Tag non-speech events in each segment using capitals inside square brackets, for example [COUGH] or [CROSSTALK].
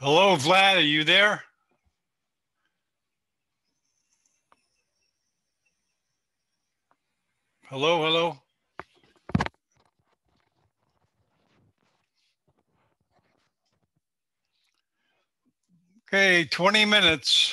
Hello, Vlad, are you there? Hello, hello. Okay, 20 minutes.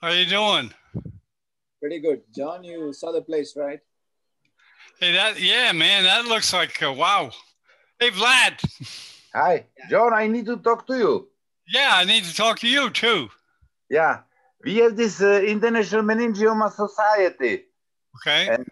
How are you doing? Pretty good. John, you saw the place, right? Hey, that yeah, man, that looks like uh, wow. Hey, Vlad. Hi, John. I need to talk to you. Yeah, I need to talk to you too. Yeah, we have this uh, International Meningioma Society. Okay. And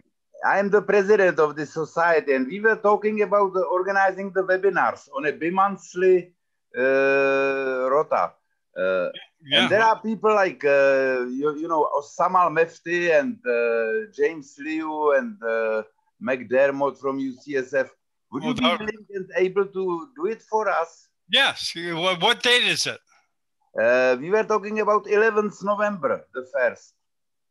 I am the president of this society, and we were talking about the organizing the webinars on a bi-monthly uh, rota. Uh, yeah. And there are people like uh, you, you know Osama Mefty and uh, James Liu and uh, McDermott from UCSF. Would Oh, you be willing and able to do it for us? Yes. What, what date is it? Uh, we were talking about 11th November, the first.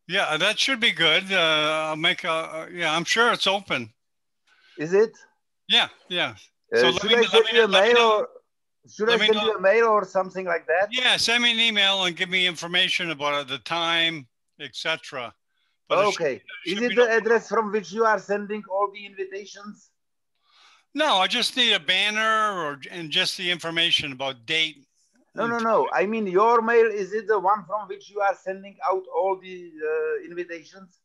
Yeah, that should be good. Uh, I'll make a. Uh, yeah, I'm sure it's open. Is it? Yeah, yeah. Uh, So let should me I send let me you a know- let me mail know. Should Let I me send know. you a mail or something like that? Yeah, send me an email and give me information about the time, etc. But it should- okay. Is it the no- address from which you are sending all the invitations? No, I just need a banner or and just the information about date. No, no, no. I mean, your mail is it the one from which you are sending out all the uh, invitations?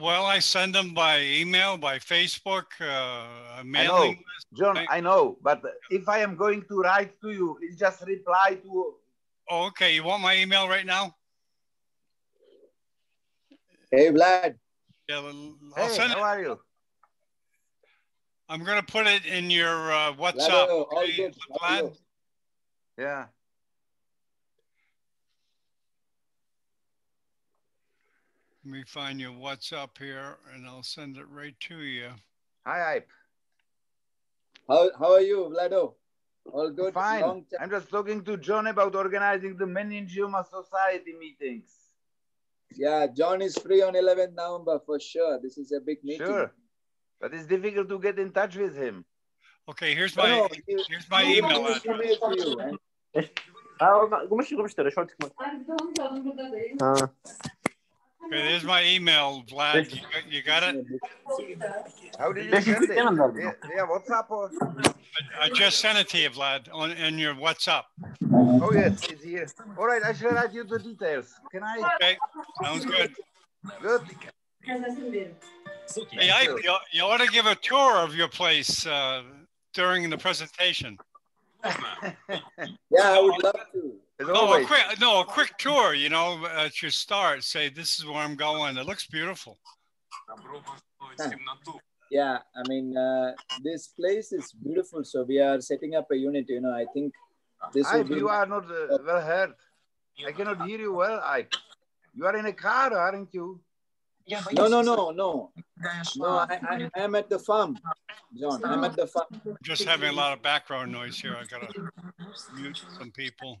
Well, I send them by email, by Facebook, uh, a know. John, Thank- I know, but if I am going to write to you, it's just reply to. Oh, okay. You want my email right now? Hey, Vlad. Yeah, I'll- I'll Hey, send how it. are you? I'm gonna put it in your uh, WhatsApp. Vlado, all okay, good. How are Vlad? you? Yeah. Let me find your WhatsApp here, and I'll send it right to you. Hi, hype. How, how are you, Vlado? All good? Fine. Long time. I'm just talking to John about organizing the Meningioma Society meetings. Yeah, John is free on 11th November for sure. This is a big meeting. Sure. But it's difficult to get in touch with him. Okay, here's my no, he- here's my he will email give address. his email to you. And Aa, konuşuyor konuşuyor. Şort çıkma. Ha. Okay, there's my email, Vlad. You got, you got it? How did you Beş send it? Yeah, yeah, WhatsApp or? I just sent it to you, Vlad, on in your WhatsApp. Oh yes, it's here. All right, I shall write you the details. Can I? Okay, sounds good. Good. Hey, I, you, you ought to give a tour of your place uh, during the presentation. [LAUGHS] yeah, I would love to. As No, a quick, no, a quick tour. You know, at your start, say this is where I'm going. It looks beautiful. Yeah, I mean, uh, this place is beautiful. So we are setting up a unit. You know, I think this I, will be. you are not uh, well heard. I cannot hear you well. I. You are in a car, aren't you? Yeah, No, no, no, no. No, I, I, I am at the farm, John. I'm at the farm. Just having a lot of background noise here. I gotta mute some people.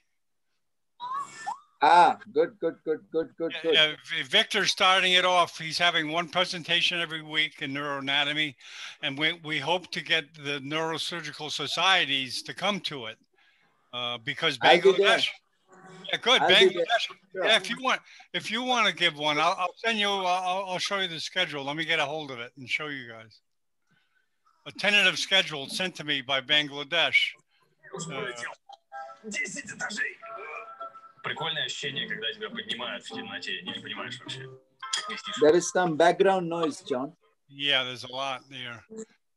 Ah, good, good, good, good, good, good. Victor's starting it off. He's having one presentation every week in neuroanatomy, and we, we hope to get the neurosurgical societies to come to it uh, because Bangladesh. Yeah, good. Bangladesh. Sure. Yeah, if you want, if you want to give one, I'll, I'll send you. I'll, I'll show you the schedule. Let me get a hold of it and show you guys. A tentative schedule sent to me by Bangladesh. Uh, Прикольное ощущение, когда тебя поднимают в темноте, и не понимаешь вообще. как нестись. There is some background noise, John. Yeah, there's a lot there.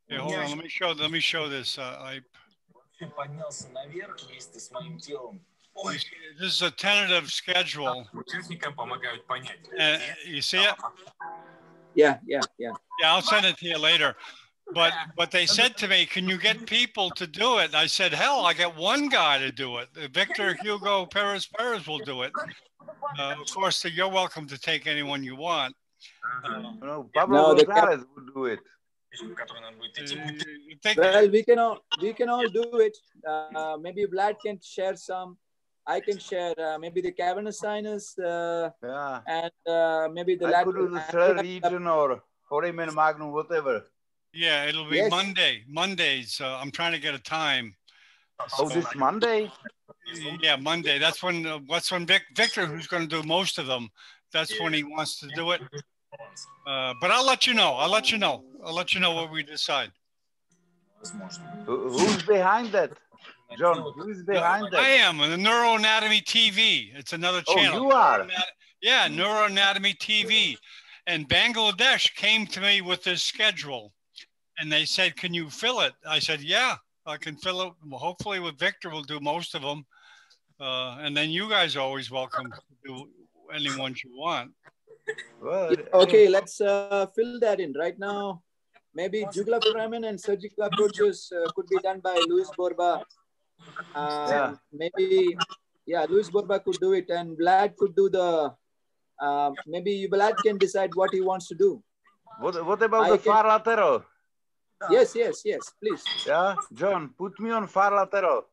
Yeah, hold on. Let me show. Let me show this. Uh, I, Вообще поднялся наверх вместе с моим телом. Ой, this is a tentative schedule. участникам помогают понять. Uh, you see it? Yeah, yeah, yeah. Yeah, I'll send it to you later. but but they said to me, "Can you get people to do it?" And I said, "Hell, I get one guy to do it. Victor Hugo Perez Perez will do it. Uh, of course, you're welcome to take anyone you want." Uh, no, Pablo no, Gonzalez will do it. Uh, well, we can all we can all do it. Uh, maybe Vlad can share some. I can share uh, maybe the cavernous sinus uh, yeah. and uh, maybe the I could do the third region or Foramen Magnum, whatever. Yeah, it'll be yes. Monday. Mondays. I'm trying to get a time. Oh, so, this Monday. Yeah, Monday. That's when. Uh, that's when Vic, Victor, who's going to do most of them, that's when he wants to do it. Uh, but I'll let you know. I'll let you know. I'll let you know what we decide. Who's behind that? John, who's behind no, that? I am the Neuroanatomy TV. It's another oh, channel. Oh, you are? Yeah, Neuroanatomy TV. And Bangladesh came to me with this schedule and they said, "Can you fill it?" I said, "Yeah, I can fill it. Well, hopefully, with Victor, we'll do most of them, uh, and then you guys are always welcome to do any ones you want." Well, Okay, let's uh, fill that in right now. Maybe jugular foramen and surgical approaches uh, could be done by Luis Borba. Uh, Yeah. Maybe, yeah, Luis Borba could do it, and Vlad could do the. Uh, maybe you Vlad can decide what he wants to do. What, what about I the can- far lateral? Yes, yes, yes, please. Yeah, John, put me on far lateral.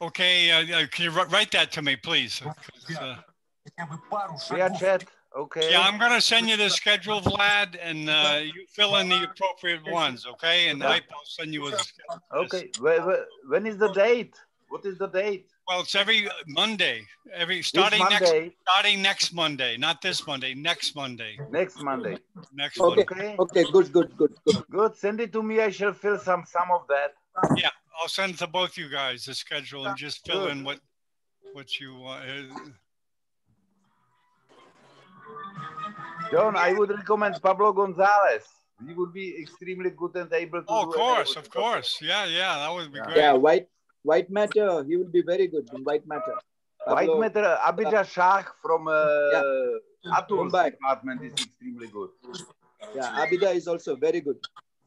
Okay, uh, can you write that to me, please? Uh, yeah. Okay. Yeah, I'm going to send you the schedule, Vlad, and uh, you fill in the appropriate ones, okay? And yeah. I'll send you a. Okay. When is the date? What is the date? Well, it's every Monday, every This starting next Monday, starting next Monday, not this Monday, next Monday, next Monday. next Okay. Monday. Okay. Okay, good, good, good, good. Good. Send it to me. I shall fill some some of that. Yeah, I'll send it to both you guys the schedule and just fill Good. in what what you want. John, I would recommend Pablo Gonzalez. He would be extremely good and able to Oh, of course, of course. Yeah, yeah, that would be Yeah. great. Yeah, white White matter, he will be very good in white matter. White matter, Abhijit Shah from uh, yeah. Department is extremely good. Yeah, Abhidha is also very good.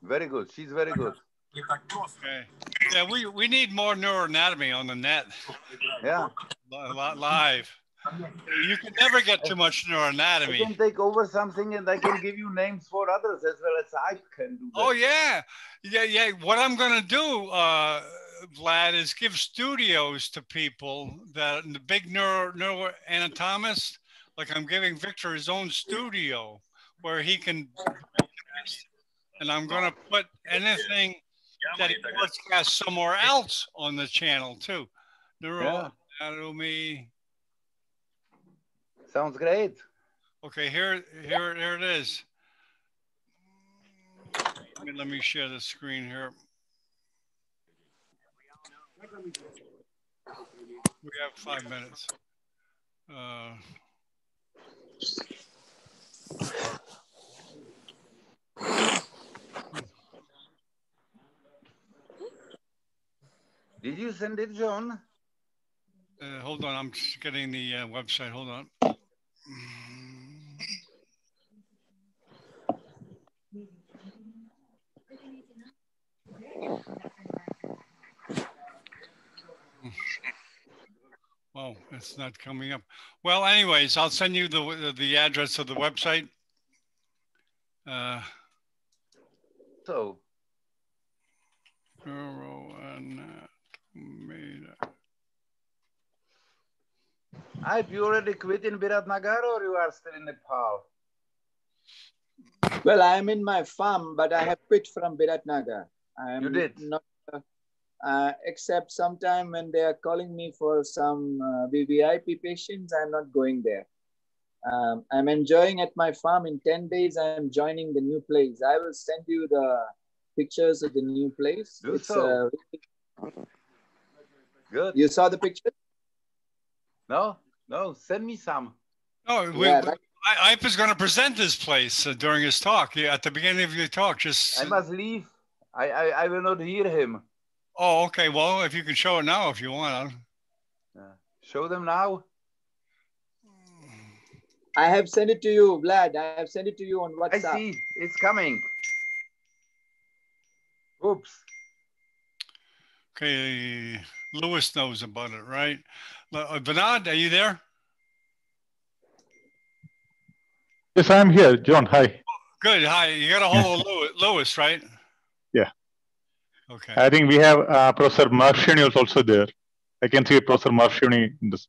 Very good. She's very good. Okay. Yeah, we, we need more neuroanatomy on the net. Yeah. Live. You can never get too much neuroanatomy. Can take over something and I can give you names for others as well as I can do. That. Oh, yeah. Yeah, yeah. What I'm going to do, uh, Vlad, is give studios to people that the big neuro neuro anatomist, like I'm giving Victor his own studio where he can, and I'm going to put anything that he broadcasts somewhere else on the channel too. Neuroanatomy. Yeah. Sounds great. Okay, here, here, here it is. Let me, let me share the screen here. We have five minutes. Uh, Did you send it, John? uh, hold on, I'm just getting the uh, website. Hold on. Oh, it's not coming up. Well, anyways, I'll send you the the address of the website. Uh, So, neuroanatomy. have you already quit in Biratnagar or you are still in Nepal? Well, I am in my farm, but I have quit from Biratnagar. I am You did? not, uh, except sometime when they are calling me for some uh, VVIP patients, I'm not going there. Um, I'm enjoying at my farm. In 10 days, I am joining the new place. I will send you the pictures of the new place. Do It's, so. uh, Good. you saw the picture? No? No, send me some. Oh, we, Yeah, we- right. I, Iype is going to present this place uh, during his talk. Yeah, at the beginning of your talk, just. I must leave. I, I, I will not hear him. Oh, okay. Well, if you can show it now, if you want. Show them now. I have sent it to you, Vlad. I have sent it to you on WhatsApp. I WhatsApp. see. It's coming. Oops. Okay, Lewis knows about it, right? Uh, Vinod, are you there? Yes, I'm here. John, hi. Good. Hi. You got a hold of Lewis, Lewis, right? Okay. I think we have uh, Professor Marchioni is also there. I can see Professor Marchioni in this.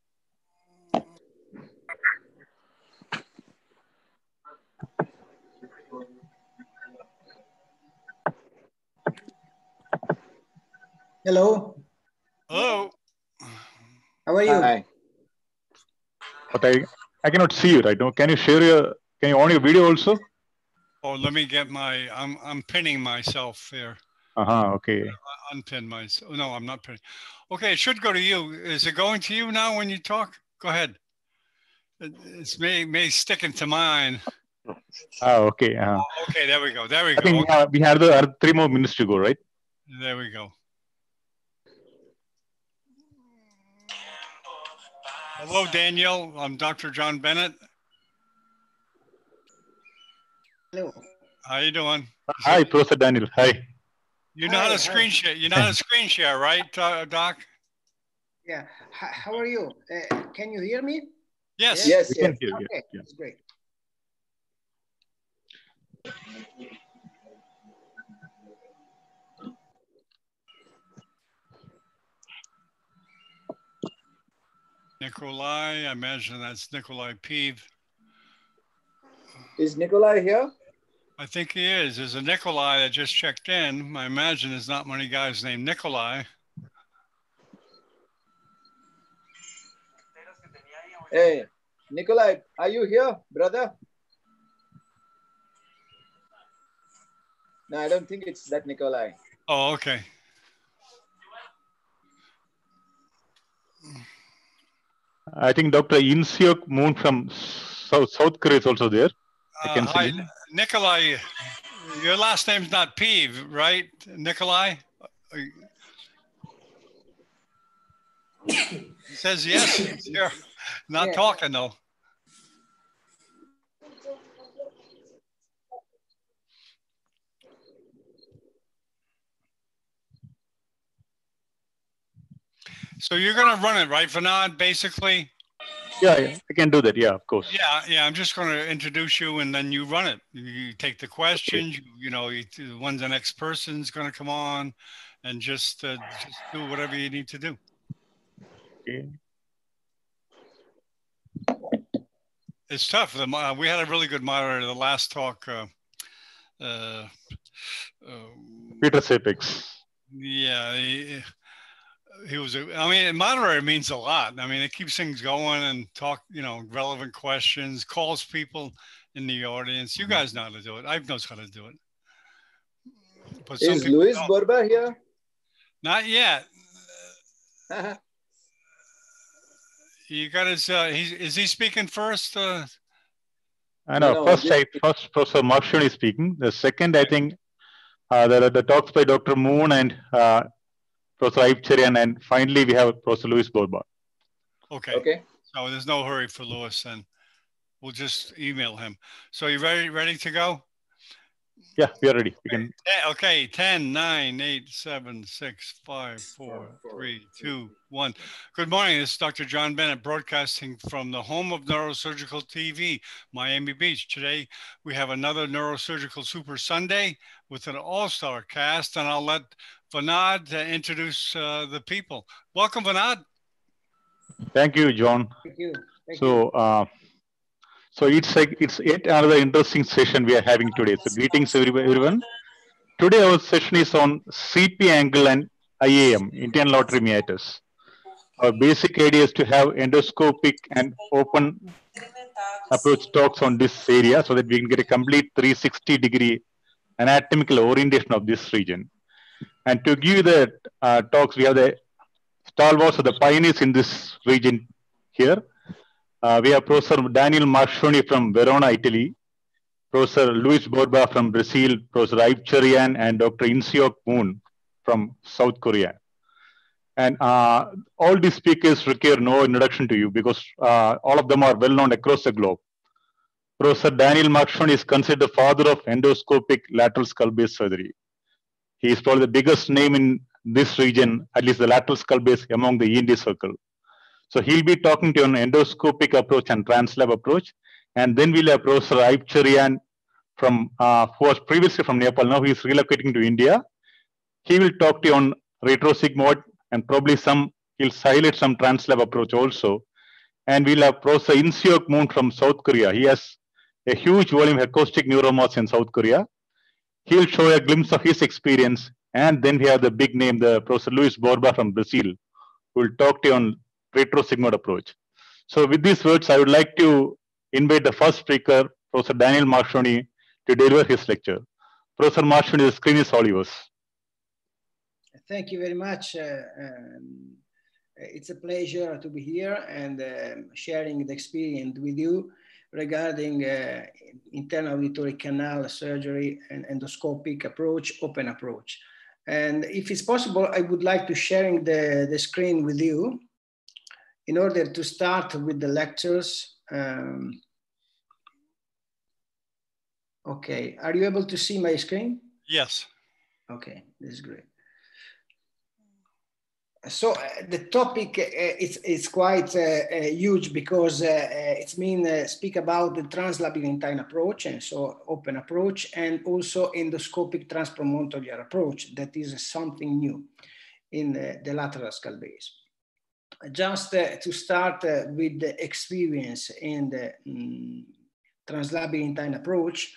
Hello. Hello. How are you? Hi. But I, I cannot see you right now. Can you share your, can you on your video also? Oh, let me get my, I'm, I'm pinning myself here. Uh-huh, okay. I Unpin myself. No, I'm not pinning. Okay, it should go to you. Is it going to you now when you talk? Go ahead. It- It's may, may sticking to mine. [LAUGHS] Oh, okay. Uh, Okay, there we go. There we I think go. uh, we have the uh, three more minutes to go, right? There we go. Hello, Daniel. I'm Dr. John Bennett. Hello. How you doing? Hi, Professor Daniel. Hi. You know how Hi, to hi. screen share. You're not a screen share, right, uh, Doc? Yeah. How are you? Uh, can you hear me? Yes. Yes, We yes. you. Okay, Yeah. that's great. Nikolai. I imagine that's Nikolai Peeve. Is Nikolai here? I think he is. There's a Nikolai that just checked in. I imagine there's not many guys named Nikolai. Hey, Nikolai, are you here, brother? No, I don't think it's that Nikolai. Oh, okay. I think Dr. In Seok Moon from South, South Korea is also there. I Uh, can see hi, him. Nikolai. Your last name's not Peeve, right, Nikolai? He says yes. He's here. Not Yeah. talking though. So you're gonna run it, right, Vinod? Basically, Yeah, yeah, I can do that. Yeah, of course. yeah, yeah. I'm just gonna introduce you, and then you run it. You, you take the questions. You, you know, you, when the next person's gonna come on, and just uh, just do whatever you need to do. Okay. It's tough. The, mo- we had a really good moderator. The last talk, uh, uh, uh, Peter Sapex. yeah, he, he was. A, I mean, moderator means a lot. I mean, it keeps things going and talk. You know, relevant questions, calls people in the audience. You guys know how to do it. I knows how to do it. But Is Luis don't. Borba here? Not yet. [LAUGHS] You got his. Uh, he's, is he speaking first? Uh, I know. No, no, first, I, first Professor Marshall is speaking. The second, I think, uh, there are the talks by Dr. Moon and uh, Professor Iype Cherian, and finally we have Professor Luis Borba. okay. okay. So there's no hurry for Lewis, and we'll just email him. So you ready? Ready to go? Yeah, we are ready. We can. Okay, 10, 9, 8, 7, 6, 5, 4, 3, 2, 1. Good morning. This is Dr. John Bennett broadcasting from the home of Neurosurgical TV, Miami Beach. Today we have another Neurosurgical Super Sunday with an all star cast, and I'll let Vinod uh, introduce uh, the people. Welcome, Vinod. Thank you, John. Thank you. Thank. So, uh, so it's like it's yet another interesting session we are having today. So, greetings everyone. everyone. Today our session is on CP angle and IAM, internal auditory meatus. Our basic idea is to have endoscopic and open approach talks on this area so that we can get a complete 360 degree anatomical orientation of this region. And to give the uh, talks, we have the stalwarts of the pioneers in this region here. Uh, we have Professor Daniel Marchioni from Verona, Italy, Professor Luis Borba from Brazil, Professor Iype Cherian, and Dr. In Seok Moon from South Korea. And uh, all these speakers require no introduction to you because uh, all of them are well known across the globe. Professor Daniel Marchioni is considered the father of endoscopic lateral skull base surgery. He is probably the biggest name in this region, at least the lateral skull base among the ENT circle. So he'll be talking to you on endoscopic approach and translab approach. And then we'll have Professor Iype Cherian from, uh, who was previously from Nepal. Now he's relocating to India. He will talk to you on retrosigmoid and probably some, he'll highlight some translab approach also. And we'll have Professor In Seok Moon from South Korea. He has a huge volume of acoustic neuromas in South Korea. He'll show a glimpse of his experience And then we have the big name, the Professor Luis Borba from Brazil, who will talk to you on retrosigmoid approach. So with these words, I would like to invite the first speaker, Professor Daniel Marchioni, to deliver his lecture. Professor Marchioni, the screen is all yours. Thank you very much. Uh, um, it's a pleasure to be here and uh, sharing the experience with you regarding uh, internal auditory canal surgery and endoscopic approach, open approach. And if it's possible, I would like to sharing the, the screen with you in order to start with the lectures. Um, okay, are you able to see my screen? Yes. Okay, this is great so uh, the topic uh, it's, it's quite uh, uh huge because uh, uh, it's mean speak about the translabyrinthine approach and so open approach and also endoscopic transpromontorial approach that is something new in the lateral skull base. Just to start with the experience in the um, translabyrinthine approach,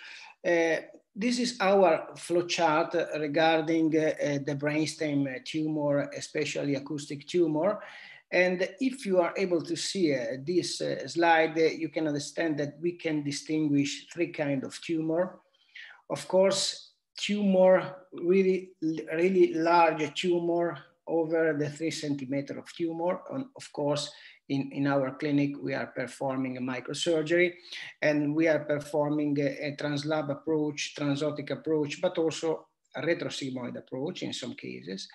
this is our flowchart regarding uh, the brainstem tumor, especially acoustic tumor. And if you are able to see uh, this uh, slide, uh, you can understand that we can distinguish three kind of tumor. Of course, tumor, really, really large tumor over the three centimeter of tumor. And of course, in, in our clinic, we are performing a microsurgery and we are performing a, a translab approach, transotic approach, but also a retrosigmoid approach in some cases.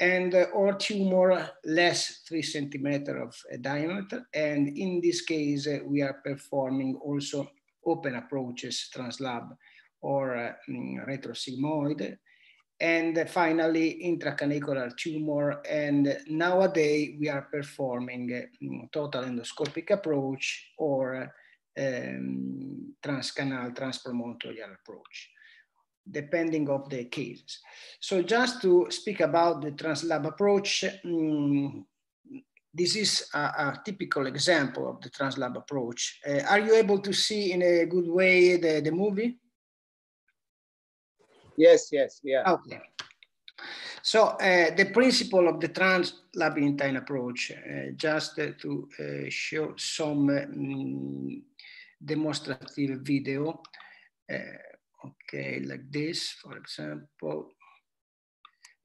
And uh, or tumor less three centimeter of diameter. And in this case, uh, we are performing also open approaches, translab or uh, mm, retrosigmoid and finally intracanalicular tumor. And nowadays we are performing total endoscopic approach or um, transcanal transpromontorial approach, depending of the cases. So just to speak about the translab approach, um, this is a, a, typical example of the translab approach. Uh, are you able to see in a good way the, the movie? Yes, yes, yeah. Okay. So uh, the principle of the translabyrinthine approach, uh, just uh, to uh, show some um, demonstrative video. Uh, okay, like this, for example.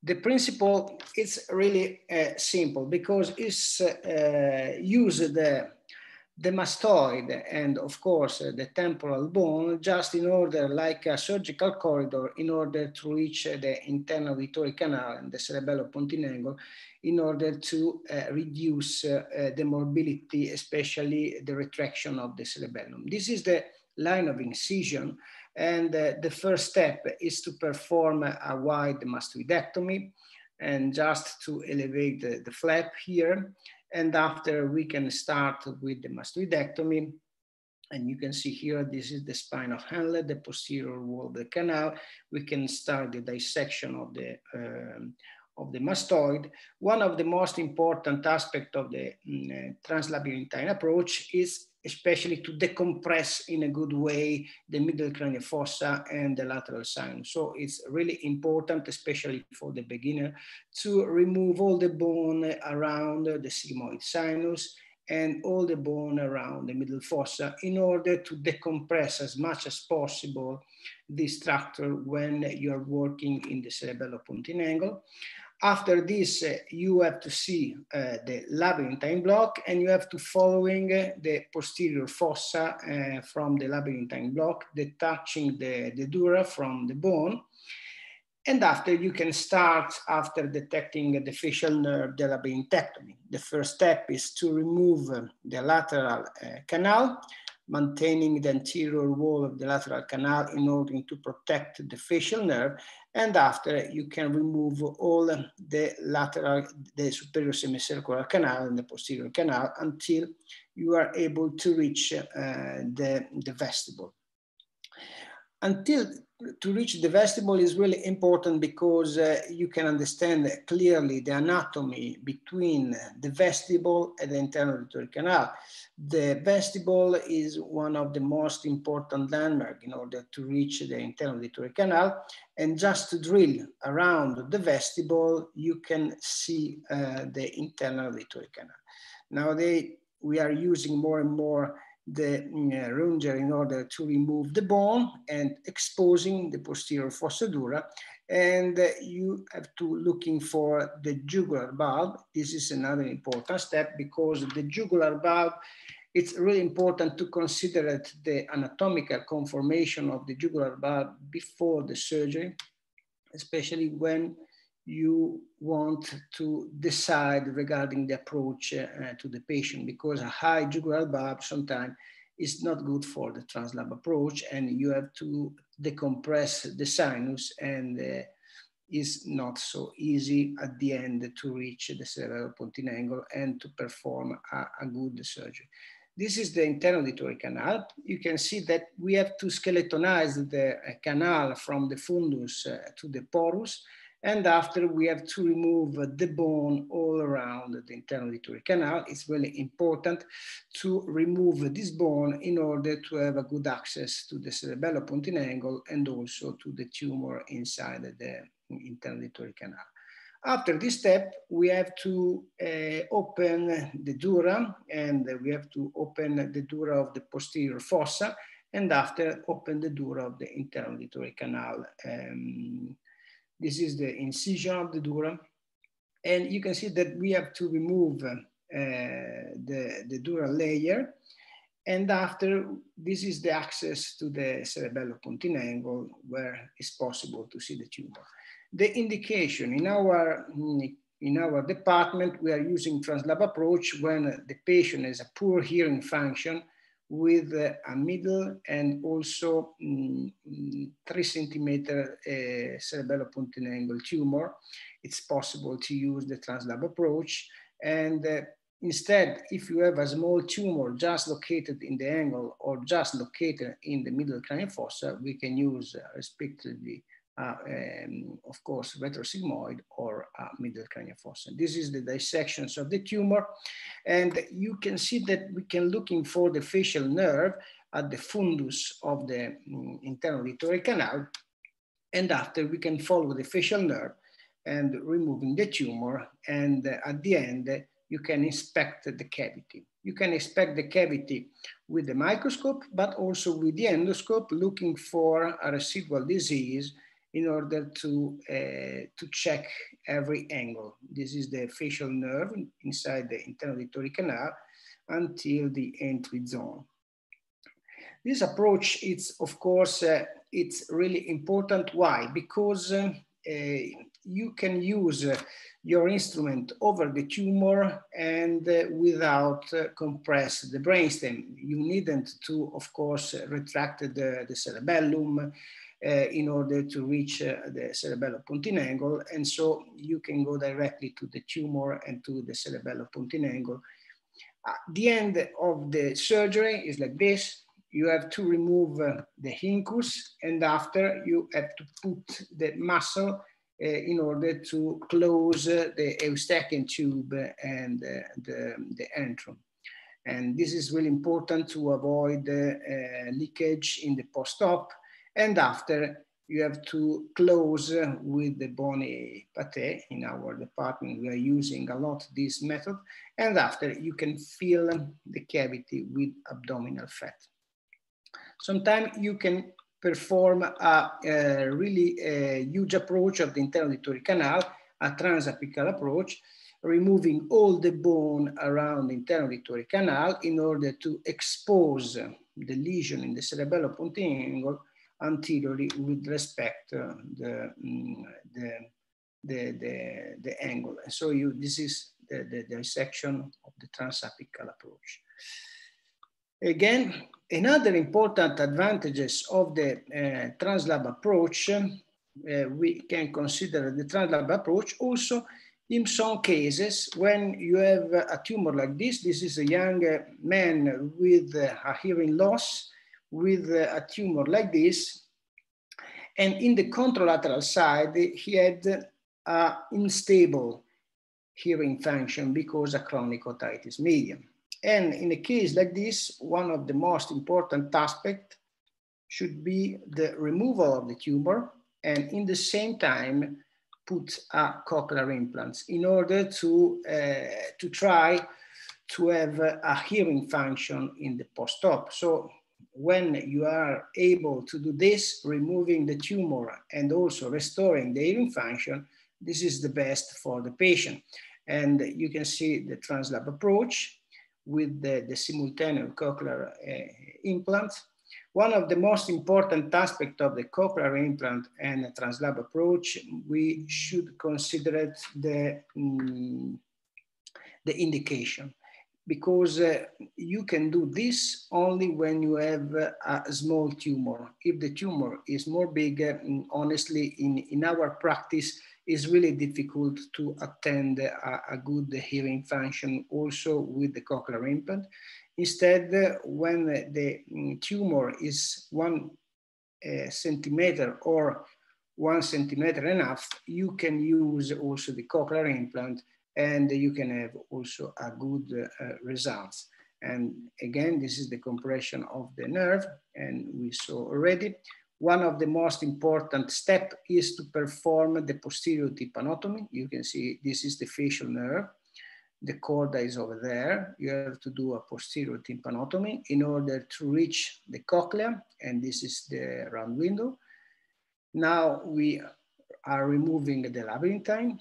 The principle is really uh, simple because it's used the mastoid and of course the temporal bone just in order like a surgical corridor in order to reach the internal auditory canal and the cerebellopontine angle in order to uh, reduce uh, the mobility, especially the retraction of the cerebellum. This is the line of incision and uh, the first step is to perform a wide mastoidectomy and just to elevate the, the flap here and after we can start with the mastoidectomy. And you can see here, this is the spine of Henle, the posterior wall of the canal. We can start the dissection of the, um, of the mastoid. One of the most important aspects of the um, translabyrinthine approach is especially to decompress in a good way the middle cranial fossa and the lateral sinus. So it's really important, especially for the beginner, to remove all the bone around the sigmoid sinus and all the bone around the middle fossa in order to decompress as much as possible this structure when you're working in the cerebellopontine angle. After this, uh, you have to see uh, the labyrinthine block and you have to following uh, the posterior fossa uh, from the labyrinthine block, detaching the, the dura from the bone. And after you can start after detecting the facial nerve, the labyrinthectomy. The first step is to remove the lateral uh, canal maintaining the anterior wall of the lateral canal in order to protect the facial nerve. And after you can remove all the lateral, the superior semicircular canal and the posterior canal until you are able to reach uh, the, the vestibule. Until to reach the vestibule is really important because uh, you can understand clearly the anatomy between the vestibule and the internal auditory canal. The vestibule is one of the most important landmark in order to reach the internal auditory canal. And just to drill around the vestibule, you can see uh, the internal auditory canal. Nowadays, we are using more and more the uh, rongeur in order to remove the bone and exposing the posterior fossa dura. And uh, you have to looking for the jugular bulb. This is another important step because the jugular bulb, it's really important to consider the anatomical conformation of the jugular bulb before the surgery, especially when you want to decide regarding the approach uh, to the patient because a high jugular bulb sometimes is not good for the translab approach and you have to decompress the sinus and uh, is not so easy at the end to reach the cerebellopontine angle and to perform a, a good surgery. This is the internal auditory canal. You can see that we have to skeletonize the uh, canal from the fundus uh, to the porus and after we have to remove the bone all around the internal auditory canal. It's really important to remove this bone in order to have a good access to the cerebellopontine angle and also to the tumor inside the internal auditory canal. After this step, we have to uh, open the dura and we have to open the dura of the posterior fossa and after open the dura of the internal auditory canal. Um, this is the incision of the dura. And you can see that we have to remove uh, the, the dura layer. And after, this is the access to the cerebellopontine angle where it's possible to see the tumor. The indication in our, in our department, we are using translab approach when the patient has a poor hearing function with a middle and also mm, three centimeter uh, cerebellopontine angle tumor. It's possible to use the translab approach. And uh, instead, if you have a small tumor just located in the angle or just located in the middle cranial fossa, we can use uh, respectively um, of course, retrosigmoid or uh, middle cranial fossa. This is the dissections of the tumor. And you can see that we can looking for the facial nerve at the fundus of the um, internal auditory canal. And after we can follow the facial nerve and removing the tumor. And uh, at the end, you can inspect the cavity. You can inspect the cavity with the microscope, but also with the endoscope, looking for a residual disease in order to, uh, to check every angle. This is the facial nerve inside the internal auditory canal until the entry zone. This approach is, of course, uh, it's really important. Why? Because uh, you can use uh, your instrument over the tumor and uh, without uh, compress the brainstem. You needn't to, of course, retract the, the cerebellum, in order to reach uh, the cerebellopontine angle. And so you can go directly to the tumor and to the cerebellopontine angle. At the end of the surgery is like this. You have to remove uh, the incus and after you have to put the muscle uh, in order to close uh, the Eustachian tube and uh, the, the antrum. And this is really important to avoid leakage in the post-op and after you have to close with the bony pate. In our department, we are using a lot this method. And after you can fill the cavity with abdominal fat. Sometimes you can perform a, a really a huge approach of the internal auditory canal, a transapical approach, removing all the bone around the internal auditory canal in order to expose the lesion in the cerebellopontine angle anteriorly with respect to the, mm, the, the, the, the, angle. And so you, this is the, the, the section of the transapical approach. Again, another important advantages of the uh, translab approach, uh, we can consider the translab approach also in some cases when you have a tumor like this, this is a young man with a hearing loss, with a tumor like this. And in the contralateral side, he had an unstable hearing function because of chronic otitis media. And in a case like this, one of the most important aspects should be the removal of the tumor and in the same time put a cochlear implants in order to, uh, to try to have a hearing function in the post-op. So when you are able to do this, removing the tumor and also restoring the hearing function, this is the best for the patient. And you can see the translab approach with the, the simultaneous cochlear uh, implant. One of the most important aspects of the cochlear implant and translab approach, we should consider the, um, the indication because uh, you can do this only when you have uh, a small tumor. If the tumor is more big, uh, honestly, in, in our practice, it's really difficult to attend a, a good hearing function also with the cochlear implant. Instead, uh, when the mm, tumor is one uh, centimeter or one centimeter enough, you can use also the cochlear implant and you can have also a good uh, results. And again, this is the compression of the nerve and we saw already. One of the most important step is to perform the posterior tympanotomy. You can see this is the facial nerve. The chorda is over there. You have to do a posterior tympanotomy in order to reach the cochlea, and this is the round window. Now we are removing the labyrinthine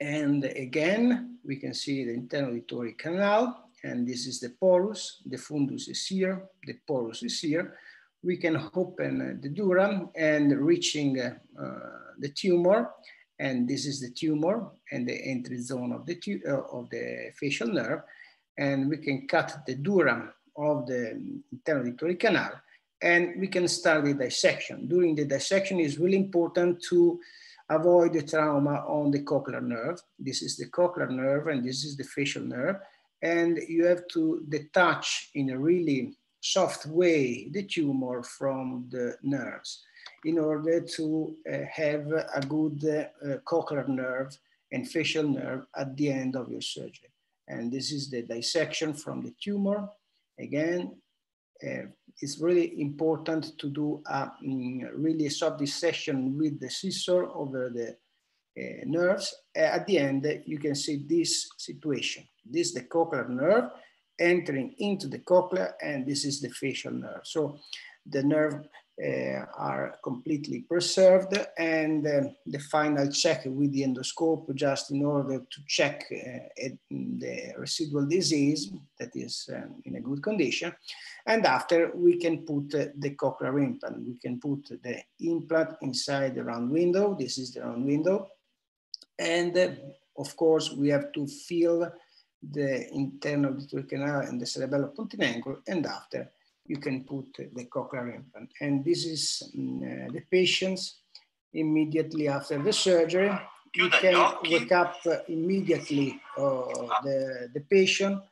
and again, we can see the internal auditory canal, and this is the porus. The fundus is here, the porus is here. We can open the dura and reaching uh, the tumor, and this is the tumor and the entry zone of the, uh, of the facial nerve. And we can cut the dura of the internal auditory canal, and we can start the dissection. During the dissection, it's really important to avoid the trauma on the cochlear nerve. This is the cochlear nerve and this is the facial nerve. And you have to detach in a really soft way the tumor from the nerves in order to uh, have a good uh, cochlear nerve and facial nerve at the end of your surgery. And this is the dissection from the tumor. Again, it's really important to do a um, really soft dissection with the scissor over the uh, nerves. at the end, you can see this situation. This is the cochlear nerve entering into the cochlea, and this is the facial nerve. So the nerve uh, are completely preserved and uh, the final check with the endoscope just in order to check uh, the residual disease that is um, in a good condition. And after we can put the cochlear implant. We can put the implant inside the round window. This is the round window. And of course, we have to fill the internal auditory canal and the cerebellum pontinangulum. And after you can put the cochlear implant. And this is um, uh, the patients immediately after the surgery. You can wake up uh, immediately uh, the, the patient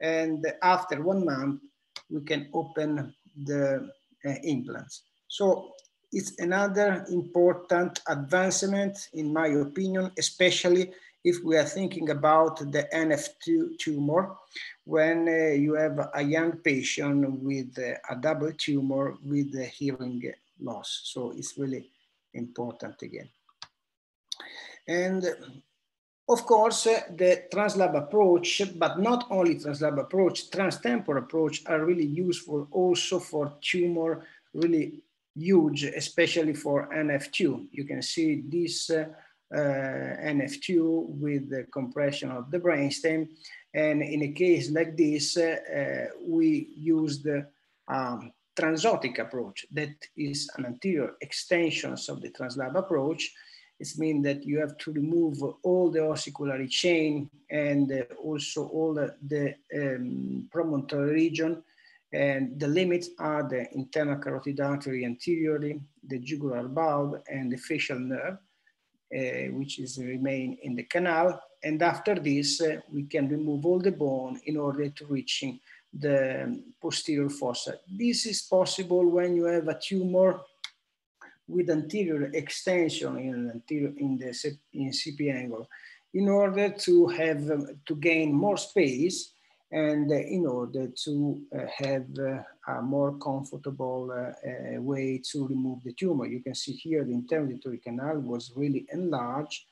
and after one month, we can open the uh, implants. So it's another important advancement in my opinion, especially if we are thinking about the NF2 tumor, when uh, you have a young patient with uh, a double tumor with the hearing loss. So it's really important again. And of course, uh, the translab approach, but not only translab approach, transtemporal approach are really useful also for tumor really huge, especially for NF2. You can see this uh, NF2 with the compression of the brainstem. And in a case like this, uh, we use the um, transotic approach that is an anterior extensions of the translab approach. It means that you have to remove all the ossiculary chain and uh, also all the, the um, promontory region. And the limits are the internal carotid artery anteriorly, the jugular bulb, and the facial nerve. Uh, which is remain in the canal. And after this, uh, we can remove all the bone in order to reaching the posterior fossa. This is possible when you have a tumor with anterior extension in, anterior, in the in CP angle in order to have um, to gain more space and uh, in order to uh, have uh, a more comfortable way to remove the tumor. You can see here the internal canal was really enlarged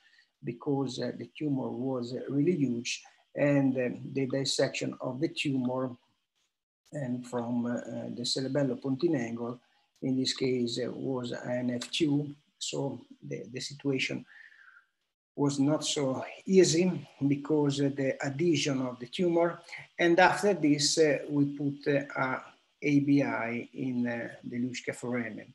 because the tumor was really huge and um, the dissection of the tumor and from uh, the cerebello-pontine angle, in this case was an F2. So the, the situation was not so easy because the adhesion of the tumor. And after this, uh, we put uh, ABI in uh, the Luschka foramen.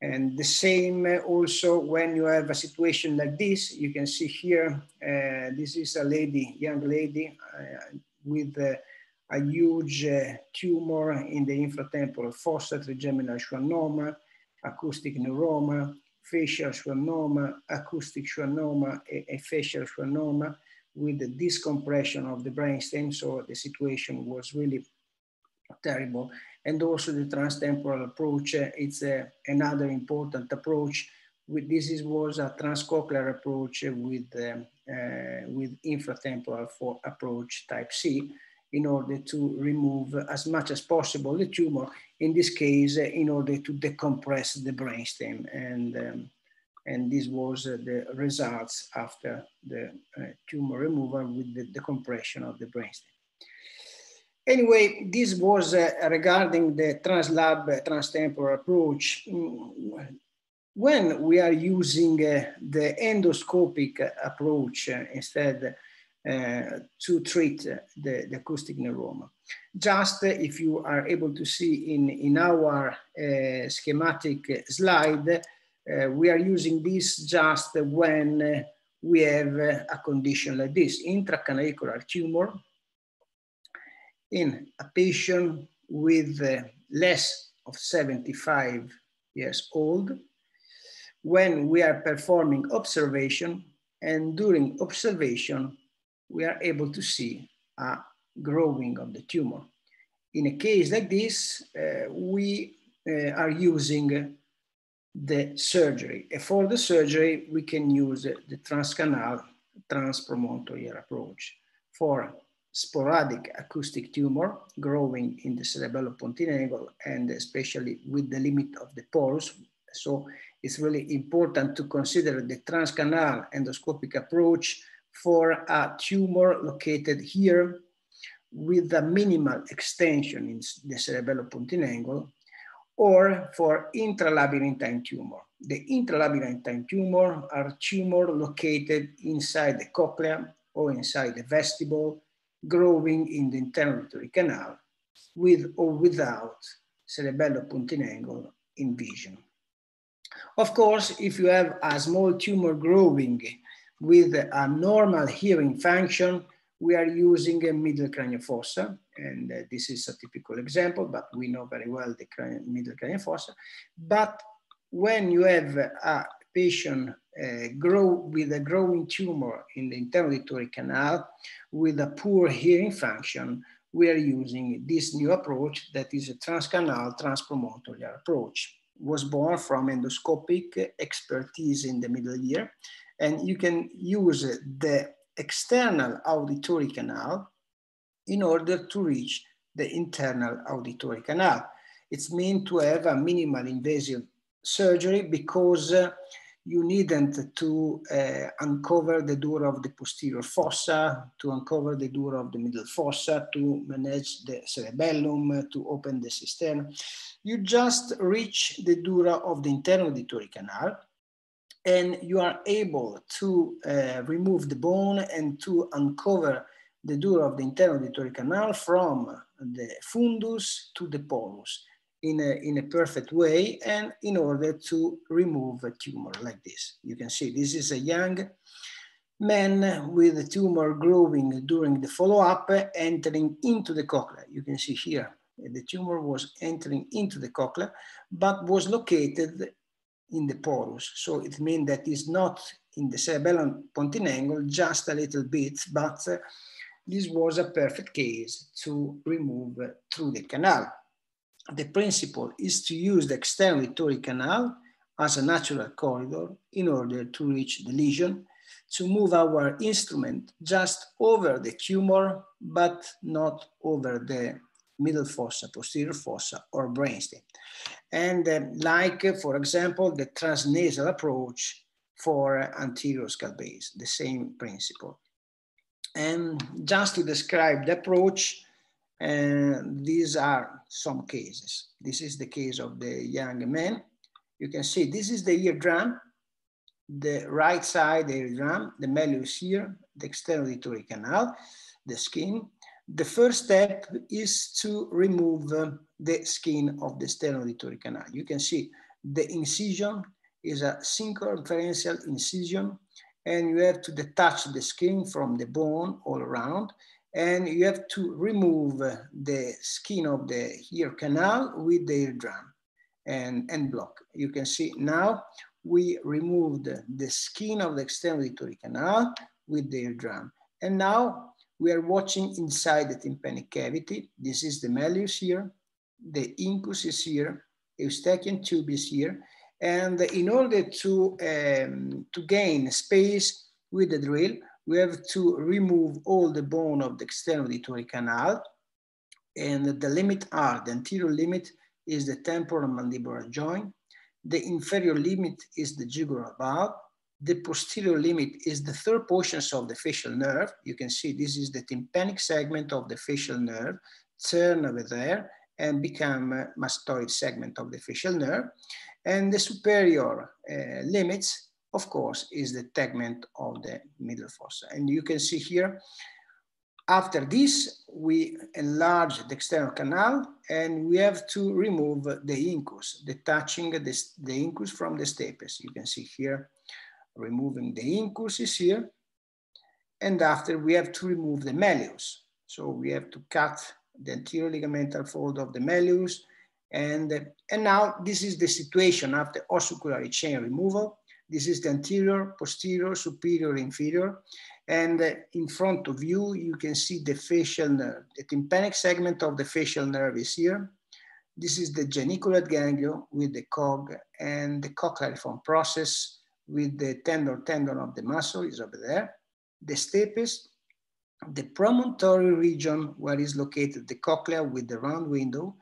And the same uh, also when you have a situation like this, you can see here, uh, this is a lady, young lady uh, with a huge tumor in the infratemporal fossa, trigeminal schwannoma, acoustic neuroma, facial schwannoma, acoustic schwannoma, a, facial schwannoma with the discompression of the brainstem. So the situation was really terrible. And also the transtemporal approach, uh, it's uh, another important approach. With, this is, was a transcochlear approach with, um, uh, with infratemporal for approach type C in order to remove as much as possible the tumor, in this case, in order to decompress the brainstem. And, um, and this was uh, the results after the uh, tumor removal with the decompression of the brainstem. Anyway, this was uh, regarding the translab uh, transtemporal approach. When we are using uh, the endoscopic approach uh, instead Uh, to treat uh, the, the, acoustic neuroma. Just uh, if you are able to see in, in our uh, schematic slide, uh, we are using this just when we have a condition like this, intracanalicular tumor in a patient with less of 75 years old, when we are performing observation and during observation, we are able to see a growing of the tumor. In a case like this, uh, we uh, are using the surgery. And for the surgery, we can use the transcanal transpromontory approach. For sporadic acoustic tumor growing in the cerebellopontine angle and especially with the limit of the porus. So it's really important to consider the transcanal endoscopic approach for a tumor located here with a minimal extension in the cerebellopontine angle or for intralabyrinthine tumor. The intralabyrinthine tumor are tumor located inside the cochlea or inside the vestibule, growing in the internal auditory canal with or without cerebellopontine angle in vision. Of course, if you have a small tumor growing with a normal hearing function, we are using a middle cranial fossa, and uh, this is a typical example, but we know very well the middle cranial fossa. But when you have a patient uh, grow with a growing tumor in the internal auditory canal with a poor hearing function, we are using this new approach that is a transcanal transpromontory approach. Was born from endoscopic expertise in the middle ear and you can use the external auditory canal in order to reach the internal auditory canal. It's meant to have a minimal invasive surgery because uh, you needn't to uh, uncover the door of the posterior fossa, to uncover the door of the middle fossa, to manage the cerebellum, to open the cistern. You just reach the dura of the internal auditory canal and you are able to uh, remove the bone and to uncover the dura of the internal auditory canal from the fundus to the porus in a, in a perfect way and in order to remove a tumor like this. You can see this is a young man with a tumor growing during the follow-up entering into the cochlea. You can see here the tumor was entering into the cochlea but was located in the porus. So it means that it's not in the cerebellum pontine angle, just a little bit, but uh, this was a perfect case to remove through the canal. The principle is to use the external auditory canal as a natural corridor in order to reach the lesion, to move our instrument just over the tumor, but not over the middle fossa, posterior fossa, or brainstem. And uh, like, uh, for example, the transnasal approach for anterior skull base, the same principle. And just to describe the approach, uh, these are some cases. This is the case of the young man. You can see this is the eardrum, the right side eardrum, the malleus here, the external auditory canal, the skin. The first step is to remove uh, the skin of the external auditory canal. You can see the incision is a circumferential incision and you have to detach the skin from the bone all around and you have to remove the skin of the ear canal with the eardrum and, and block. You can see now we removed the skin of the external auditory canal with the eardrum. And now we are watching inside the tympanic cavity. This is the malleus here, the incus is here, Eustachian tube is here. And in order to, um, to gain space with the drill, we have to remove all the bone of the external auditory canal. And the limit are, the anterior limit is the temporal mandibular joint. The inferior limit is the jugular bulb. The posterior limit is the third portions of the facial nerve. You can see this is the tympanic segment of the facial nerve, turn over there and become a mastoid segment of the facial nerve. And the superior uh, limits of course, is the tegment of the middle fossa. And you can see here, after this, we enlarge the external canal and we have to remove the incus, detaching the, the incus from the stapes. You can see here, removing the incus is here. And after we have to remove the malleus. So we have to cut the anterior ligamental fold of the malleus. And, and now this is the situation after ossiculary chain removal. This is the anterior, posterior, superior, inferior. And uh, in front of you, you can see the facial nerve. The tympanic segment of the facial nerve is here. This is the geniculate ganglion with the cog and the cochleariform process with the tendon tendon of the muscle is over there. The stapes, the promontory region where is located the cochlea with the round window,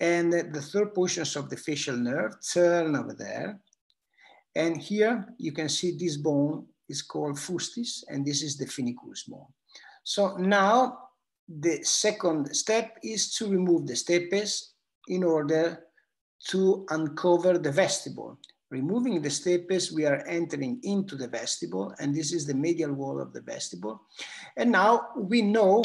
and the third portions of the facial nerve turn over there. And here you can see this bone is called fustis, and this is the funiculus bone. So now the second step is to remove the stapes in order to uncover the vestibule. Removing the stapes, we are entering into the vestibule, and this is the medial wall of the vestibule. And now we know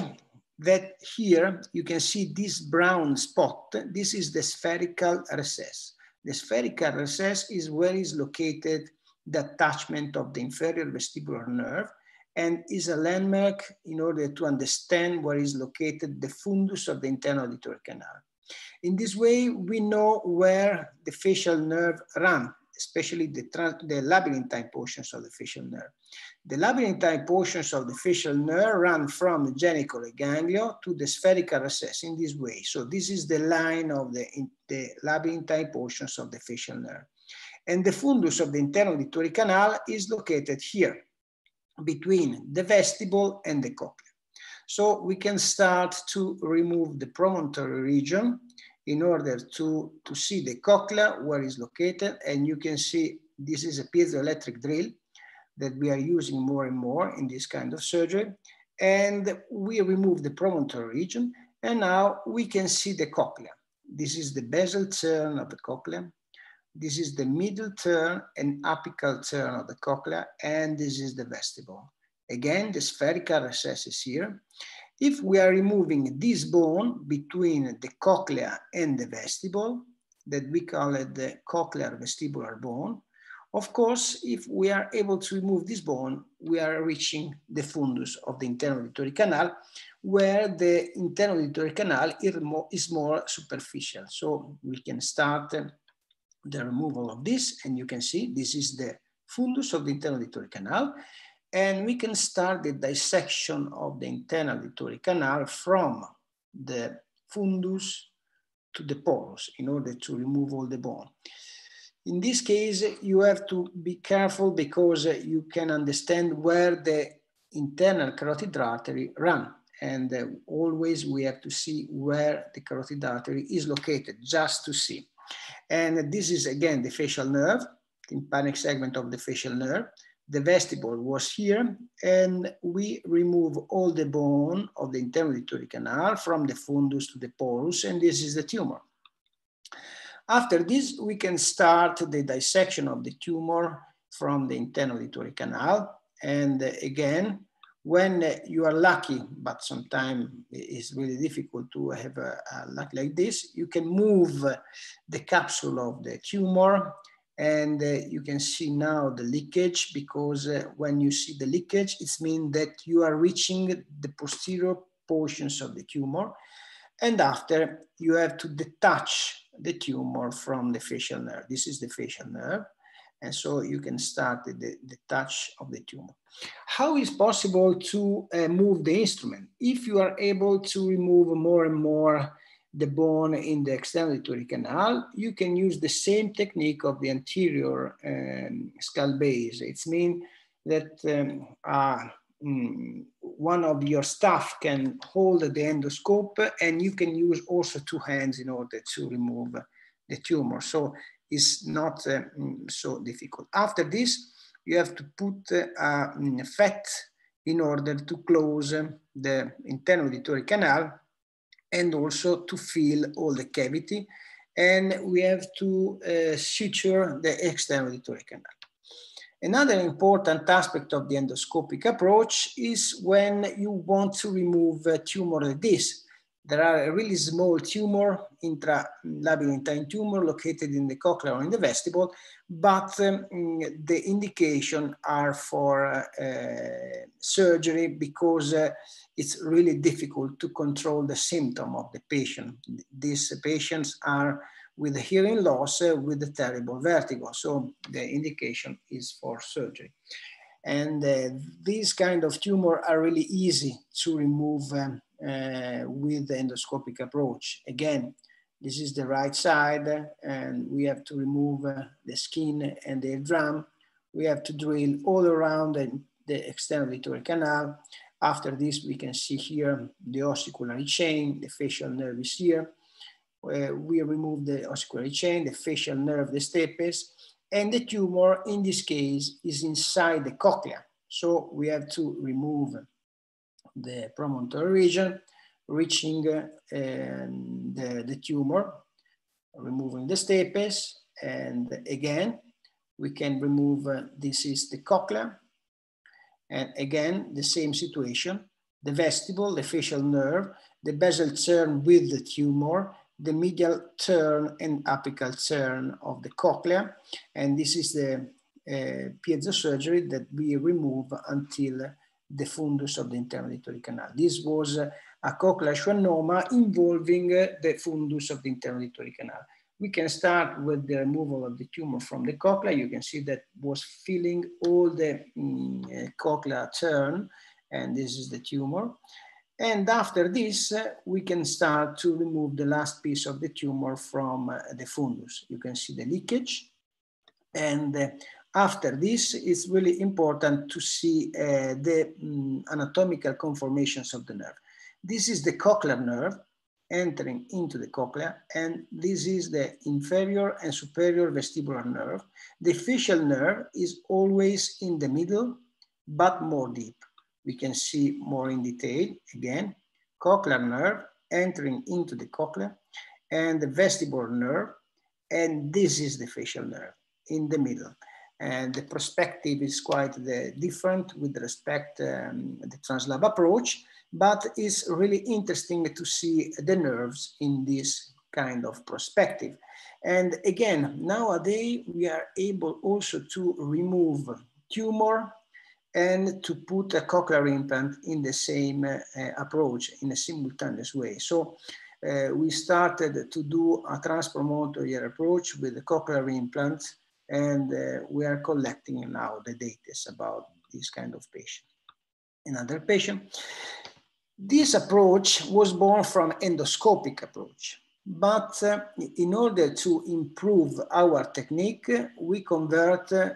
that here you can see this brown spot. This is the spherical recess. The spherical recess is where is located the attachment of the inferior vestibular nerve and is a landmark in order to understand where is located the fundus of the internal auditory canal. In this way, we know where the facial nerve run, especially the, the labyrinthine portions of the facial nerve. The labyrinthine portions of the facial nerve run from the geniculate ganglion to the spherical recess in this way. So this is the line of the, the labyrinthine portions of the facial nerve. And the fundus of the internal auditory canal is located here between the vestibule and the cochlea. So we can start to remove the promontory region in order to, to see the cochlea where it's located. And you can see this is a piezoelectric drill that we are using more and more in this kind of surgery. And we remove the promontory region and now we can see the cochlea. This is the basal turn of the cochlea. This is the middle turn and apical turn of the cochlea, and this is the vestibule. Again, the spherical recess is here. If we are removing this bone between the cochlea and the vestibule, that we call it the cochlear vestibular bone, of course, if we are able to remove this bone, we are reaching the fundus of the internal auditory canal, where the internal auditory canal is more superficial. So we can start uh, the removal of this, and you can see this is the fundus of the internal auditory canal. And we can start the dissection of the internal auditory canal from the fundus to the porus in order to remove all the bone. In this case, you have to be careful because you can understand where the internal carotid artery run. And uh, always we have to see where the carotid artery is located, just to see. And this is again the facial nerve, tympanic segment of the facial nerve. The vestibule was here, and we remove all the bone of the internal auditory canal from the fundus to the porus, and this is the tumor. After this, we can start the dissection of the tumor from the internal auditory canal. And again, when you are lucky, but sometimes it's really difficult to have a, a luck like this, you can move the capsule of the tumor and uh, you can see now the leakage because uh, when you see the leakage, it means that you are reaching the posterior portions of the tumor. And after you have to detach the tumor from the facial nerve. This is the facial nerve. And so you can start the, the touch of the tumor. How is possible to uh, move the instrument? If you are able to remove more and more the bone in the external auditory canal, you can use the same technique of the anterior um, skull base. It's mean that um, uh, mm, one of your staff can hold the endoscope and you can use also two hands in order to remove the tumor. So it's not uh, mm, so difficult. After this, you have to put uh, fat in order to close the internal auditory canal and also to fill all the cavity. And we have to uh, suture the external auditory canal. Another important aspect of the endoscopic approach is when you want to remove a tumor like this. There are a really small tumor, intralabyrinthine tumor located in the cochlea or in the vestibule, but um, the indication are for uh, surgery because uh, it's really difficult to control the symptom of the patient. These patients are with hearing loss uh, with terrible vertigo. So the indication is for surgery. And uh, these kind of tumor are really easy to remove um, uh, with the endoscopic approach. Again, this is the right side and we have to remove uh, the skin and the drum. We have to drill all around the, the external auditory canal. After this, we can see here the ossiculary chain, the facial nerve is here uh, we remove the ossiculary chain, the facial nerve, the stapes, and the tumor in this case is inside the cochlea. So we have to remove the promontory region, reaching uh, the, the tumor, removing the stapes, and again, we can remove, uh, this is the cochlea, and again, the same situation, the vestibule, the facial nerve, the basal turn with the tumor, the medial turn and apical turn of the cochlea. And this is the uh, piezo surgery that we remove until the fundus of the internal auditory canal. This was a cochlear schwannoma involving the fundus of the internal auditory canal. We can start with the removal of the tumor from the cochlea. You can see that was filling all the um, cochlear turn, and this is the tumor. And after this, uh, we can start to remove the last piece of the tumor from uh, the fundus. You can see the leakage. And uh, after this, it's really important to see uh, the um, anatomical conformations of the nerve. This is the cochlear nerve entering into the cochlea, and this is the inferior and superior vestibular nerve. The facial nerve is always in the middle, but more deep we can see more in detail again, cochlear nerve entering into the cochlea and the vestibular nerve. And this is the facial nerve in the middle. And the perspective is quite different with respect um, the translab approach, but it's really interesting to see the nerves in this kind of perspective. And again, nowadays we are able also to remove tumor and to put a cochlear implant in the same uh, approach in a simultaneous way. So uh, we started to do a transpromontory approach with the cochlear implant and uh, we are collecting now the data about this kind of patient. Another patient. This approach was born from endoscopic approach. But uh, in order to improve our technique, we convert uh,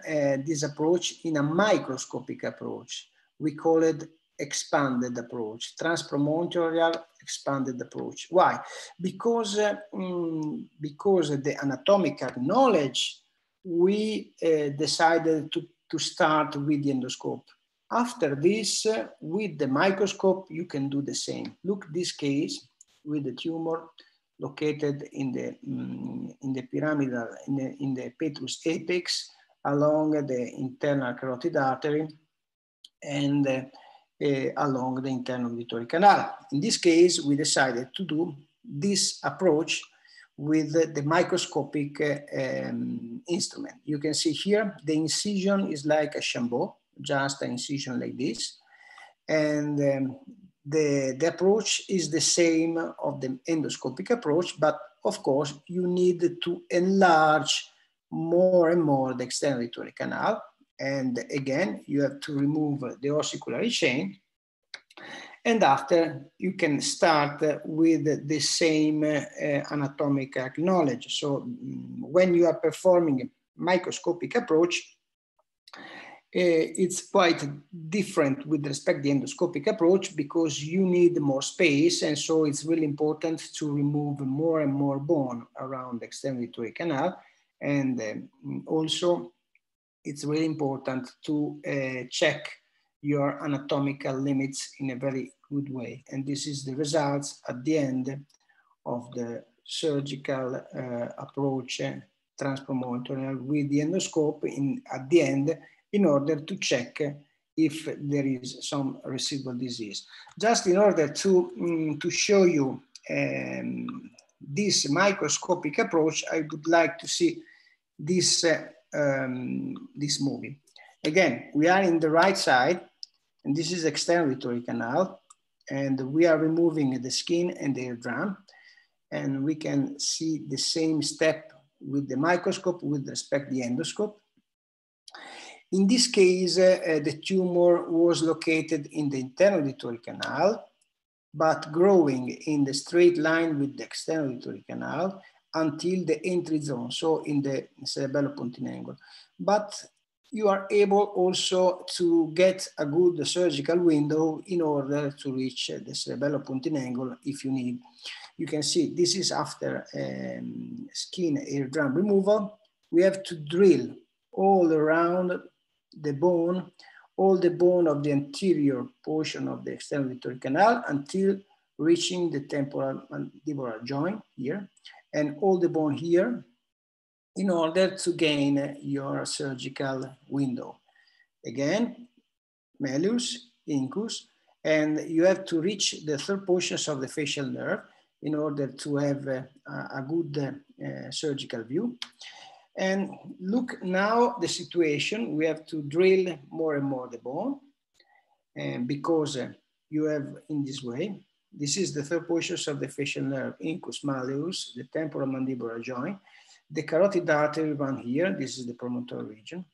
this approach in a microscopic approach. We call it expanded approach, transpromontorial expanded approach. Why? Because, uh, mm, because the anatomical knowledge, we uh, decided to, to start with the endoscope. After this, uh, with the microscope, you can do the same. Look this case with the tumor located in the, um, in the pyramidal, in the, in the petrous apex along the internal carotid artery and uh, uh, along the internal auditory canal. In this case, we decided to do this approach with the, microscopic uh, um, instrument. You can see here, the incision is like a Chambeau, just an incision like this. And um, the, the approach is the same of the endoscopic approach, but of course you need to enlarge more and more the external auditory canal. And again, you have to remove the ossiculary chain. And after you can start with the same uh, anatomical knowledge. So mm, when you are performing a microscopic approach, uh, it's quite different with respect to the endoscopic approach because you need more space and so it's really important to remove more and more bone around the external auditory canal and um, also it's really important to uh, check your anatomical limits in a very good way and this is the results at the end of the surgical uh, approach uh, transpromontorial with the endoscope in at the end in order to check if there is some residual disease. Just in order to, um, to show you um, this microscopic approach, I would like to see this, uh, um, this movie. Again, we are in the right side, and this is external auditory canal, and we are removing the skin and the eardrum, and we can see the same step with the microscope with respect to the endoscope. In this case, uh, the tumor was located in the internal auditory canal, but growing in the straight line with the external auditory canal until the entry zone, so in the cerebellopontine angle. But you are able also to get a good surgical window in order to reach the cerebellopontine angle if you need. You can see this is after um, skin eardrum removal. We have to drill all around the bone, all the bone of the anterior portion of the external auditory canal until reaching the temporal mandibular joint here, and all the bone here in order to gain your surgical window. Again, malleus, incus, and you have to reach the third portions of the facial nerve in order to have a, a good uh, surgical view. And look now the situation, we have to drill more and more the bone and because uh, you have in this way, this is the third portions of the facial nerve, incus malleus, the temporal mandibular joint. The carotid artery run here, this is the promontory region.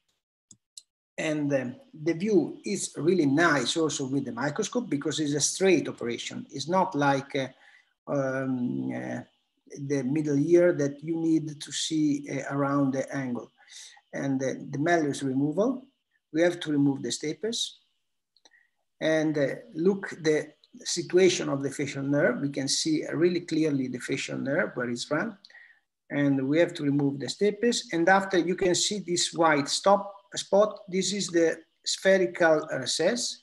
And uh, the view is really nice also with the microscope because it's a straight operation. It's not like uh, um, uh, the middle ear that you need to see uh, around the angle. And the malleus removal, we have to remove the stapes and uh, look the situation of the facial nerve. We can see really clearly the facial nerve where it's run. And we have to remove the stapes. And after you can see this white stop spot, this is the spherical recess.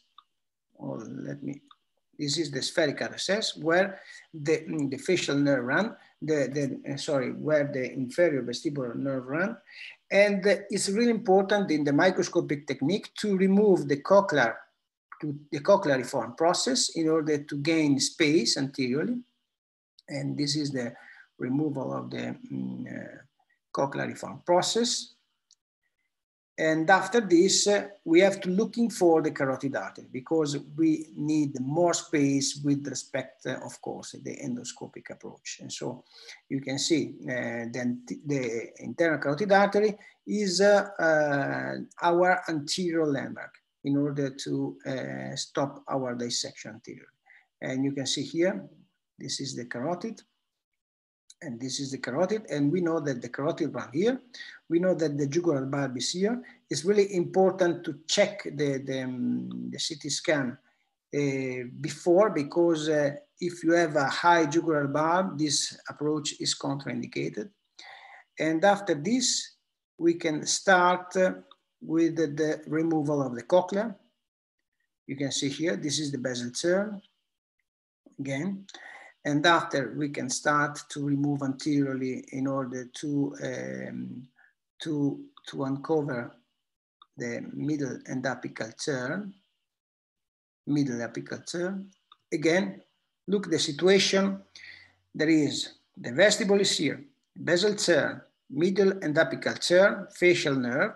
Or let me, this is the spherical recess where the, the facial nerve run the, the uh, sorry, where the inferior vestibular nerve run. And it's really important in the microscopic technique to remove the cochlear, to the cochleariform process in order to gain space anteriorly. And this is the removal of the um, uh, cochleariform process. And after this, uh, we have to looking for the carotid artery because we need more space with respect, uh, of course, the endoscopic approach. And so you can see uh, then the internal carotid artery is uh, uh, our anterior landmark in order to stop our dissection anterior. And you can see here, this is the carotid. And this is the carotid, and we know that the carotid run here. We know that the jugular bulb is here. It's really important to check the, the, um, the CT scan uh, before because uh, if you have a high jugular bulb, this approach is contraindicated. And after this, we can start uh, with the, the, removal of the cochlea. You can see here, this is the basal again. And after we can start to remove anteriorly in order to, um, to, to uncover the middle and apical turn, middle apical turn. Again, look the situation. There is, the vestibule is here, basal turn, middle and apical turn, facial nerve,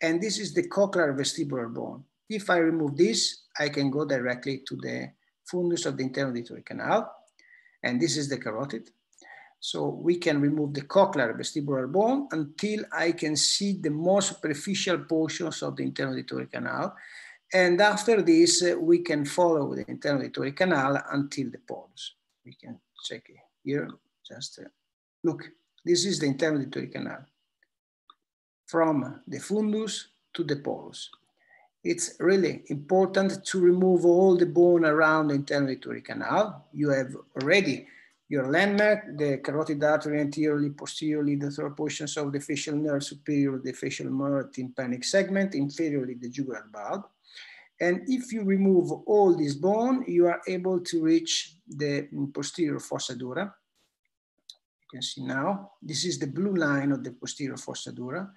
and this is the cochlear vestibular bone. If I remove this, I can go directly to the fundus of the internal auditory canal, and this is the carotid. So we can remove the cochlear vestibular bone until I can see the more superficial portions of the internal auditory canal. And after this, uh, we can follow the internal auditory canal until the porus. We can check here, just uh, look, this is the internal auditory canal from the fundus to the porus. It's really important to remove all the bone around the internal auditory canal. You have already your landmark, the carotid artery anteriorly, posteriorly, the third portions of the facial nerve, superior, the facial nerve tympanic segment, inferiorly, the jugular bulb. And if you remove all this bone, you are able to reach the posterior fossa dura. You can see now, this is the blue line of the posterior fossa dura.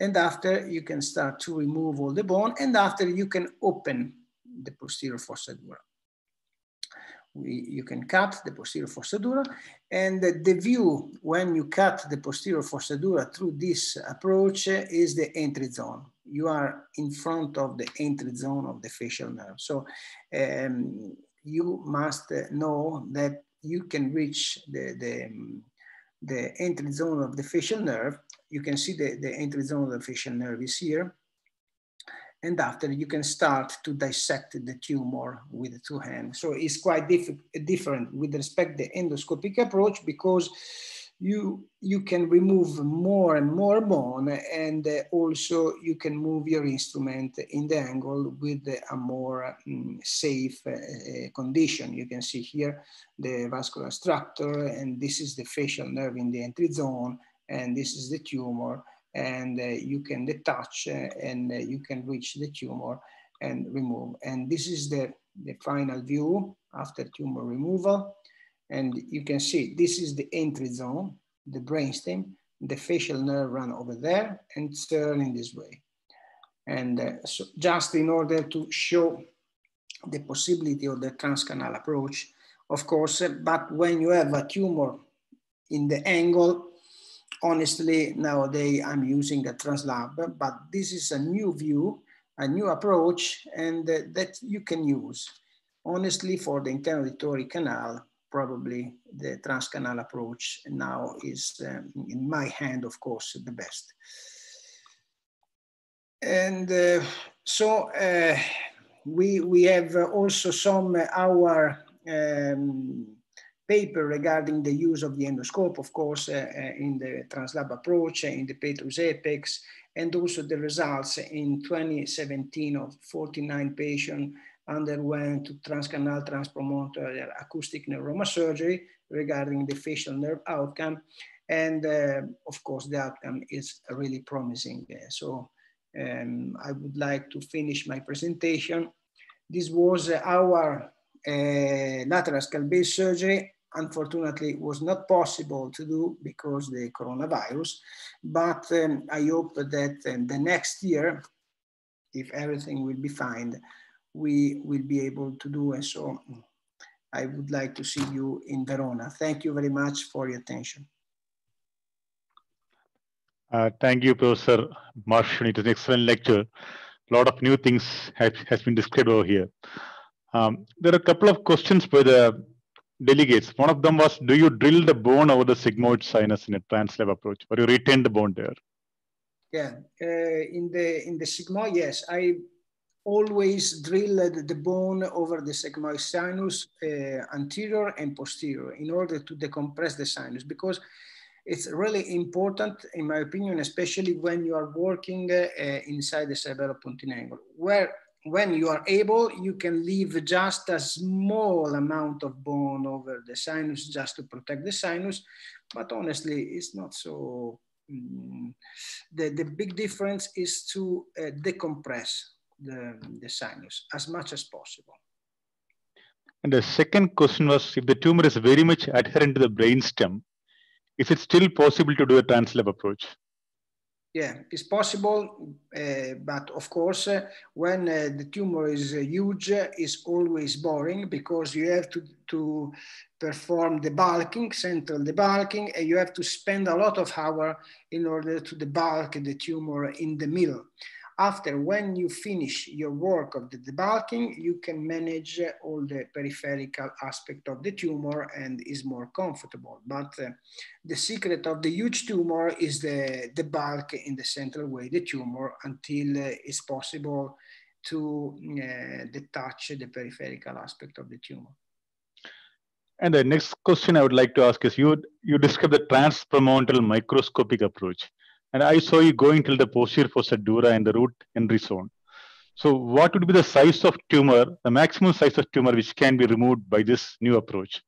And after you can start to remove all the bone and after you can open the posterior fossa dura. We, you can cut the posterior fossa dura and the, the view when you cut the posterior fossa dura through this approach is the entry zone. You are in front of the entry zone of the facial nerve. So um, you must know that you can reach the, the, the entry zone of the facial nerve you can see the, the entry zone of the facial nerve is here. And after you can start to dissect the tumor with the two hands. So it's quite diff different with respect to the endoscopic approach because you, you can remove more and more bone and uh, also you can move your instrument in the angle with a more um, safe uh, condition. You can see here the vascular structure and this is the facial nerve in the entry zone and this is the tumor and uh, you can detach uh, and uh, you can reach the tumor and remove. And this is the, the final view after tumor removal. And you can see this is the entry zone, the brainstem, the facial nerve run over there and turn in this way. And uh, so just in order to show the possibility of the transcanal approach, of course, but when you have a tumor in the angle, honestly, nowadays I'm using a translab, but this is a new view, a new approach, and uh, that you can use. Honestly, for the internal auditory canal, probably the transcanal approach now is, um, in my hand, of course, the best. And uh, so uh, we, we have also some uh, our um, paper regarding the use of the endoscope, of course, uh, uh, in the translab approach, in the petrous apex, and also the results in 2017 of 49 patients underwent transcanal transpromontory acoustic neuroma surgery regarding the facial nerve outcome. And uh, of course, the outcome is really promising. So um, I would like to finish my presentation. This was our uh, lateral base surgery unfortunately was not possible to do because the coronavirus. But um, I hope that um, the next year, if everything will be fine, we will be able to do and so I would like to see you in Verona. Thank you very much for your attention. Uh, thank you, Professor Martian. It was an excellent lecture. A lot of new things have, has been described over here. Um, there are a couple of questions by the delegates. One of them was, do you drill the bone over the sigmoid sinus in a translab approach, or you retain the bone there? Yeah, uh, in the in the sigmoid, yes, I always drill the bone over the sigmoid sinus uh, anterior and posterior in order to decompress the sinus because it's really important, in my opinion, especially when you are working uh, inside the cerebellopontine angle, where when you are able, you can leave just a small amount of bone over the sinus just to protect the sinus. But honestly, it's not so. Mm, the, the big difference is to uh, decompress the, the sinus as much as possible. And the second question was if the tumor is very much adherent to the brainstem, is it still possible to do a translab approach? Yeah, it's possible, uh, but of course, uh, when uh, the tumor is uh, huge, it's always boring because you have to, to perform debulking, central debulking, and you have to spend a lot of hour in order to debulk the tumor in the middle after when you finish your work of the debulking, you can manage all the peripheral aspect of the tumor and is more comfortable. But uh, the secret of the huge tumor is the, the bulk in the central way, the tumor, until uh, it's possible to uh, detach the peripheral aspect of the tumor. And the next question I would like to ask is, you, you described the transpremontal microscopic approach. And I saw you going till the posterior fossa dura and the root entry zone. So what would be the size of tumor, the maximum size of tumor which can be removed by this new approach?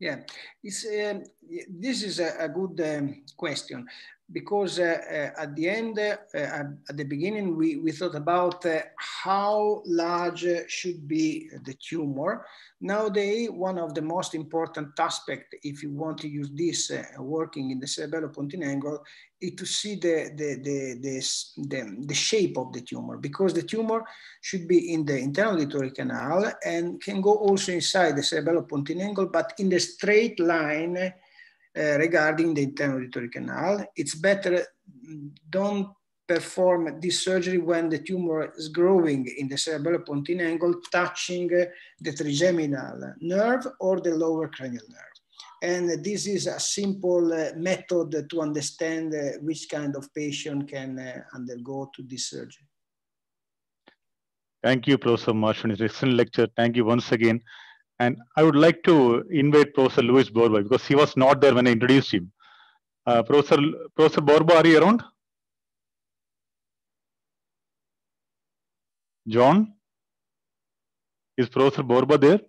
Yeah, it's, uh, this is a, a good um, question because uh, uh, at the end, uh, at the beginning, we, we thought about how large should be the tumor. Nowadays, one of the most important aspects, if you want to use this working in the cerebellopontine angle, is to see the, the, the, the, the, shape of the tumor because the tumor should be in the internal auditory canal and can go also inside the cerebellopontine angle, but in the straight line regarding the internal auditory canal. It's better don't perform this surgery when the tumor is growing in the cerebellopontine angle, touching the trigeminal nerve or the lower cranial nerve. And this is a simple uh, method to understand uh, which kind of patient can undergo to this surgery. Thank you, Professor Marshall. It's an excellent lecture. Thank you once again. And I would like to invite Professor Luis Borba because he was not there when I introduced him. Uh, Professor, Professor Borba, are you around? John? Is Professor Borba there?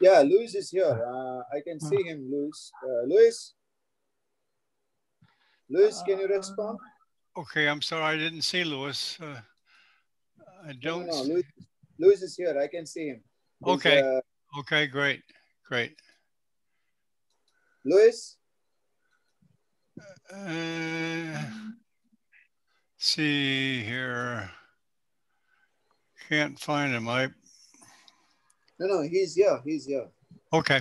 Yeah, Luis is here. Uh, I can see him, Luis. Uh, Louis? Luis, can you respond? Okay, I'm sorry, I didn't see Luis. Uh, I don't. No, no, Luis, Luis is here. I can see him. He's, okay. Uh, okay, great. Great. Luis? Uh, see here. Can't find him. I. No, no, he's here. He's here. Okay.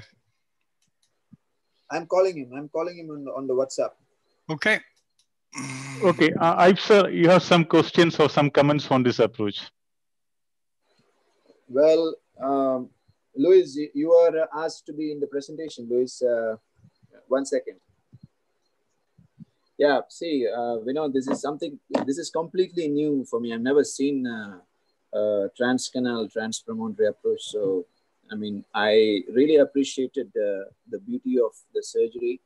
I'm calling him. I'm calling him on the, on the WhatsApp. Okay. Okay. Uh, I've sir, you have some questions or some comments on this approach. Well, um, Luis, you are asked to be in the presentation. Luis, uh, one second. Yeah, see, uh, you know, this is something, this is completely new for me. I've never seen uh, a transcanal, transpremonitory approach. So, I mean, I really appreciated the, the beauty of the surgery.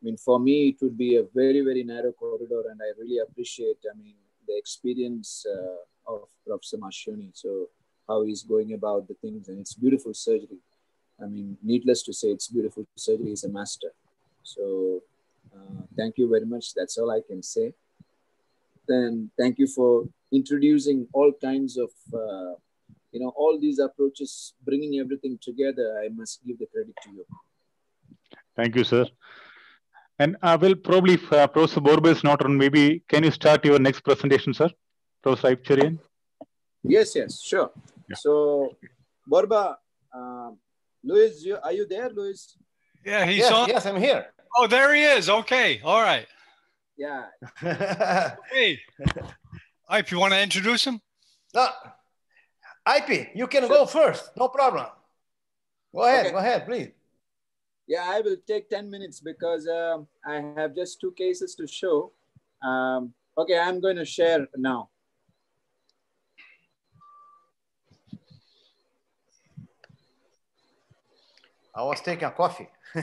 I mean, for me, it would be a very, very narrow corridor, and I really appreciate, I mean, the experience uh, of Professor Marchioni. So, how he's going about the things. And it's beautiful surgery. I mean, needless to say, it's beautiful surgery. He's a master. So uh, thank you very much. That's all I can say. Then thank you for introducing all kinds of, uh, you know, all these approaches, bringing everything together. I must give the credit to you. Thank you, sir. And I will probably, if uh, Professor Borba is not on, maybe can you start your next presentation, sir? Professor Iype Cherian? Yes, yes, sure. Yeah. So, Borba, um, Luis, you, are you there, Luis? Yeah, he's yes, on. Yes, I'm here. Oh, there he is. Okay, all right. Yeah. [LAUGHS] hey, Ip, you want to introduce him? No, Ip, you can go first. No problem. Go ahead. Okay. Go ahead, please. Yeah, I will take 10 minutes because um, I have just two cases to show. Um, Okay, I'm going to share now. I was taking a coffee. [LAUGHS]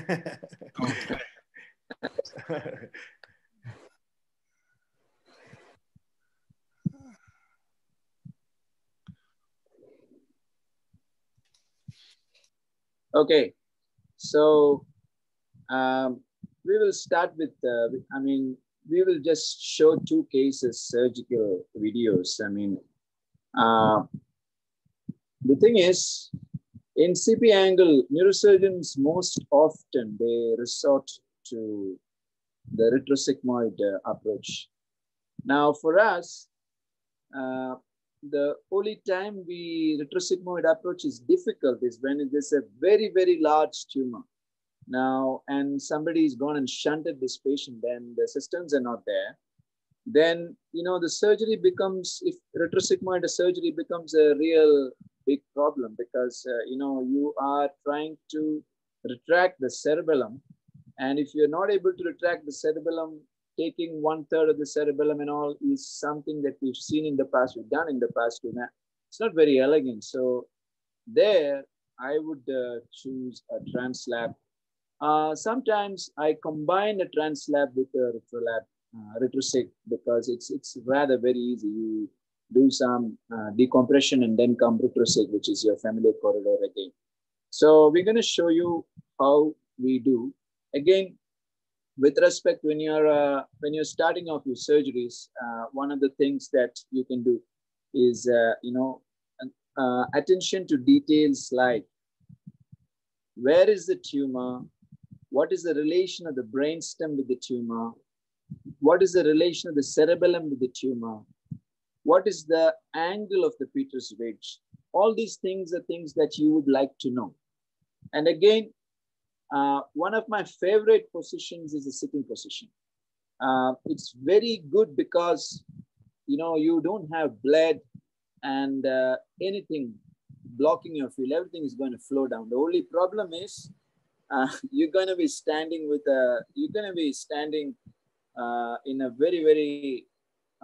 Okay. So um, we will start with, uh, I mean, we will just show two cases, surgical videos. I mean, uh, the thing is, in CP angle, neurosurgeons most often, they resort to the retrosigmoid uh, approach. Now for us, uh, the only time we retrosigmoid approach is difficult is when there's a very, very large tumor. Now, and somebody is gone and shunted this patient, then the systems are not there. Then, you know, the surgery becomes, if retrosigmoid surgery becomes a real big problem because, uh, you know, you are trying to retract the cerebellum. And if you're not able to retract the cerebellum, taking one third of the cerebellum and all is something that we've seen in the past, we've done in the past. It's not very elegant. So there, I would uh, choose a translab. Uh, sometimes I combine a translab with a retrolab, uh, retrosig because it's it's rather very easy. You do some uh, decompression and then come retrosig, which is your familiar corridor again. So we're going to show you how we do. Again, with respect when you're uh, when you're starting off your surgeries uh, one of the things that you can do is uh, you know uh, attention to details like where is the tumor what is the relation of the brainstem with the tumor what is the relation of the cerebellum with the tumor what is the angle of the petrous ridge all these things are things that you would like to know and again uh, one of my favorite positions is the sitting position. Uh, it's very good because, you know, you don't have blood and uh, anything blocking your field. Everything is going to flow down. The only problem is uh, [LAUGHS] you're going to be standing with a, you're going to be standing uh, in a very, very,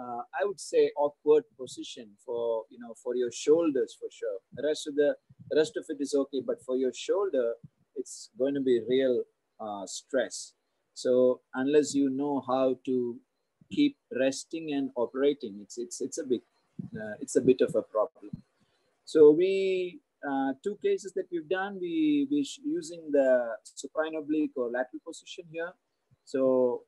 I would say awkward position for, you know, for your shoulders for sure. The rest of the, the rest of it is okay. But for your shoulder, it's going to be real uh, stress. So unless you know how to keep resting and operating, it's it's it's a big uh, it's a bit of a problem. So we uh, two cases that we've done, we we using the supine oblique or lateral position here. So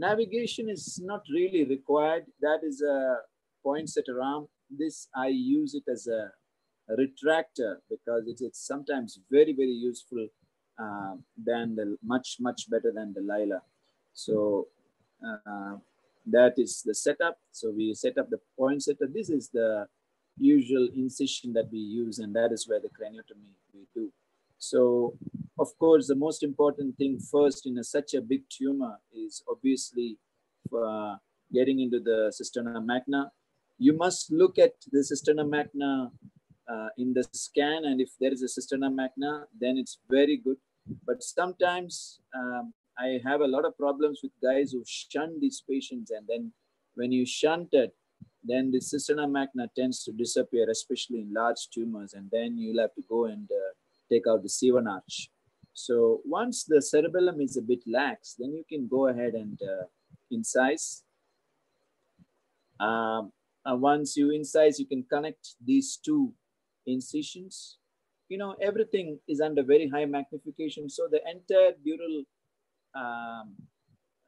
navigation is not really required. That is a Pointsetter arm. This I use it as a retractor because it's, it's sometimes very, very useful uh, than the much, much better than the Leyla. So uh, that is the setup. So we set up the Pointsetter. This is the usual incision that we use and that is where the craniotomy we do. So of course, the most important thing first in a, such a big tumor is obviously uh, getting into the cisterna magna. You must look at the cisterna magna uh, in the scan. And if there is a cisterna magna, then it's very good. But sometimes um, I have a lot of problems with guys who shunt these patients. And then when you shunt it, then the cisterna magna tends to disappear, especially in large tumors. And then you'll have to go and uh, take out the C1 arch. So once the cerebellum is a bit lax, then you can go ahead and uh, incise. Um, once you incise, you can connect these two incisions. You know, everything is under very high magnification. So the entire dural, um,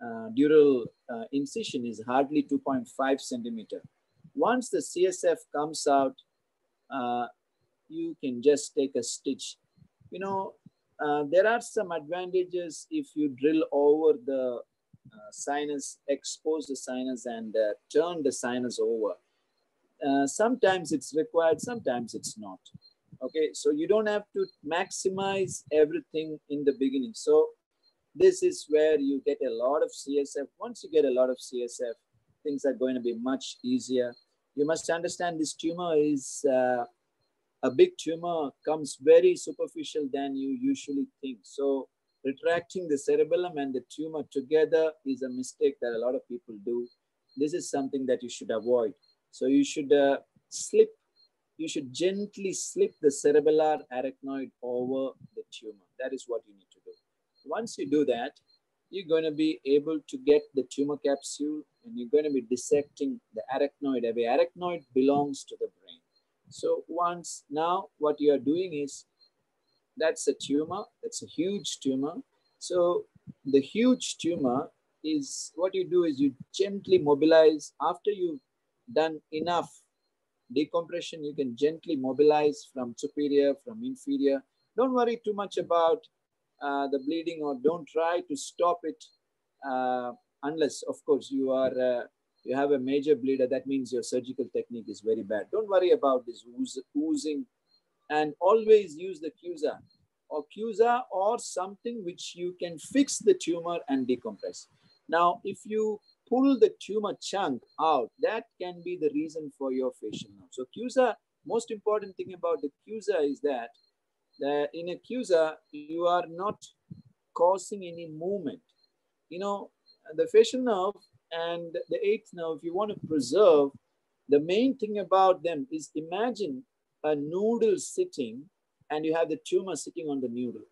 uh, dural uh, incision is hardly 2.5 centimeter. Once the CSF comes out, uh, you can just take a stitch. You know, uh, there are some advantages if you drill over the uh, sinus, expose the sinus and uh, turn the sinus over uh, sometimes it's required, sometimes it's not. Okay, so you don't have to maximize everything in the beginning. So this is where you get a lot of CSF. Once you get a lot of CSF, things are going to be much easier. You must understand this tumor is uh, a big tumor comes very superficial than you usually think. So retracting the cerebellum and the tumor together is a mistake that a lot of people do this is something that you should avoid. So you should uh, slip, you should gently slip the cerebellar arachnoid over the tumor. That is what you need to do. Once you do that, you're going to be able to get the tumor capsule and you're going to be dissecting the arachnoid away. Arachnoid belongs to the brain. So once now what you are doing is that's a tumor, that's a huge tumor. So the huge tumor is what you do is you gently mobilize after you've done enough decompression, you can gently mobilize from superior, from inferior. Don't worry too much about uh, the bleeding or don't try to stop it uh, unless, of course, you are uh, you have a major bleeder. That means your surgical technique is very bad. Don't worry about this oozing and always use the Cusa or Cusa or something which you can fix the tumor and decompress. Now, if you pull the tumor chunk out, that can be the reason for your facial nerve. So Cusa, most important thing about the Cusa is that uh, in a Cusa, you are not causing any movement. You know, the facial nerve and the eighth now, if you want to preserve, the main thing about them is imagine a noodle sitting and you have the tumor sitting on the noodle.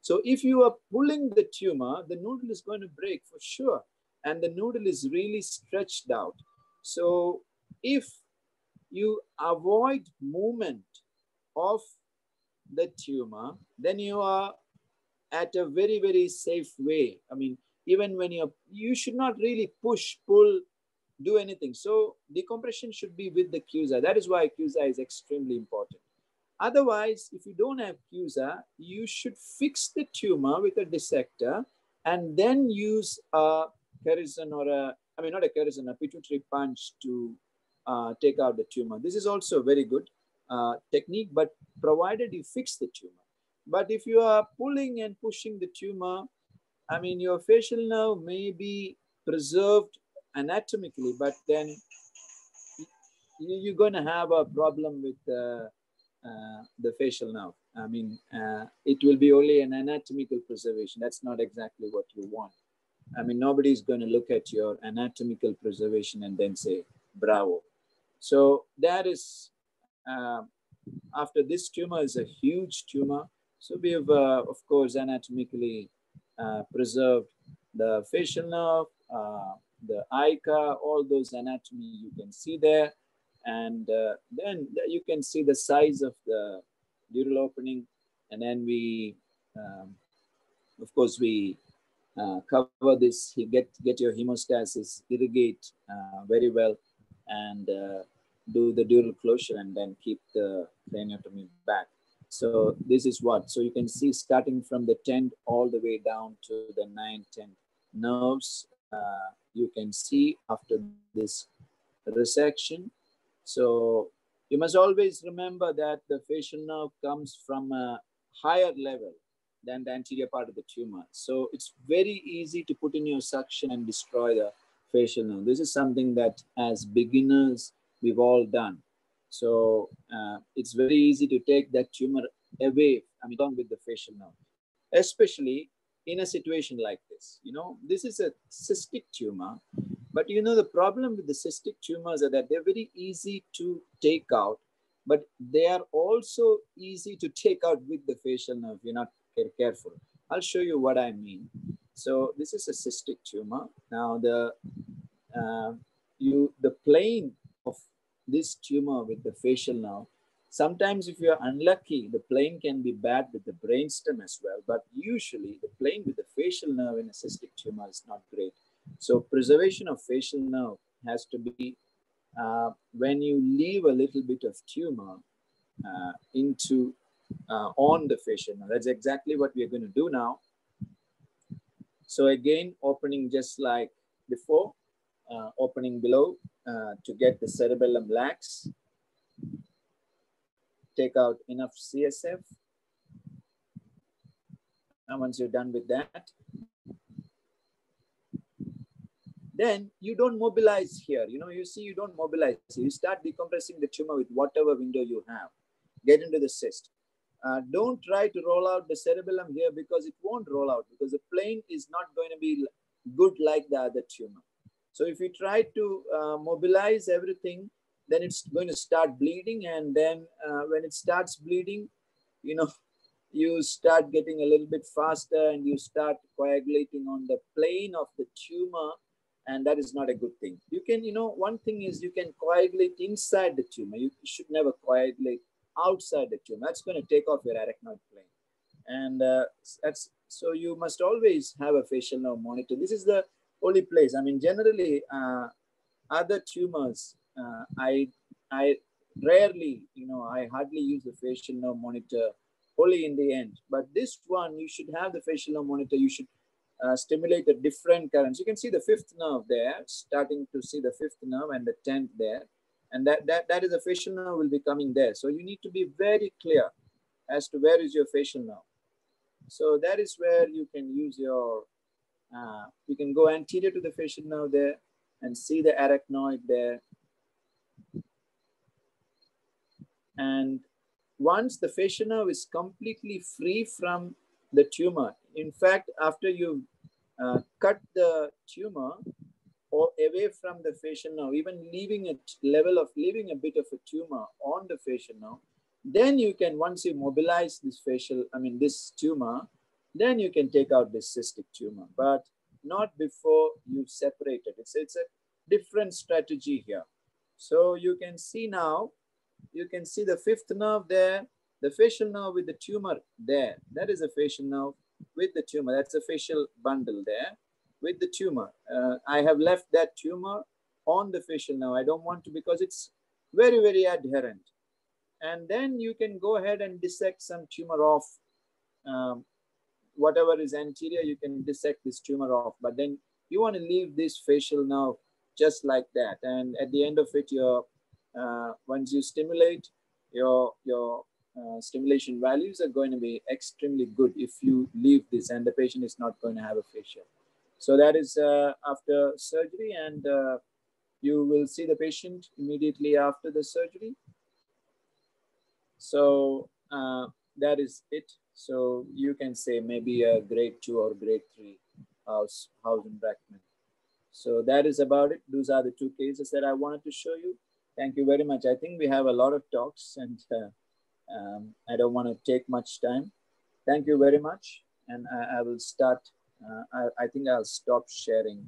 So if you are pulling the tumor, the noodle is going to break for sure. And the noodle is really stretched out. So if you avoid movement of the tumor, then you are at a very, very safe way. I mean, even when you're, you should not really push, pull, do anything. So decompression should be with the Cusa. That is why Cusa is extremely important. Otherwise, if you don't have Cusa, you should fix the tumor with a dissector and then use a Kerrison or a, I mean, not a Kerrison, a pituitary punch to uh, take out the tumor. This is also a very good uh, technique, but provided you fix the tumor. But if you are pulling and pushing the tumor, I mean, your facial nerve may be preserved anatomically, but then you're going to have a problem with uh, uh, the facial nerve. I mean, uh, it will be only an anatomical preservation. That's not exactly what you want. I mean, nobody's going to look at your anatomical preservation and then say, bravo. So that is, uh, after this tumor is a huge tumor. So we have, uh, of course, anatomically preserved the facial nerve, uh, the ICA, all those anatomy you can see there. And uh, then you can see the size of the dural opening. And then we, um, of course, we uh, cover this, get, get your hemostasis, irrigate uh, very well, and uh, do the dural closure and then keep the craniotomy back. So this is what, so you can see starting from the 10th all the way down to the 9th, 10th nerves, uh, you can see after this resection so you must always remember that the facial nerve comes from a higher level than the anterior part of the tumor. So it's very easy to put in your suction and destroy the facial nerve. This is something that as beginners, we've all done. So uh, it's very easy to take that tumor away, I mean, along with the facial nerve, especially in a situation like this. You know, this is a cystic tumor but you know, the problem with the cystic tumors are that they're very easy to take out, but they are also easy to take out with the facial nerve. You're not careful. I'll show you what I mean. So this is a cystic tumor. Now the uh, you the plane of this tumor with the facial nerve. Sometimes if you're unlucky, the plane can be bad with the brainstem as well. But usually the plane with the facial nerve in a cystic tumor is not great. So preservation of facial nerve has to be uh, when you leave a little bit of tumor uh, into uh, on the facial nerve. That's exactly what we're going to do now. So again, opening just like before, uh, opening below uh, to get the cerebellum lax. Take out enough CSF. And once you're done with that, then you don't mobilize here. You know, you see, you don't mobilize. You start decompressing the tumor with whatever window you have. Get into the cyst. Uh, don't try to roll out the cerebellum here because it won't roll out because the plane is not going to be good like the other tumor. So if you try to uh, mobilize everything, then it's going to start bleeding. And then uh, when it starts bleeding, you know, you start getting a little bit faster and you start coagulating on the plane of the tumor. And that is not a good thing. You can, you know, one thing is you can coagulate inside the tumor. You should never coagulate outside the tumor. That's going to take off your arachnoid plane. And uh, that's so you must always have a facial nerve monitor. This is the only place. I mean, generally, uh, other tumors, uh, I, I rarely, you know, I hardly use the facial nerve monitor only in the end. But this one, you should have the facial nerve monitor. You should uh, stimulate the different currents. You can see the fifth nerve there, starting to see the fifth nerve and the 10th there. And that, that, that is a facial nerve will be coming there. So you need to be very clear as to where is your facial nerve. So that is where you can use your, uh, you can go anterior to the facial nerve there and see the arachnoid there. And once the facial nerve is completely free from the tumor, in fact, after you uh, cut the tumor or away from the facial nerve, even leaving a level of leaving a bit of a tumor on the facial nerve, then you can, once you mobilize this facial, I mean, this tumor, then you can take out this cystic tumor, but not before you separate it. It's, it's a different strategy here. So you can see now, you can see the fifth nerve there, the facial nerve with the tumor there. That is a facial nerve with the tumor. That's a facial bundle there with the tumor. Uh, I have left that tumor on the facial nerve. I don't want to because it's very, very adherent and then you can go ahead and dissect some tumor off. Um, whatever is anterior, you can dissect this tumor off, but then you want to leave this facial nerve just like that. And at the end of it, your uh, once you stimulate, your your uh, stimulation values are going to be extremely good if you leave this and the patient is not going to have a facial. So that is uh, after surgery and uh, you will see the patient immediately after the surgery so uh, that is it. So you can say maybe a grade two or grade three house, in Brackmann. So that is about it. Those are the two cases that I wanted to show you. Thank you very much. I think we have a lot of talks and uh, um, I don't want to take much time. Thank you very much. And I, I will start, uh, I, I, think I'll stop sharing.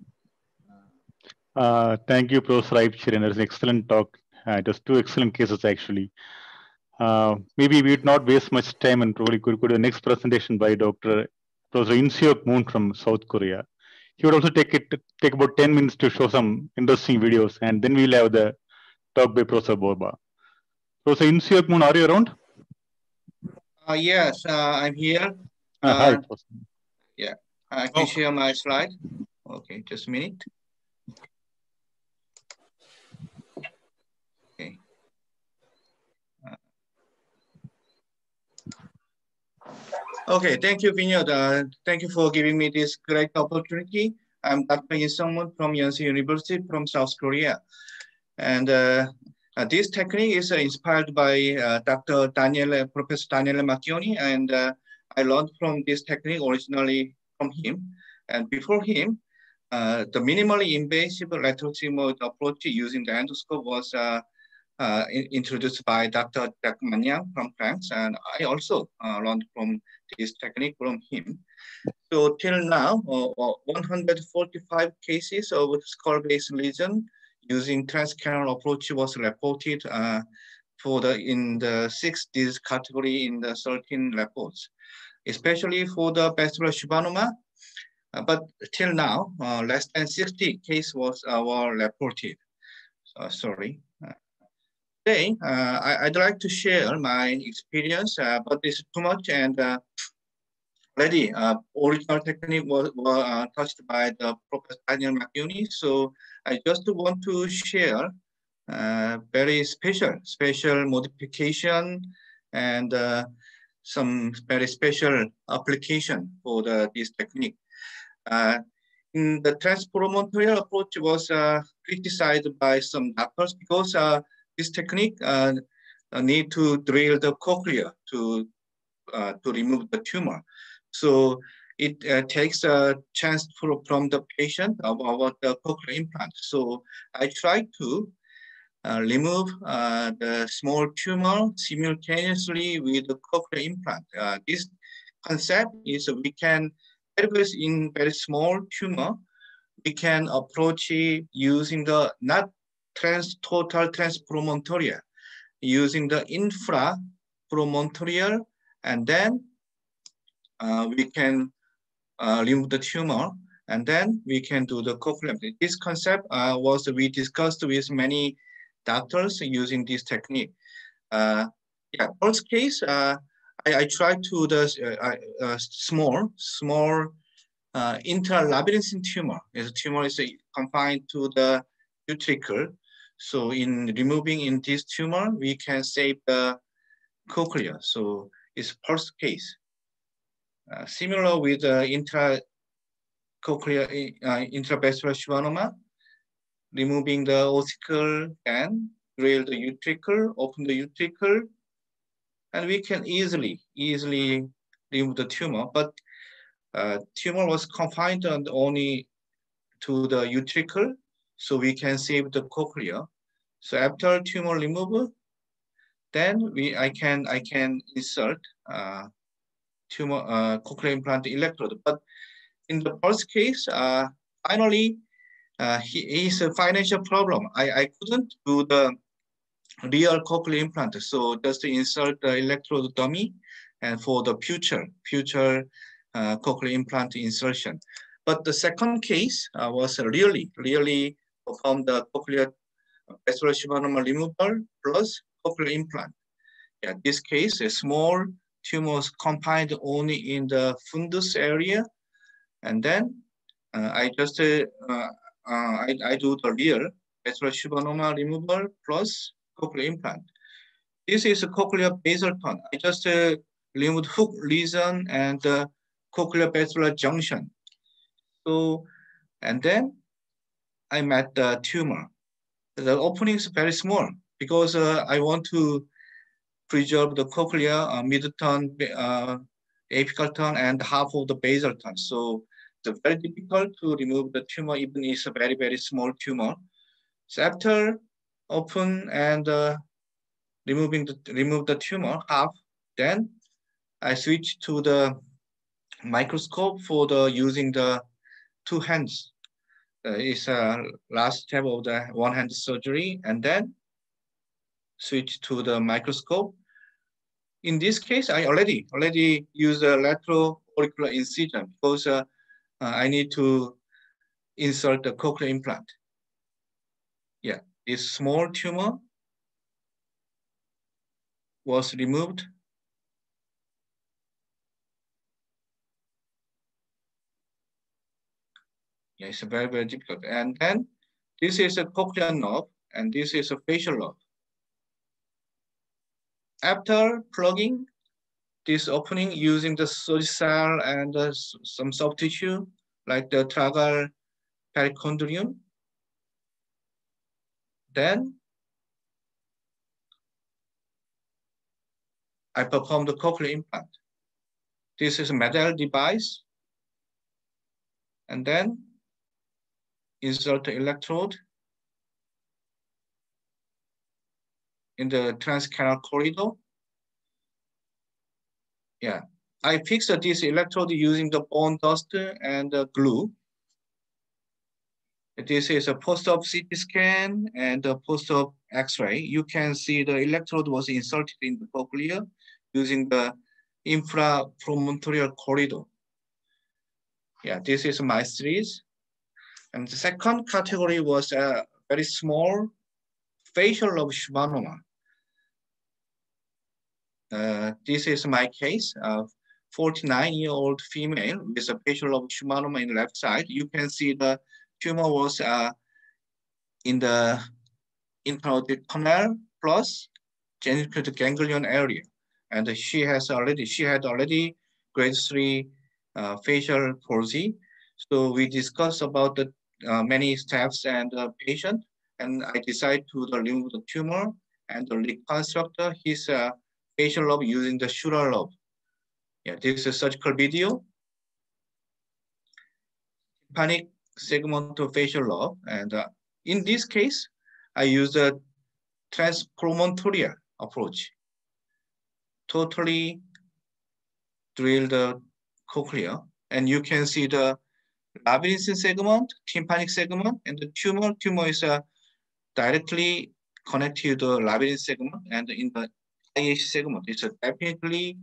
Uh, thank you, Professor Iype Cherian. That was an excellent talk. Uh, it was two excellent cases, actually. Uh, maybe we would not waste much time and probably could go to the next presentation by Dr. Professor In Moon from South Korea. He would also take it take about 10 minutes to show some interesting videos, and then we'll have the talk by Professor Borba. Professor In Moon, are you around? Uh, yes, uh, I'm here. Uh, hi. Yeah, I can oh. share my slide. Okay, just a minute. Okay, thank you, Vinod. Uh, thank you for giving me this great opportunity. I'm Dr. In Seok Moon from Yonsei University from South Korea. And uh, uh, this technique is uh, inspired by uh, Dr. Daniel, Professor Daniele Marchioni, and uh, I learned from this technique originally from him. And before him, the minimally invasive lateral sigmoid approach using the endoscope was uh, introduced by Dr. Jacques Magnan from France, and I also uh, learned from this technique from him. So till now, uh, 145 cases of skull-base lesion using transcameral approach was reported uh, for the in the six disease category in the 13 reports, especially for the vestibular schwannoma. Uh, but till now, less than 60 cases was were reported. sorry today, uh, I, would like to share my experience, uh, but it's too much and uh, already uh, original technique was, was uh, touched by the Professor Daniel Marchioni. So I just want to share uh, very special, special modification and uh, some very special application for the, this technique. in the transpromontorial approach was criticized by some doctors because this technique uh, uh, need to drill the cochlea to uh, to remove the tumor. So it uh, takes a chance from the patient about the cochlear implant. So I try to remove the small tumor simultaneously with the cochlear implant. This concept is we can, in very small tumor, we can approach it using the not trans total transpromontorial, using the infra promontorial, and then uh, we can uh, remove the tumor, and then we can do the cochlear. This concept uh, was we discussed with many doctors using this technique. Uh, yeah, first case, uh, I, I tried to the uh, small, small uh, intralabyrinthine tumor. The tumor is confined to the utricle. So in removing in this tumor, we can save the cochlea. So it's first case. Uh, similar with uh, intracochlear uh, intravestibular schwannoma, removing the ossicle and drill the utricle, open the utricle, and we can easily, easily remove the tumor. But uh, tumor was confined and only to the utricle, so we can save the cochlea. So after tumor removal, then we I can I can insert uh, tumor uh, cochlear implant electrode. But in the first case, uh, finally, uh, he is a financial problem. I, I couldn't do the real cochlear implant, so just to insert the electrode dummy and for the future future uh, cochlear implant insertion. But the second case uh, was really really perform the cochlear vascular schwannoma removal plus cochlear implant. Yeah, this case, a small tumors confined only in the fundus area. And then uh, I just, uh, uh, I, I do the real vascular schwannoma removal plus cochlear implant. This is a cochlear basal tone. I just uh, removed hook lesion and uh, cochlear basilar junction. So, and then I met the tumor. The opening is very small because uh, I want to preserve the cochlea, uh, mid-tone, uh, apical tone, and half of the basal tone. So it's very difficult to remove the tumor, even if it's a very, very small tumor. So after open and uh, removing the, remove the tumor half, then I switch to the microscope for the using the two hands. Uh, it's a last step of the one hand surgery, and then switch to the microscope. In this case, I already already use a lateral auricular incision because uh, uh, I need to insert the cochlear implant. Yeah, this small tumor was removed. Yeah, it's very, very difficult. And then this is a cochlear knob and this is a facial knob. After plugging this opening using the cell and uh, some soft tissue like the tragal perichondrium, then I perform the cochlear implant. This is a metal device. And then insert the electrode in the transcanal corridor. Yeah, I fixed this electrode using the bone dust and the glue. This is a post-op CT scan and a post-op X-ray. You can see the electrode was inserted in the cochlea using the infrapromontorial corridor. Yeah, this is my series. And the second category was a very small facial lobe schwannoma. Uh, this is my case of 49-year-old female with a facial lobe schwannoma in the left side. You can see the tumor was uh, in the intraotic canal plus geniculate ganglion area. And she has already, she had already grade three uh, facial palsy. So we discussed about the many steps and uh, patient, and I decided to remove the tumor and reconstruct his uh, facial lobe using the sural lobe. Yeah, this is a surgical video. Panic tympanic segmentofacial lobe. And uh, in this case, I use the transpromontorial approach. Totally drill the cochlea, and you can see the labyrinthine segment, tympanic segment, and the tumor. Tumor is uh, directly connected to the labyrinth segment, and in the IH segment, it's a definitely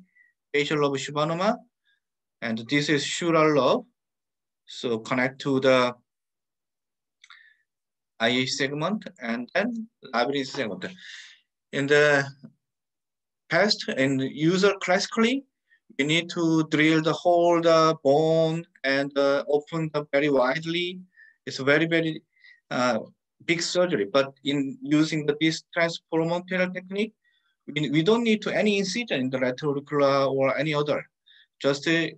facial lobe schwannoma, and this is sural lobe. So connect to the IH segment and then labyrinth segment. In the past, in user classically, we need to drill the hole, the bone, and uh, open the very widely. It's a very, very uh, big surgery. But in using the this transpromontorial technique, we, we don't need to any incision in the lateral or any other. Just a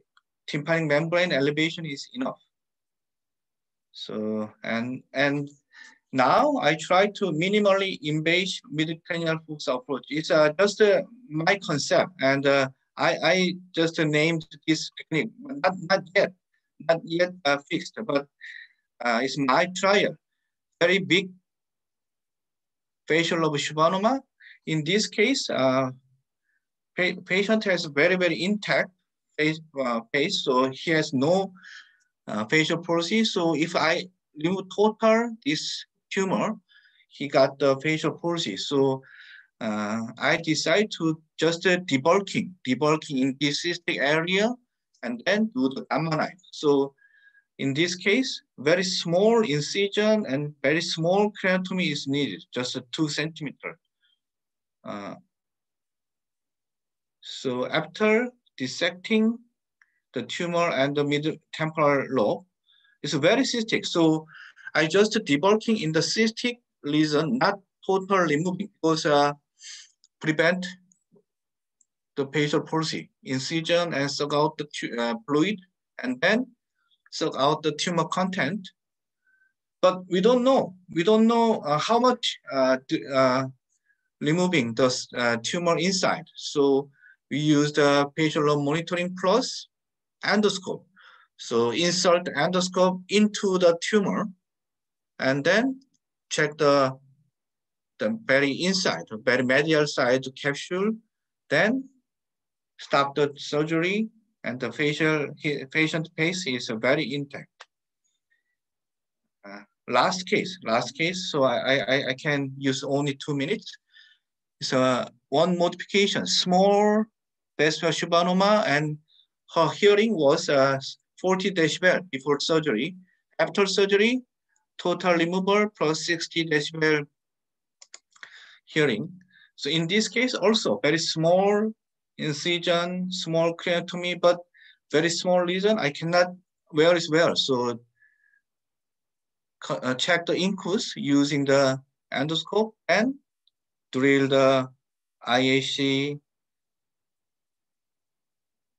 tympanic membrane elevation is enough. So, and, and now I try to minimally invade mid-cranial fossa approach. It's uh, just uh, my concept, and uh, I, I just named this technique, not, not yet, not yet uh, fixed, but uh, it's my trial. Very big facial lobe schwannoma. In this case, uh, pa patient has very, very intact face, uh, face so he has no uh, facial palsy. So if I remove total this tumor, he got the facial palsy. So uh, I decide to just uh, debulking, debulking in this cystic area and then do the gamma knife. So in this case, very small incision and very small craniotomy is needed, just a two centimeter. Uh, so after dissecting the tumor and the middle temporal lobe, it's very cystic. So I just debulking in the cystic lesion, not total removing because uh, prevent the facial palsy, incision and suck out the uh, fluid and then suck out the tumor content. But we don't know. We don't know uh, how much uh, uh removing the uh, tumor inside. So we use the facial monitoring plus endoscope. So insert endoscope into the tumor and then check the, the very inside, the very medial side capsule, then stop the surgery and the facial patient face is very intact. Uh, last case, last case, so I, I, I can use only two minutes. So uh, one modification, small vesical schwannoma and her hearing was uh, 40 decibel before surgery. After surgery, total removal plus 60 decibel hearing. So in this case also very small incision, small craniotomy, but very small lesion. I cannot, where is where? So uh, check the incus using the endoscope and drill the IAC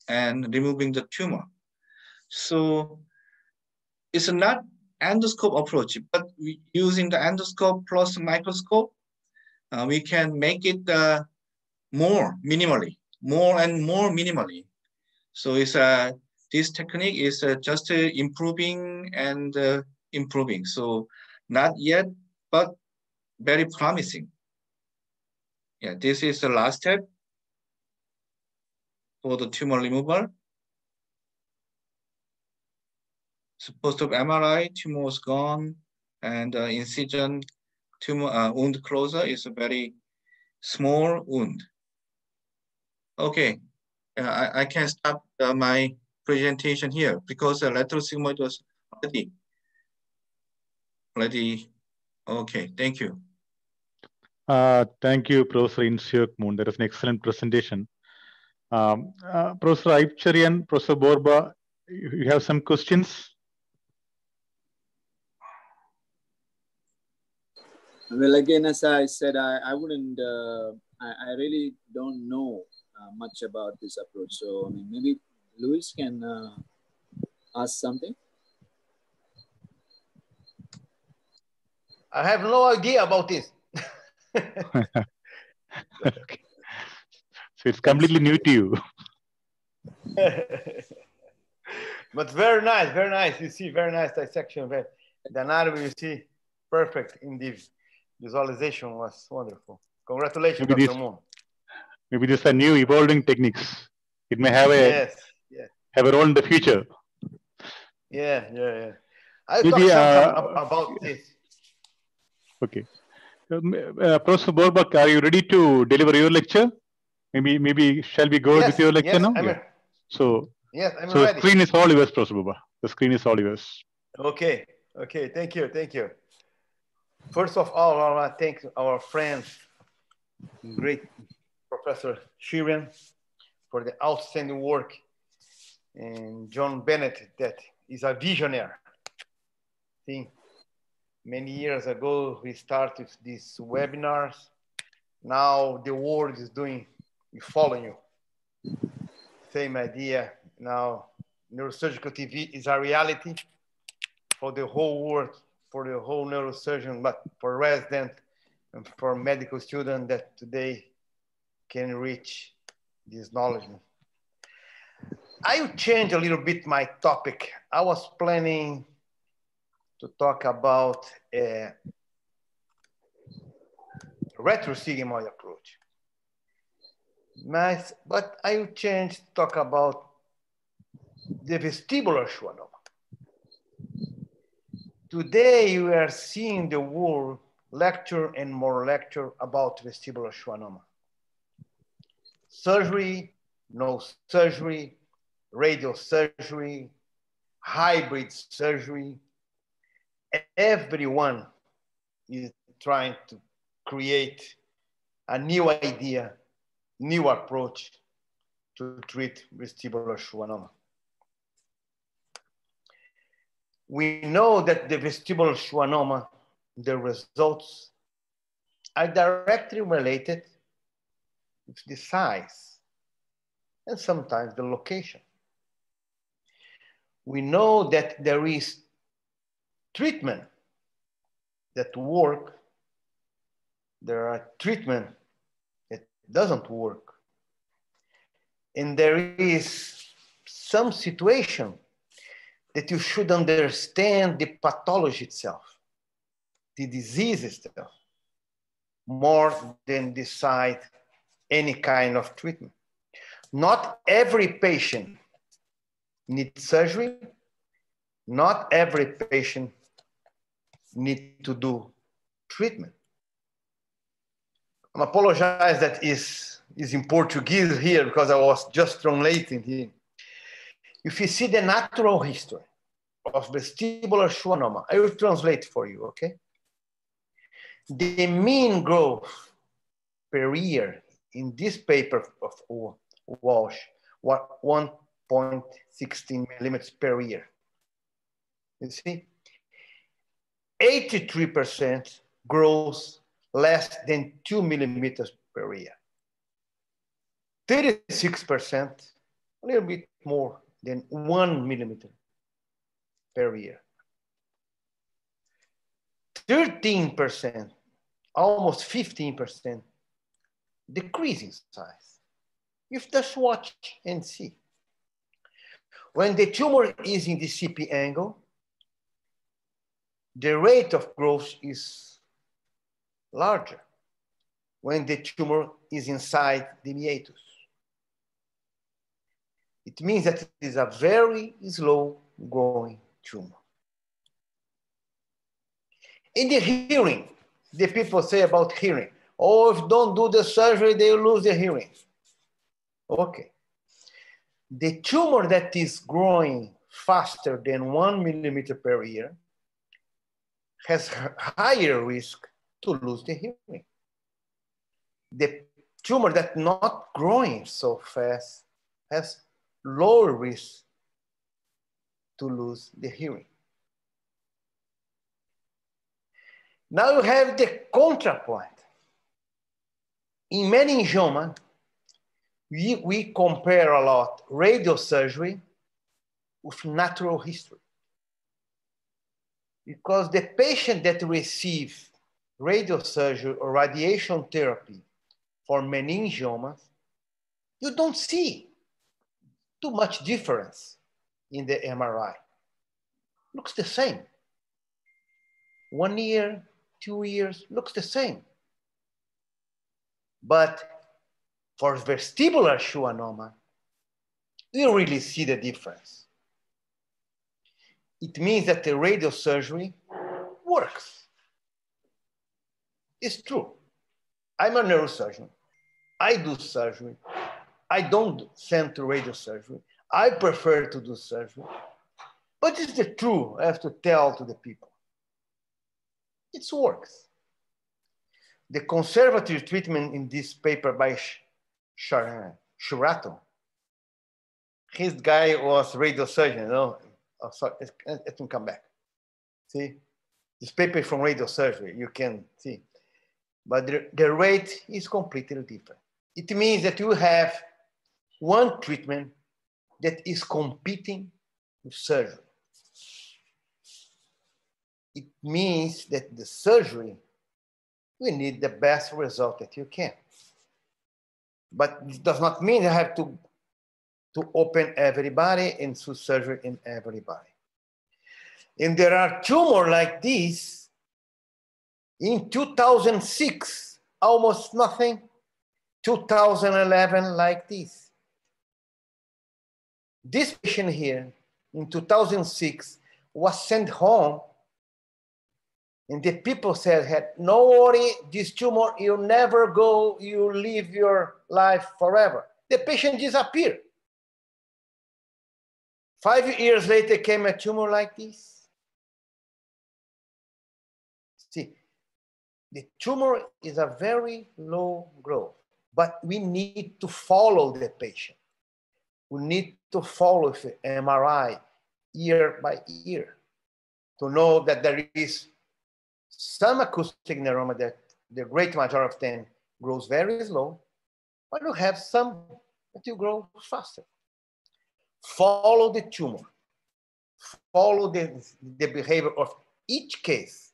and removing the tumor. So it's not endoscope approach, but using the endoscope plus microscope, we can make it uh, more minimally, more and more minimally. So it's uh, this technique is uh, just uh, improving and uh, improving. So not yet, but very promising. Yeah, this is the last step for the tumor removal. So post-op MRI, tumor was gone, and uh, incision tumor uh, wound closure is a very small wound. Okay, uh, I, I can stop uh, my presentation here because the lateral sigmoid was already, already, okay, thank you. Uh, thank you, Professor In Seok Moon. That was an excellent presentation. Um, uh, Professor Iype Cherian, Professor Borba, you have some questions? Well, again, as I said, I, I wouldn't, uh, I, I really don't know uh, much about this approach. So, I mean, maybe Luis can uh, ask something. I have no idea about this. okay. [LAUGHS] So it's completely new to you. [LAUGHS] But very nice, very nice. You see, very nice dissection. Very, the anatomy you see perfect in the visualization was wonderful. Congratulations, Maybe Dr. this- Moon. Maybe these are new evolving techniques. It may have a Yes, yeah, have a role in the future. yeah, yeah, yeah. I'll Maybe, uh, ab- about this. Okay. Um, uh, Professor Borba, are you ready to deliver your lecture? Maybe, maybe shall we go Yes, with your lecture yes, now? I'm, Yeah. So, yes, I'm so the screen is all yours, Professor Borba. The screen is all yours. Okay, okay, thank you, thank you. First of all, I want to thank our friend, great Professor Cherian, for the outstanding work, and John Bennett, that is a visionary. I think many years ago we started these webinars. Now the world is doing, following you. Same idea. Now neurosurgical TV is a reality for the whole world, for the whole neurosurgeon, but for resident and for medical student that today can reach this knowledge. I will change a little bit my topic. I was planning to talk about a retrosigmoid approach. Mas, but I will change to talk about the vestibular schwannoma. Today we are seeing the world lecture and more lecture about vestibular schwannoma. Surgery, no surgery, radial surgery, hybrid surgery. Everyone is trying to create a new idea, new approach to treat vestibular schwannoma. We know that the vestibular schwannoma, the results are directly related with the size and sometimes the location. We know that there is treatment that work. There are treatment that doesn't work. And there is some situation that you should understand the pathology itself, the disease itself, more than decide any kind of treatment. Not every patient needs surgery. Not every patient needs to do treatment. I apologize that is, is in Portuguese here because I was just translating here. If you see the natural history of vestibular schwannoma, I will translate for you, okay? The mean growth per year in this paper of Walsh was 1.16 millimeters per year. You see? 83% grows less than two millimeters per year. 36%, a little bit more than one millimeter per year. 13%, almost 15%, decrease in size. You just watch and see. When the tumor is in the CP angle, the rate of growth is larger when the tumor is inside the meatus. It means that it is a very slow growing tumor. In the hearing, the people say about hearing, oh, if don't do the surgery, they lose the hearing. Okay. The tumor that is growing faster than one millimeter per year has higher risk to lose the hearing. The tumor that's not growing so fast has lower risk to lose the hearing. Now you have the contrapoint. In meningioma, we, we compare a lot radio surgery with natural history. Because the patient that receive radio surgery or radiation therapy for meningiomas, you don't see too much difference in the MRI. Looks the same. One year, two years, looks the same. But for vestibular schwannoma, you really see the difference. It means that the radiosurgery works. It's true. I'm a neurosurgeon. I do surgery. I don't send to radio surgery. I prefer to do surgery. But it's the truth I have to tell to the people. It works. The conservative treatment in this paper by Shurato, his guy was radiosurgeon, you know. Oh, sorry, it can come back. See, this paper from radio surgery, you can see. But the, the rate is completely different. It means that you have one treatment that is competing with surgery. It means that the surgery, we need the best result that you can. But it does not mean you have to, to open everybody and do surgery in everybody. And there are tumors like this in 2006, almost nothing. 2011, like this. This patient here in 2006 was sent home and the people said, had, no worry, this tumor, you never go, you live your life forever. The patient disappeared. Five years later came a tumor like this. See, the tumor is a very low growth, but we need to follow the patient. We need to follow the MRI year by year to know that there is some acoustic neuroma that the great majority of them grows very slow, but you have some that you grow faster. Follow the tumor. Follow the, the behavior of each case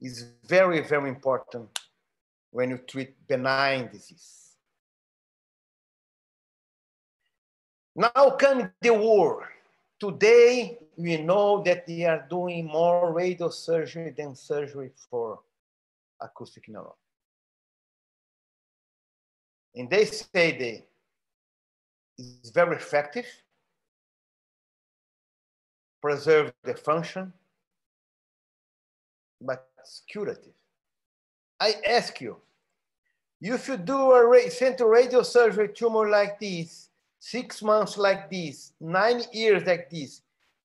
is very, very important when you treat benign disease. Now come the war. Today, we know that they are doing more radio surgery than surgery for acoustic neuroma. And they say they it's very effective, preserve the function, but it's curative. I ask you, if you do a central radiosurgery tumor like this, six months like this, nine years like this,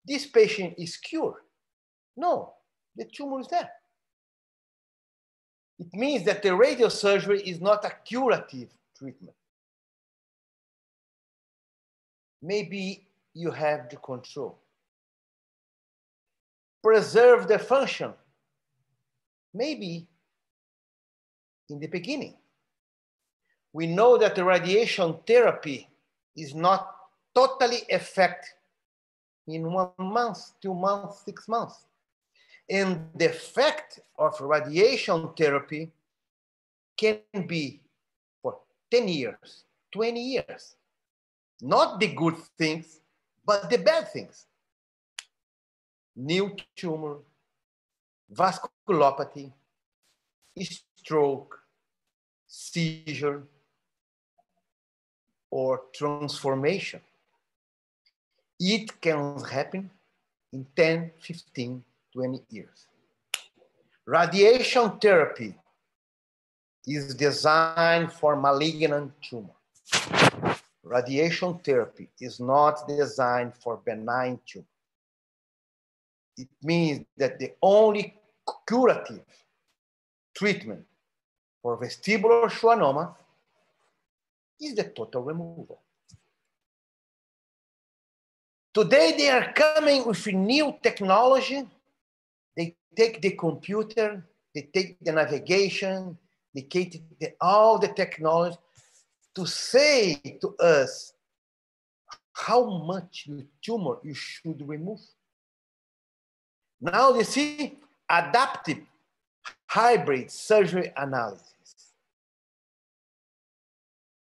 this patient is cured. No, the tumor is there. It means that the radiosurgery is not a curative treatment. Maybe you have the control. Preserve the function. Maybe in the beginning. We know that the radiation therapy is not totally effective in one month, two months, six months. And the effect of radiation therapy can be for 10 years, 20 years. Not the good things, but the bad things. New tumor, vasculopathy, stroke, seizure, or transformation. It can happen in 10, 15, 20 years. Radiation therapy is designed for malignant tumor. Radiation therapy is not designed for benign tumor. It means that the only curative treatment for vestibular schwannoma is the total removal. Today they are coming with a new technology. They take the computer, they take the navigation, they take the, all the technology to say to us how much tumor you should remove. Now you see adaptive hybrid surgery analysis.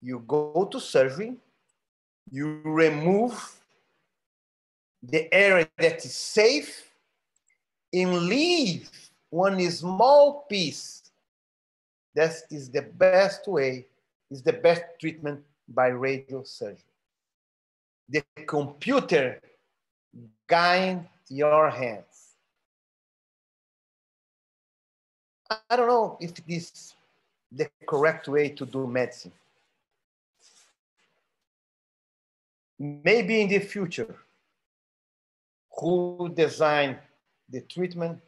You go to surgery, you remove the area that is safe and leave one small piece. That is the best way, is the best treatment by radio surgery. The computer guide your hands. I don't know if this is the correct way to do medicine. Maybe in the future, who design the treatment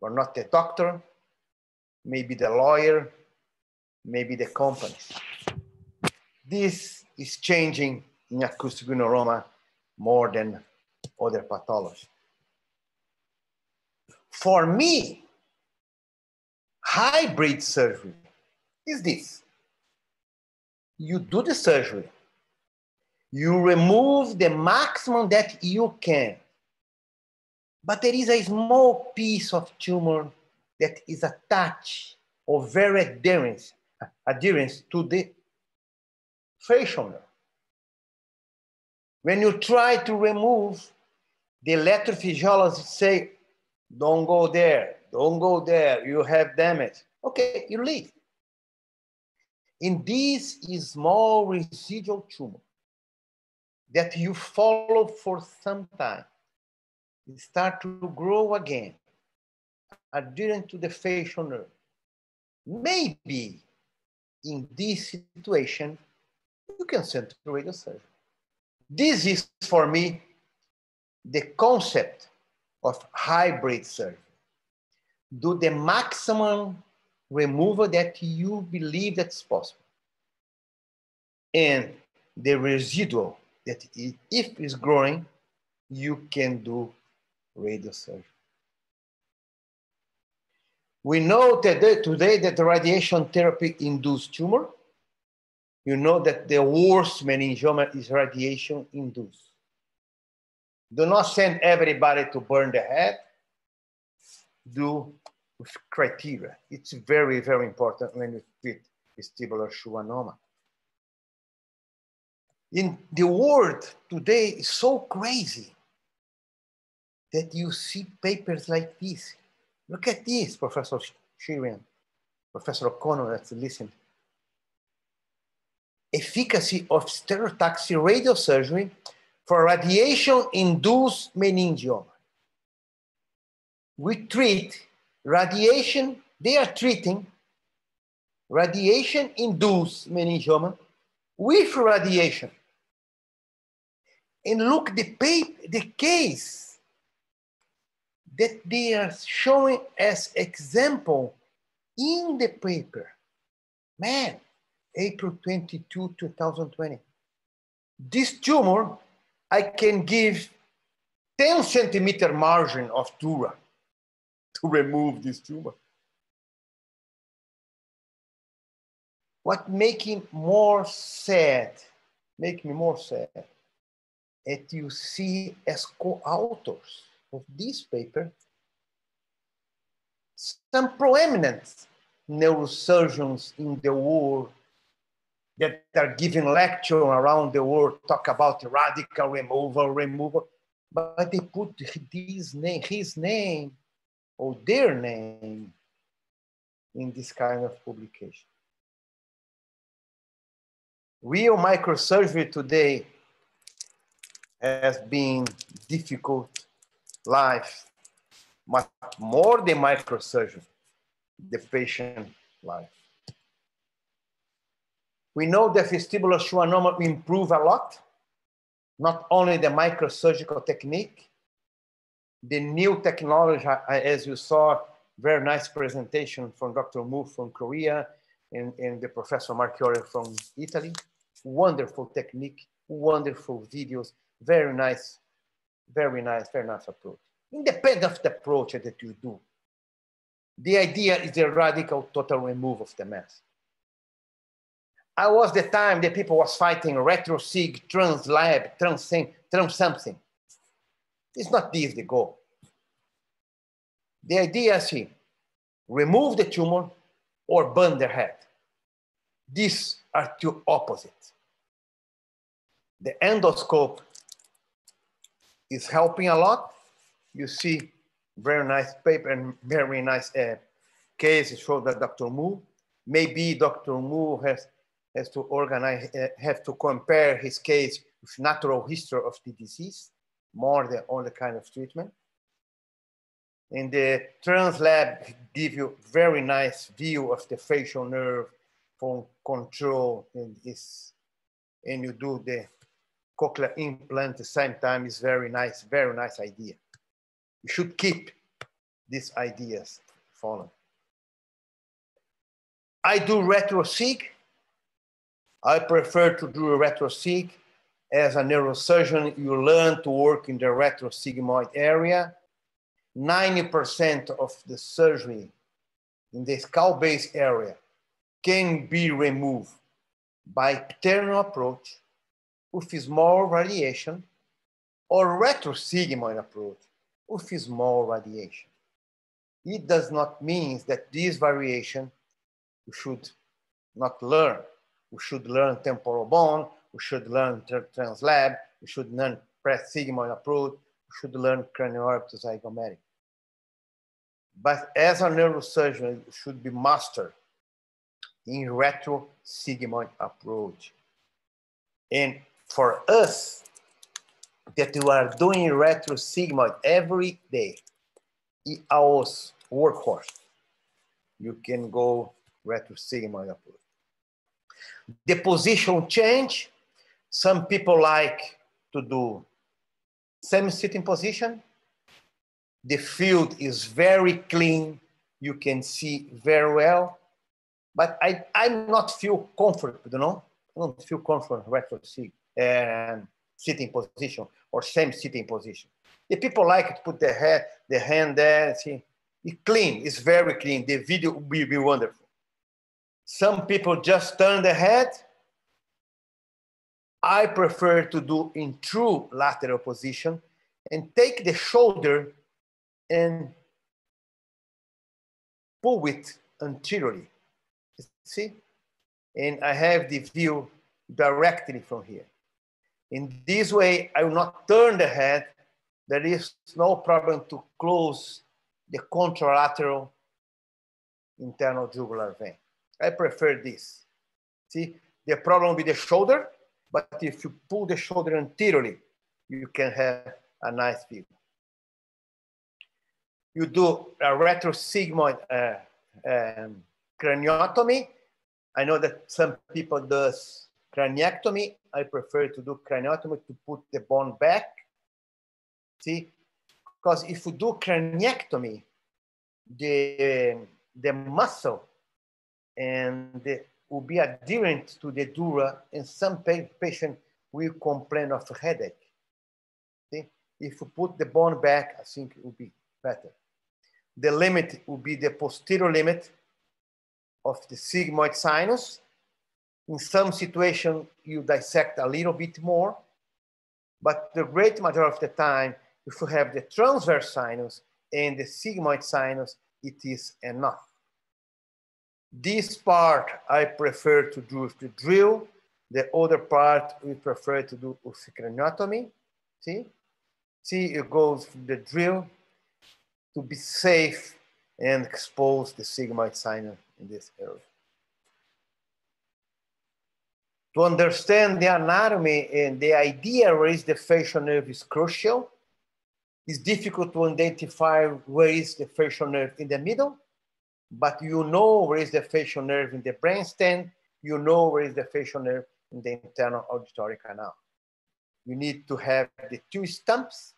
or not the doctor, maybe the lawyer, maybe the companies. This is changing in acoustic neuroma more than other pathology. For me, hybrid surgery is this. You do the surgery, you remove the maximum that you can, but there is a small piece of tumor that is attached or very adherence, adherence to the facial nerve. When you try to remove, the electrophysiologist say, don't go there, don't go there, you have damage. Okay, you leave. In this small residual tumor that you follow for some time, start to grow again, adherent to the facial nerve. Maybe in this situation, you can send to radiosurgery. This is for me the concept of hybrid surgery. Do the maximum removal that you believe that's possible. And the residual that if it's growing, you can do radiosurgery. We know that today that the radiation therapy induced tumor. You know that the worst meningioma is radiation induced. Do not send everybody to burn the head. Do criteria. It's very, very important when you treat vestibular schwannoma. In the world today is so crazy that you see papers like this. Look at this, Professor Cherian, Professor O'Connor that's listening. Efficacy of stereotaxy radiosurgery for radiation-induced meningioma. We treat radiation, they are treating radiation-induced meningioma with radiation. And look the paper, the case that they are showing as example in the paper. Man, April 22, 2020. This tumor, I can give 10 centimeter margin of dura [LAUGHS] to remove this tumor. What making more sad, make me more sad, that you see as co-authors of this paper, some prominent neurosurgeons in the world that are giving lecture around the world talk about radical removal, removal, but they put his name, his name or their name in this kind of publication. Real microsurgery today has been difficult life, much more than microsurgery, the patient life. We know that vestibular schwannoma improve a lot, not only the microsurgical technique, the new technology, as you saw, very nice presentation from Dr. Moon from Korea and, and the Professor Marchioni from Italy. Wonderful technique, wonderful videos, very nice very nice, very nice approach. Independent of the approach that you do, the idea is a radical total remove of the mass. I was the time that people was fighting retrosig, translab, trans, trans something. It's not this the goal. The idea is here, remove the tumor or burn their head. These are two opposites. The endoscope is helping a lot. You see very nice paper and very nice uh, case showed that Dr. Moon. Maybe Dr. Moon has, has to organize, uh, have to compare his case with natural history of the disease more than only kind of treatment. And the trans lab give you very nice view of the facial nerve from control and, this, and you do the cochlear implant at the same time is very nice, very nice idea. You should keep these ideas following. I do retrosig. I prefer to do a retrosig. As a neurosurgeon, you learn to work in the retrosigmoid area 90% of the surgery in the skull base area can be removed by pterional approach with small radiation or retro retrosigmoid approach with small radiation. It does not mean that this variation we should not learn. We should learn temporal bone, we should learn translab, we should learn presigmoid approach, we should learn cranioorbital But as a neurosurgeon, it should be mastered in retro-sigmoid approach. And for us that we are doing retro-sigmoid every day, in our workhorse, you can go retro-sigmoid approach. The position change, some people like to do same sitting position. The field is very clean. You can see very well. But I, I'm not feel comfortable, you know? I don't feel comfortable retro sit and sitting position or same sitting position. The people like to put the head, the hand there, see. It's clean, it's very clean. The video will be wonderful. Some people just turn the head I prefer to do in true lateral position and take the shoulder and pull it anteriorly. See? And I have the view directly from here. In this way, I will not turn the head. There is no problem to close the contralateral internal jugular vein. I prefer this. See, the problem with the shoulder but if you pull the shoulder anteriorly, you can have a nice view. You do a retrosigmoid uh, um, craniotomy. I know that some people does craniectomy. I prefer to do craniotomy to put the bone back. See, because if you do craniectomy, the, the muscle and the will be adherent to the dura and some patient will complain of headache. See? If you put the bone back, I think it will be better. The limit will be the posterior limit of the sigmoid sinus. In some situation, you dissect a little bit more, but the great majority of the time, if you have the transverse sinus and the sigmoid sinus, it is enough. This part I prefer to do with the drill. The other part we prefer to do with craniotomy. See? See, it goes with the drill to be safe and expose the sigmoid sinus in this area. To understand the anatomy and the idea where is the facial nerve is crucial. It's difficult to identify where is the facial nerve in the middle but you know where is the facial nerve in the brainstem, you know where is the facial nerve in the internal auditory canal. You need to have the two stumps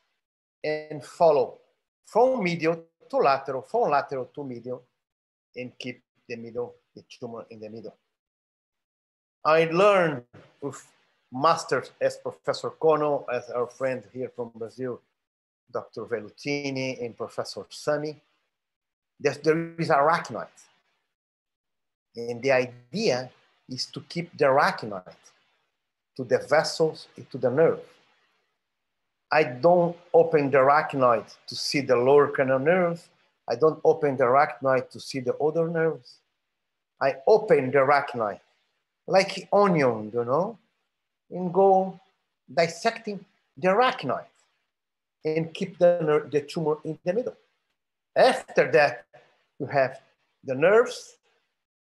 and follow from medial to lateral, from lateral to medial, and keep the middle, the tumor in the middle. I learned with masters as Professor Kono, as our friend here from Brazil, Dr. Vellutini and Professor Samii, that there is arachnoid. And the idea is to keep the arachnoid to the vessels and to the nerve. I don't open the arachnoid to see the lower cranial nerve. I don't open the arachnoid to see the other nerves. I open the arachnoid like onion, you know, and go dissecting the arachnoid. and keep the, the tumor in the middle. After that, you have the nerves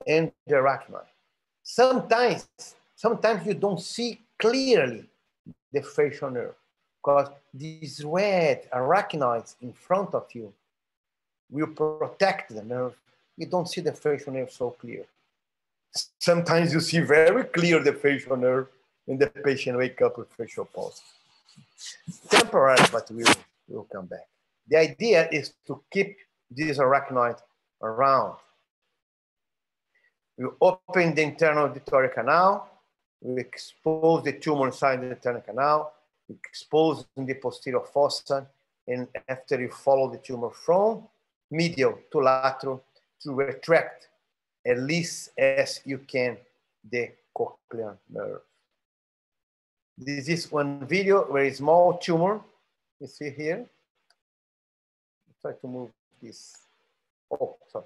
and the arachnoid. Sometimes, sometimes you don't see clearly the facial nerve because these red arachnoids in front of you will protect the nerve. You don't see the facial nerve so clear. Sometimes you see very clear the facial nerve and the patient wake up with facial pulse. Temporary, but we will, will come back. The idea is to keep this arachnoid around. We open the internal auditory canal, we expose the tumor inside the internal canal, we expose the posterior fossa, and after you follow the tumor from medial to lateral to retract at least as you can the cochlear nerve. This is one video where a small tumor, you see here. Try to move this. Oh, sorry.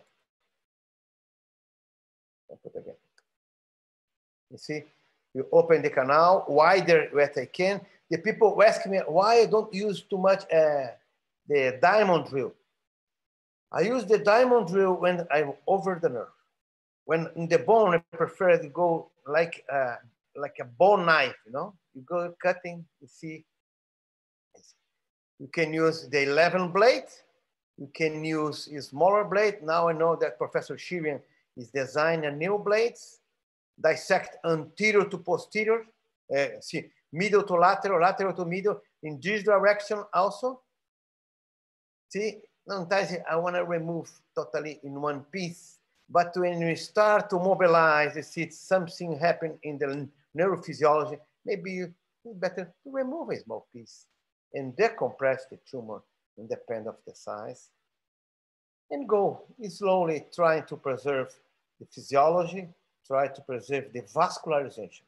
I'll put again. You see, you open the canal wider as I can. The people ask me why I don't use too much uh, the diamond drill. I use the diamond drill when I'm over the nerve. When in the bone, I prefer to go like uh, like a bone knife, you know? You go cutting, you see. You can use the 11 blade. You can use a smaller blade. Now I know that Professor Cherian is designing new blades, dissect anterior to posterior, uh, see, middle to lateral, lateral to middle, in this direction also. See, sometimes I want to remove totally in one piece. But when you start to mobilize, see something happen in the neurophysiology, maybe you better to remove a small piece and decompress the tumor independent of the size and go slowly trying to preserve the physiology, try to preserve the vascularization.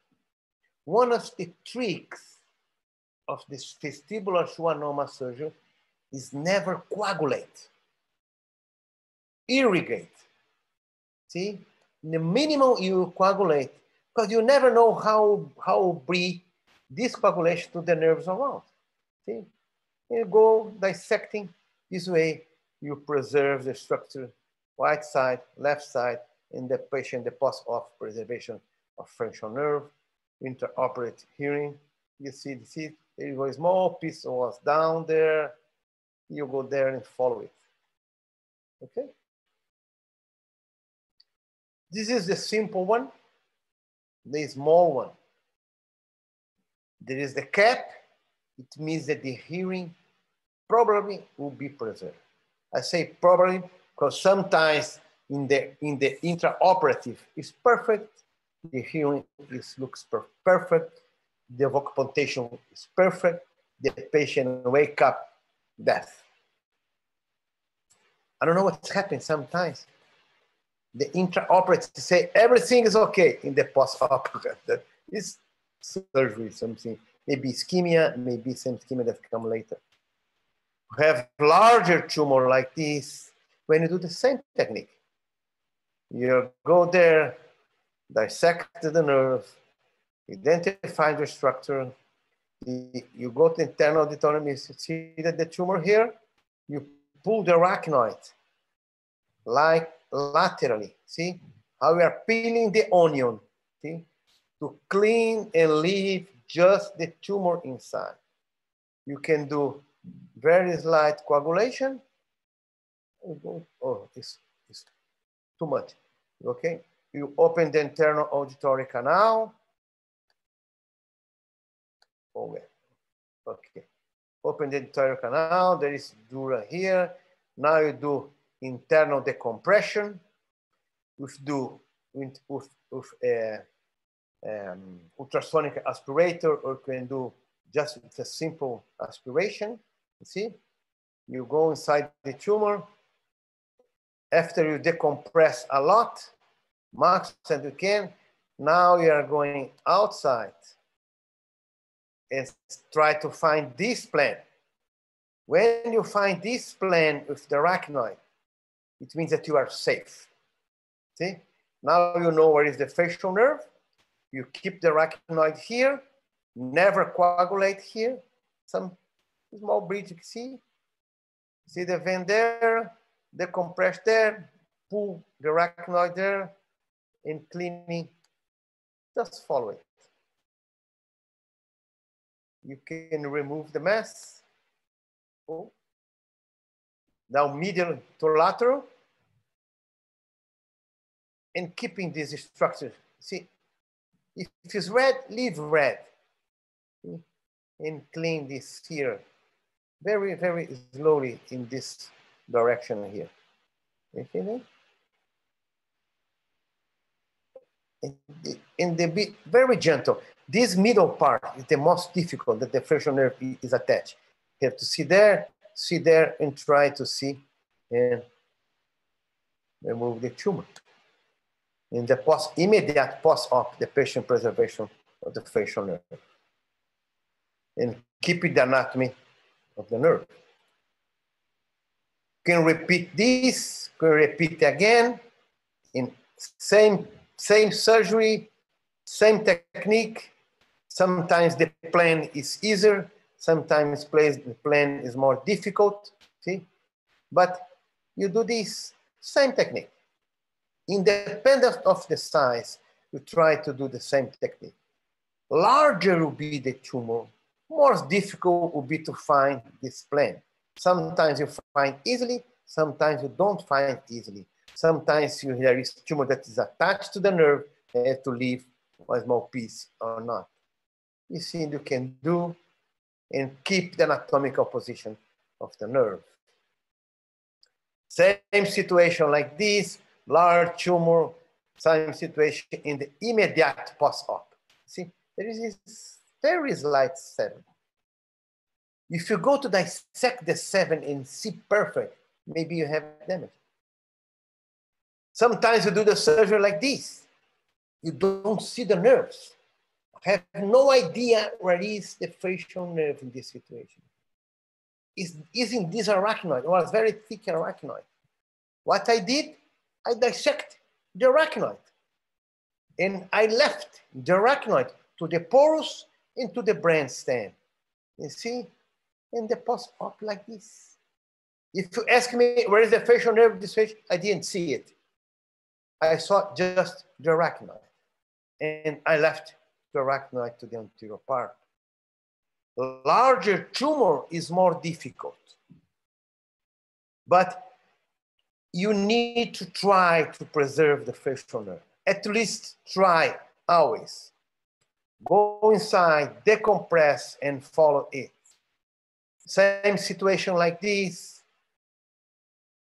One of the tricks of this vestibular schwannoma surgery is never coagulate, irrigate. See, the minimum you coagulate, because you never know how, how bring this coagulation to the nerves around. See, you go dissecting this way, you preserve the structure, right side, left side, in the patient, the post-op preservation of facial nerve, interoperative hearing. You see, see, there was a small piece was down there. You go there and follow it. Okay. This is the simple one, the small one. There is the cap. It means that the hearing probably will be preserved. I say probably because sometimes in the in the intraoperative is perfect. The hearing is looks per perfect. The vocopuntation is perfect. The patient wake up death. I don't know what's happening sometimes. The intraoperative to say everything is okay in the post-operative. It's surgery, something, maybe ischemia, maybe some ischemia that come later. Have larger tumor like this when you do the same technique. You go there, dissect the nerve, identify the structure, you go to internal auditory, you see that the tumor here, you pull the arachnoid like laterally, see? How we are peeling the onion, see? To clean and leave just the tumor inside. You can do very slight coagulation. Oh, it's, it's too much, okay? You open the internal auditory canal. Okay, okay. Open the auditory canal, there is dura here. Now you do internal decompression. We do with, with, with a um, ultrasonic aspirator or can do just with a simple aspiration. You see, you go inside the tumor, after you decompress a lot, max and you can, now you are going outside and try to find this plan. When you find this plan with the arachnoid, it means that you are safe. See? Now you know where is the facial nerve. You keep the arachnoid here, never coagulate here. Some small bridge, you see? See the vein there, decompress there, pull the arachnoid there, and cleaning. Just follow it. You can remove the mass. Oh. Now medial to lateral. And keeping this structure. See, if it's red, leave red. And clean this here. Very, very slowly in this direction here. You see that? In the, be very gentle. This middle part is the most difficult that the facial nerve is attached. You have to see there, see there, and try to see and remove the tumor. In the post, immediate post-op, the patient preservation of the facial nerve. And keep the anatomy of the nerve. Can repeat this, can repeat again in same, same surgery, same technique. Sometimes the plan is easier, sometimes place, the plan is more difficult, see? But you do this same technique. Independent of the size, you try to do the same technique. Larger will be the tumor, more difficult will be to find this plan. Sometimes you find easily, sometimes you don't find easily. Sometimes you, there is tumor that is attached to the nerve and have to leave a small piece or not. You see, you can do and keep the anatomical position of the nerve. Same situation like this, large tumor, same situation in the immediate post-op. See, there is this very slight seven. If you go to dissect the seven and see perfect, maybe you have damage. Sometimes you do the surgery like this. You don't see the nerves. Have no idea where is the facial nerve in this situation. Is isn't this arachnoid? or a very thick arachnoid. What I did, I dissect the arachnoid. And I left the arachnoid to the porus into the brainstem. You see, in the post-op like this. If you ask me where is the facial nerve this face, I didn't see it. I saw just the arachnoid. And I left arachnoid to the anterior part. Larger tumor is more difficult. But you need to try to preserve the facial nerve. At least try always. Go inside, decompress, and follow it. Same situation like this.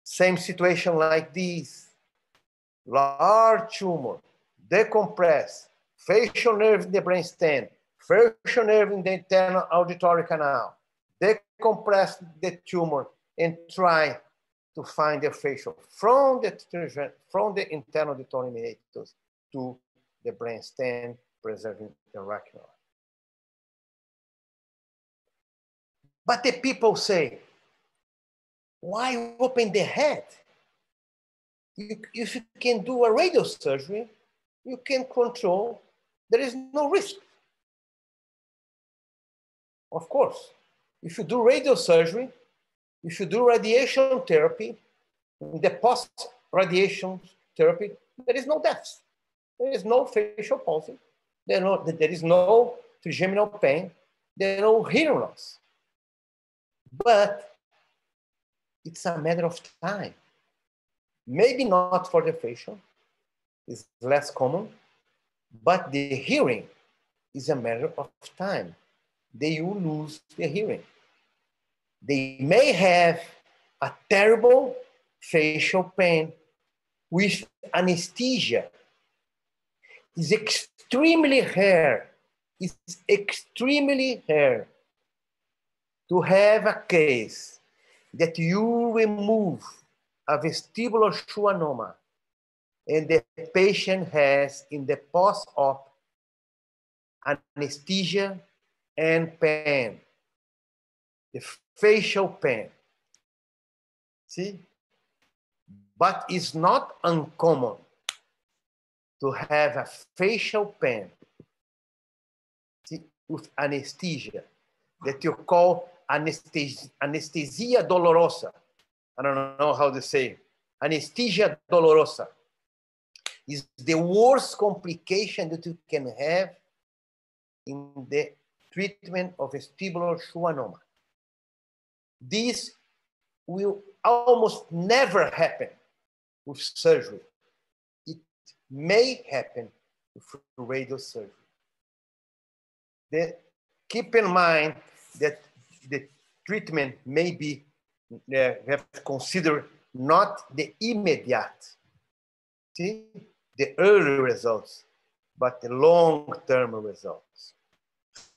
Same situation like this. Large tumor, decompress, facial nerve in the brainstem, facial nerve in the internal auditory canal. Decompress the tumor and try to find the facial from the, from the internal auditory meatus to the brainstem preserving the arachnoid. But the people say, why open the head? You, if you can do a radio surgery, you can control, there is no risk. Of course, if you do radio surgery, if you do radiation therapy, the post radiation therapy, there is no death. There is no facial palsy. There, no, there is no trigeminal pain. There is no hearing loss. But it's a matter of time. Maybe not for the facial, it's less common, but the hearing is a matter of time. They will lose the hearing. They may have a terrible facial pain with anesthesia. It's extremely rare. It's extremely rare to have a case that you remove a vestibular schwannoma and the patient has in the post-op anesthesia and pain, the facial pain. See? But it's not uncommon to have a facial pain see, with anesthesia that you call anesthesia, anesthesia dolorosa. I don't know how to say. Anesthesia dolorosa is the worst complication that you can have in the treatment of vestibular schwannoma. This will almost never happen with surgery. It may happen with radio surgery. The, keep in mind that the treatment may be uh, have consider not the immediate, see, the early results, but the long-term results.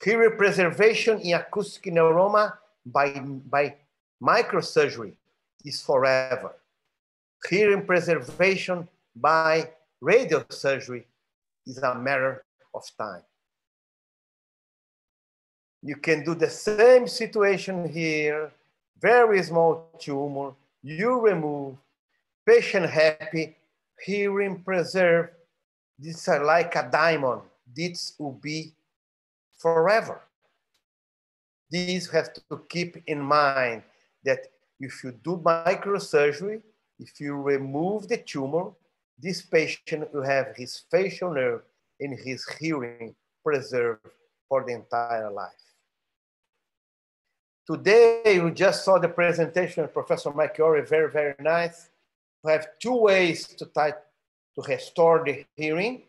Hearing preservation in acoustic neuroma by, by microsurgery is forever. Hearing preservation by radiosurgery is a matter of time. You can do the same situation here, very small tumor, you remove, patient happy, hearing preserved. These are uh, like a diamond. This will be forever. These have to keep in mind that if you do microsurgery, if you remove the tumor, this patient will have his facial nerve and his hearing preserved for the entire life. Today, we just saw the presentation of Professor Mike very, very nice. Have two ways to, type, to restore the hearing.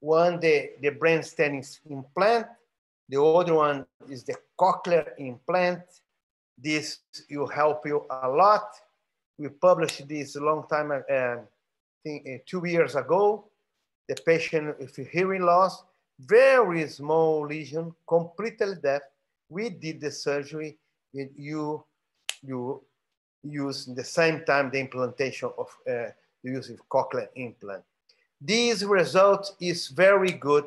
One, the, the brainstem implant. The other one is the cochlear implant. This will help you a lot. We published this a long time, uh, think, uh, two years ago. The patient with hearing loss, very small lesion, completely deaf. We did the surgery you you, use the same time the implantation of uh, the use of cochlear implant. This result is very good.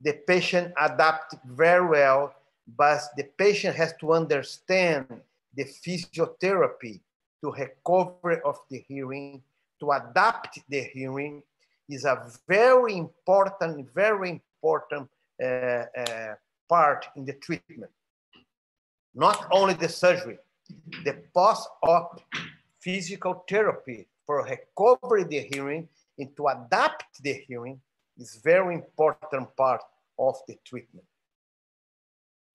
The patient adapt very well, but the patient has to understand the physiotherapy to recover of the hearing, to adapt the hearing is a very important, very important uh, uh, part in the treatment. Not only the surgery, the post-op physical therapy for recovery the hearing and to adapt the hearing is very important part of the treatment.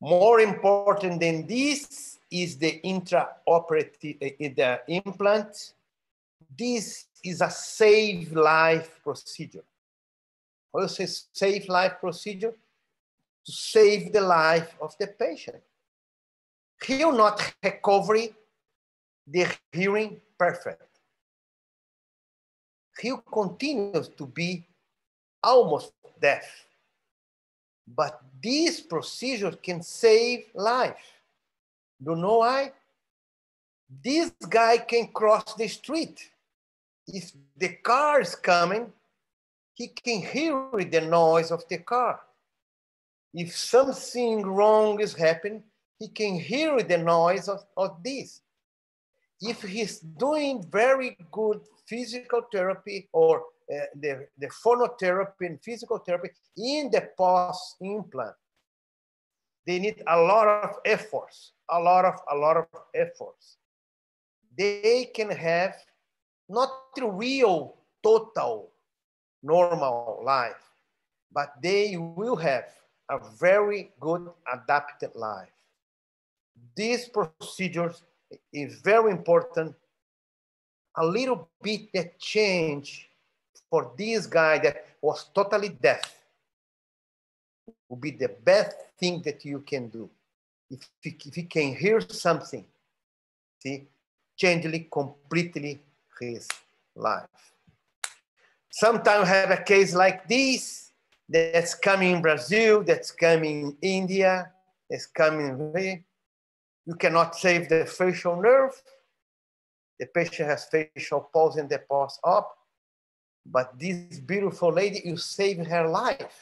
More important than this is the intraoperative uh, the implant. This is a save life procedure. What you say save life procedure? To save the life of the patient. He'll not recover the hearing perfect. He continues to be almost deaf. But this procedure can save life. Do you know why? This guy can cross the street. If the car is coming, he can hear the noise of the car. If something wrong is happening, he can hear the noise of, of this. If he's doing very good physical therapy or uh, the, the phonotherapy and physical therapy in the post implant, they need a lot of efforts, a lot of, a lot of efforts. They can have not the real total normal life, but they will have a very good adapted life. These procedures is very important. A little bit that change for this guy that was totally deaf would be the best thing that you can do. If he, if he can hear something, see, changing completely his life. Sometimes have a case like this that's coming in Brazil, that's coming in India, that's coming you cannot save the facial nerve. The patient has facial pulse in the post op. But this beautiful lady, you save her life.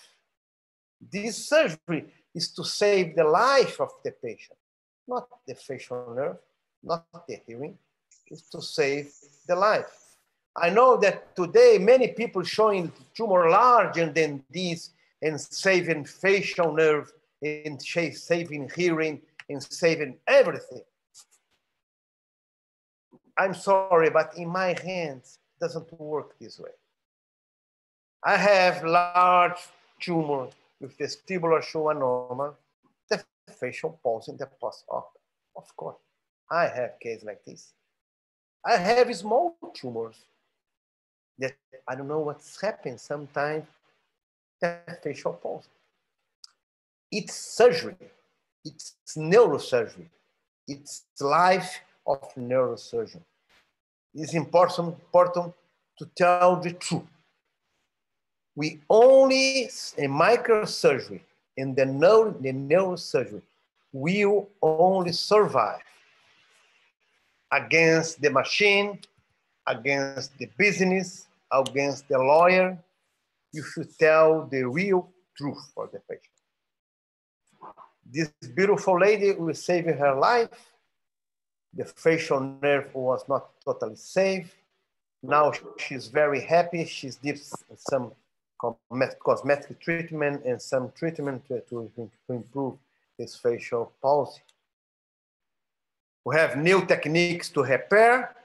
This surgery is to save the life of the patient, not the facial nerve, not the hearing. It's to save the life. I know that today many people showing tumor larger than this and saving facial nerve and saving hearing and saving everything. I'm sorry, but in my hands, it doesn't work this way. I have large tumor with vestibular schwannoma, the facial in the post-op. Of course, I have cases like this. I have small tumors that I don't know what's happened sometimes, the facial pulse. It's surgery, it's neurosurgery, it's life of neurosurgeon. It's important, important to tell the truth. We only, in microsurgery, in the, neuro, the neurosurgery, will only survive against the machine, against the business, against the lawyer. You should tell the real truth for the patient. This beautiful lady will save her life the facial nerve was not totally safe. Now she's very happy. She's did some cosmetic treatment and some treatment to, to, to improve his facial palsy. We have new techniques to repair.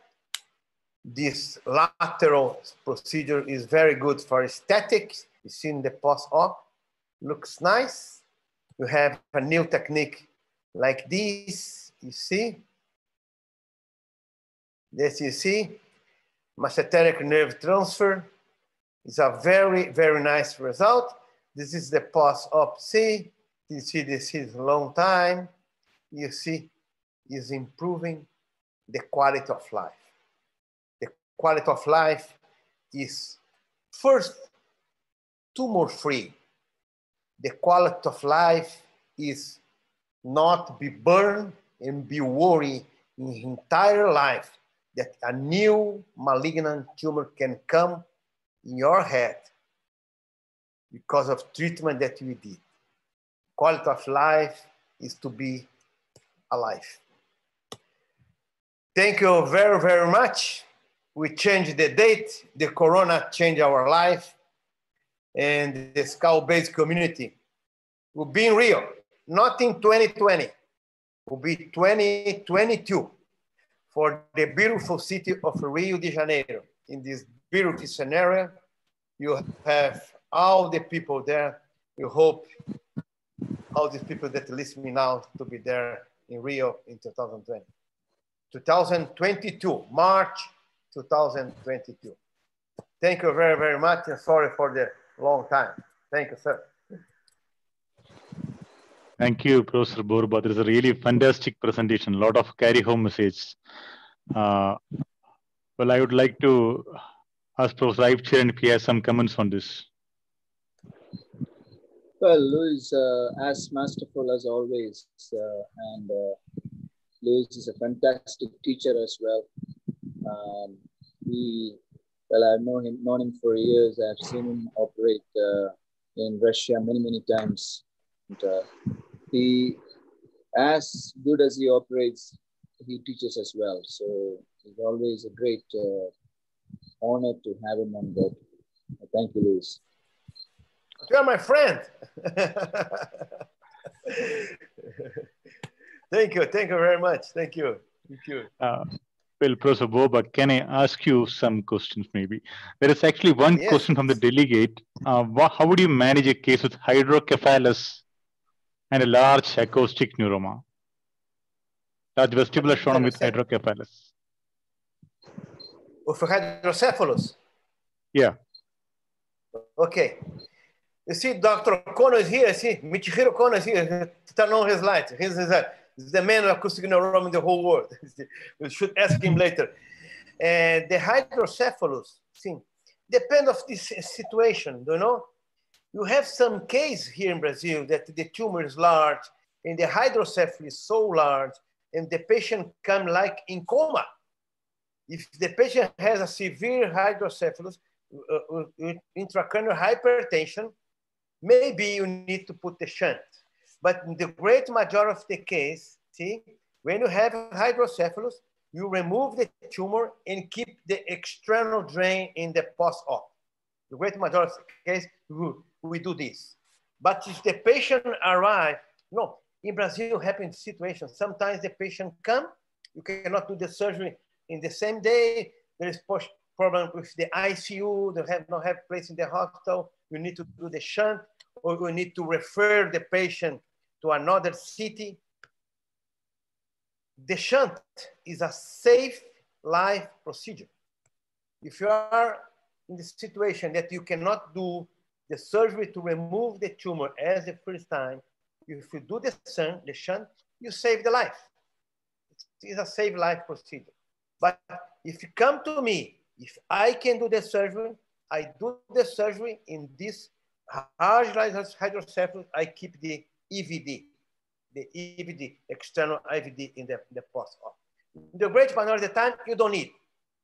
This lateral procedure is very good for aesthetics. You see in the post-op, looks nice. You have a new technique like this, you see, this you see, masseteric nerve transfer is a very, very nice result. This is the post-op C. You see this is long time. You see is improving the quality of life. The quality of life is first tumor-free. The quality of life is not be burned and be worried in entire life that a new malignant tumor can come in your head because of treatment that you did. Quality of life is to be alive. Thank you very, very much. We changed the date. The Corona changed our life. And the skull-based community will be in Rio, not in 2020, will be 2022 for the beautiful city of Rio de Janeiro. In this beautiful scenario, you have all the people there. We hope all these people that listen me now to be there in Rio in 2020. 2022, March 2022. Thank you very, very much and sorry for the long time. Thank you, sir. Thank you, Professor Borba. There's a really fantastic presentation, a lot of carry home message. Uh, well, I would like to ask Professor Iype if he has some comments on this. Well, Luis, uh, as masterful as always, uh, and uh, Luis is a fantastic teacher as well. Um, he, well, I've known him, known him for years. I've seen him operate uh, in Russia many, many times. And, uh, he, as good as he operates, he teaches as well. So it's always a great uh, honor to have him on board. Thank you, Luis. You are my friend. [LAUGHS] thank you. Thank you very much. Thank you. Thank you. Uh, well, Professor Borba, can I ask you some questions maybe? There is actually one yes. question from the delegate. Uh, how would you manage a case with hydrocephalus and a large acoustic neuroma? Large vestibular shown with hydrocephalus. With hydrocephalus? Yeah. Okay. You see, Dr. Kohno is here. See, Michihiro Kohno is here. Turn on his light. He's, he's, a, the man of acoustic neuroma in the whole world. [LAUGHS] we should ask him later. And the hydrocephalus, see, depend of this situation, you know? You have some case here in Brazil that the tumor is large and the hydrocephalus so large and the patient come like in coma. If the patient has a severe hydrocephalus, uh, uh, intracranial hypertension, maybe you need to put the shunt. But in the great majority of the case, see, when you have hydrocephalus, you remove the tumor and keep the external drain in the post-op. The great majority of the case, we, do this. But if the patient arrive, no, in Brazil happens situation. Sometimes the patient come, you cannot do the surgery in the same day. There is problem with the ICU, they have not have place in the hospital. You need to do the shunt or you need to refer the patient to another city. The shunt is a safe life procedure. If you are in the situation that you cannot do the surgery to remove the tumor as the first time, if you do the shunt, the shunt, you save the life. It's a save life procedure. But if you come to me, if I can do the surgery, I do the surgery in this hydrocephalus, I keep the EVD, the EVD, external IVD in the, the post-op. The great minority of the time, you don't need,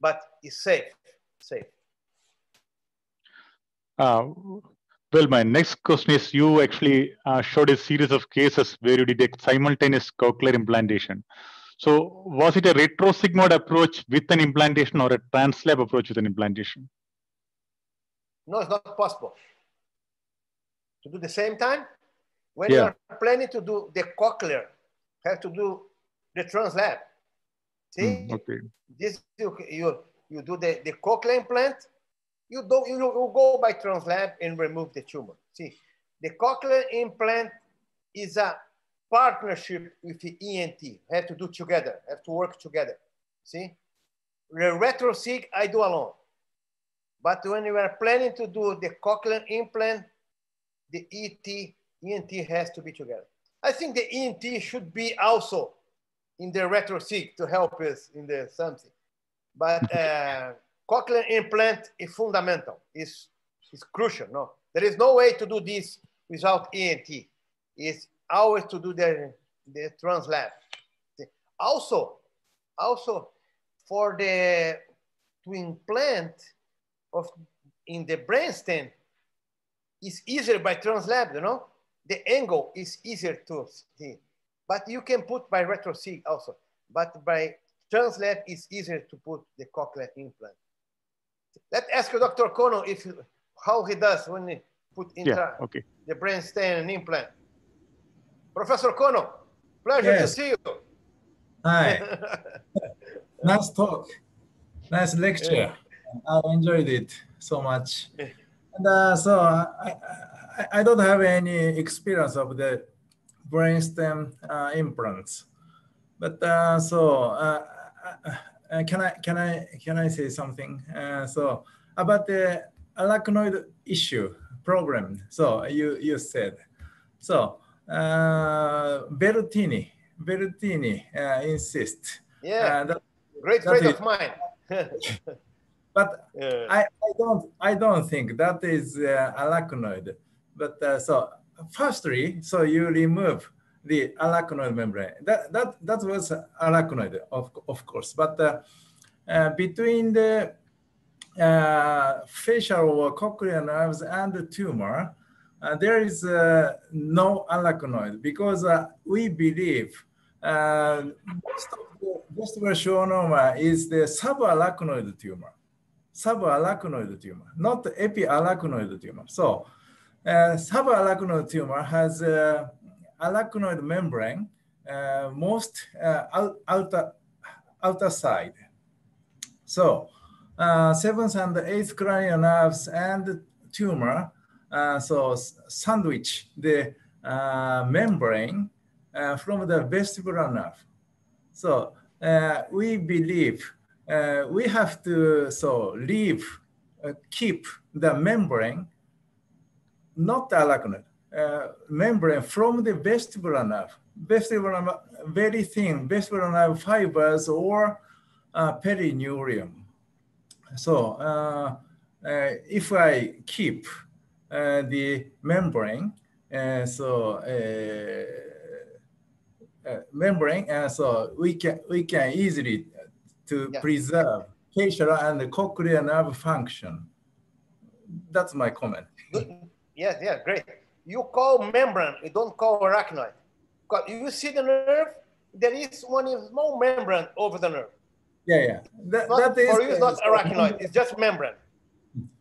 but it's safe, safe. Uh, well, my next question is, you actually uh, showed a series of cases where you did a simultaneous cochlear implantation. So was it a retrosigmoid approach with an implantation or a translab approach with an implantation? No, it's not possible. To do the same time, when Yeah. you are planning to do the cochlear, have to do the translab. See, Mm, okay. this you, you, you do the, the cochlear implant, you don't you, you go by translab and remove the tumor. See, the cochlear implant is a partnership with the ENT. Have to do together, have to work together. See, the retrosig I do alone. But when you are planning to do the cochlear implant, the ET, ENT has to be together. I think the ENT should be also in the retrosig to help us in the something. But [LAUGHS] uh, cochlear implant is fundamental, is is crucial. No, there is no way to do this without ENT. It's always to do the the translab. Also, also for the to implant of in the brainstem is easier by translab. You know, the angle is easier to see. But you can put by retrosig also. But by translab, it's easier to put the cochlear implant. Let's ask Dr. Kohno if how he does when he put intra Yeah, okay. the brainstem implant. Professor Kohno, pleasure to see you. Hi. [LAUGHS] nice talk. Nice lecture. I enjoyed it so much. And uh, so I, I, I don't have any experience of the brainstem uh, implants, but uh, so uh, uh, uh, can I can I can I say something? Uh, so about the arachnoid issue problem. So you you said so. Uh, Bertini, Bertini uh, insist. Yeah, that- great that friend is- of mine. [LAUGHS] but Yeah. I, I don't I don't think that is uh, arachnoid. But uh, so firstly, so you remove the arachnoid membrane. That that that was arachnoid, of of course. But uh, uh, between the uh, facial or cochlear nerves and the tumor, uh, there is uh, no arachnoid because we believe most of the vestibular is the subarachnoid tumor, subarachnoid tumor, not epiarachnoid tumor. So, uh, subarachnoid tumor has uh, arachnoid membrane, uh, most uh, out- outer outer side. So, uh, seventh and eighth cranial nerves and tumor, uh, so sandwich the membrane from the vestibular nerve. So we believe we have to so leave, keep the membrane, not the arachnoid, uh, membrane from the vestibular nerve. Vestibular, nerve, very thin vestibular nerve fibers or uh, perineurium. So uh, uh, if I keep uh, the membrane, uh, so uh, uh, membrane, and so we can we can easily to preserve facial and cochlear nerve function. That's my comment. Yes, yeah, great. You call membrane, you don't call arachnoid. You see the nerve, there is one small membrane over the nerve. Yeah, yeah. That, Not, that is for you, it's not arachnoid, it's just membrane.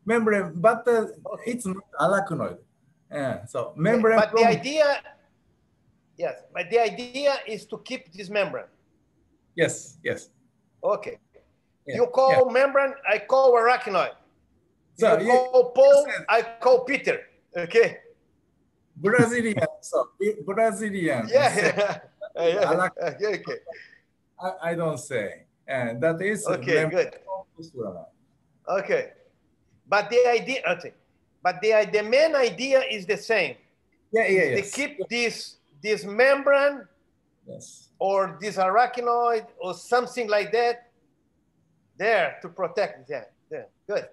membrane, but uh, it's not arachnoid. Yeah, so membrane. But the idea, Yes, but the idea is to keep this membrane. Yes, yes. Okay. Yeah, You call membrane, I call arachnoid. So you you- call Paul, I call Peter. Okay. Brazilian, so Brazilian. [LAUGHS] Yeah. yeah. Uh, yeah. I like- okay. okay. I, I don't say. And that is Okay, good. Okay. But the idea, okay. But the, the main idea is the same. Yeah, yeah, They yes. keep this, this membrane Yes. or this arachnoid or something like that there to protect them. Yeah, good.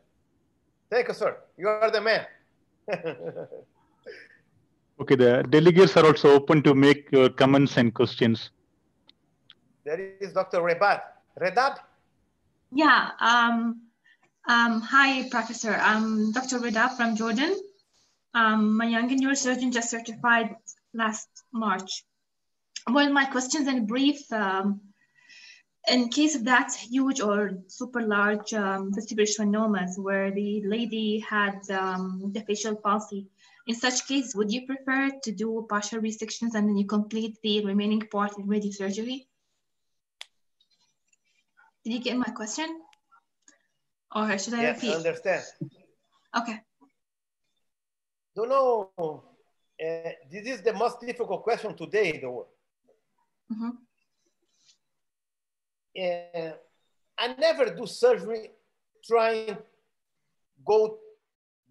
Thank you, sir. You are the man. Okay, the delegates are also open to make your comments and questions. there is Dr. Rebat. Redab? Yeah. Um, um, hi, Professor. I'm Dr. Rida from Jordan. Um, my young neurosurgeon just certified last March. Well, my questions in brief. Um, in case of that huge or super large um, vestibular schwannomas where the lady had um, the facial palsy, in such case, would you prefer to do partial resections and then you complete the remaining part in radiosurgery? Did you get my question? Or should I Yes, repeat? I understand. Okay. Don't know. Uh, this is the most difficult question today in the world. Uh, I never do surgery trying go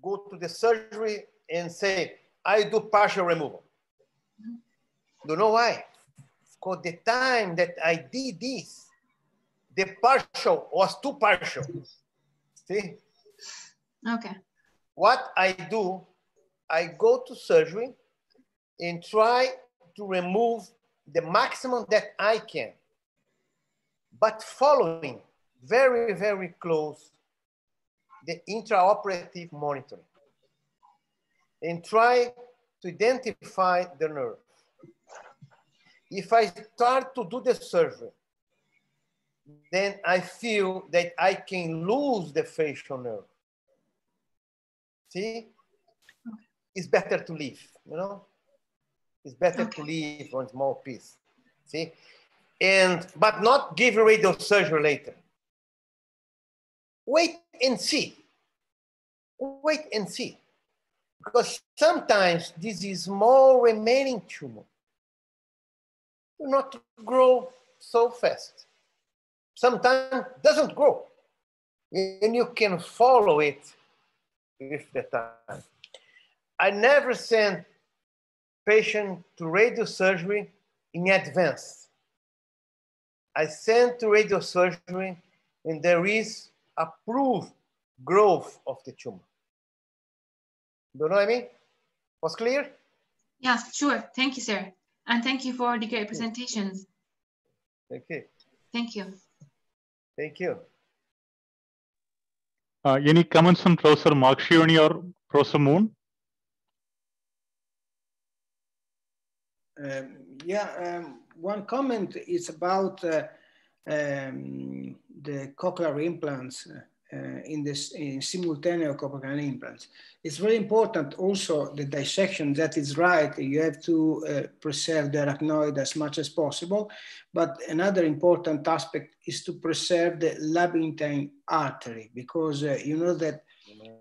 go to the surgery and say I do partial removal. You know why? Because the time that I did this, the partial was too partial. See? Okay. What I do, I go to surgery and try to remove the maximum that I can, but following very, very close the intraoperative monitoring and try to identify the nerve. If I start to do the surgery, then I feel that I can lose the facial nerve. See? It's better to leave, you know? It's better to leave one small piece. See? And but not give radio surgery later. Wait and see. Wait and see. Because sometimes this is small remaining tumor do not grow so fast. Sometimes doesn't grow. And you can follow it with the time. I never send patient to radio surgery in advance. I send to radio surgery when there is approved growth of the tumor. Do you know what I mean? Was clear? Yeah, sure. Thank you, sir. And thank you for the great presentations. Thank you. Thank you. Thank you. Uh, any comments from Professor Marchioni or Professor Moon? Um, yeah, um, one comment is about uh, um, the cochlear implants uh, in this in simultaneous cochlear implants. It's very important also the dissection that is right. You have to uh, preserve the arachnoid as much as possible. But another important aspect is to preserve the labyrinthine artery because uh, you know that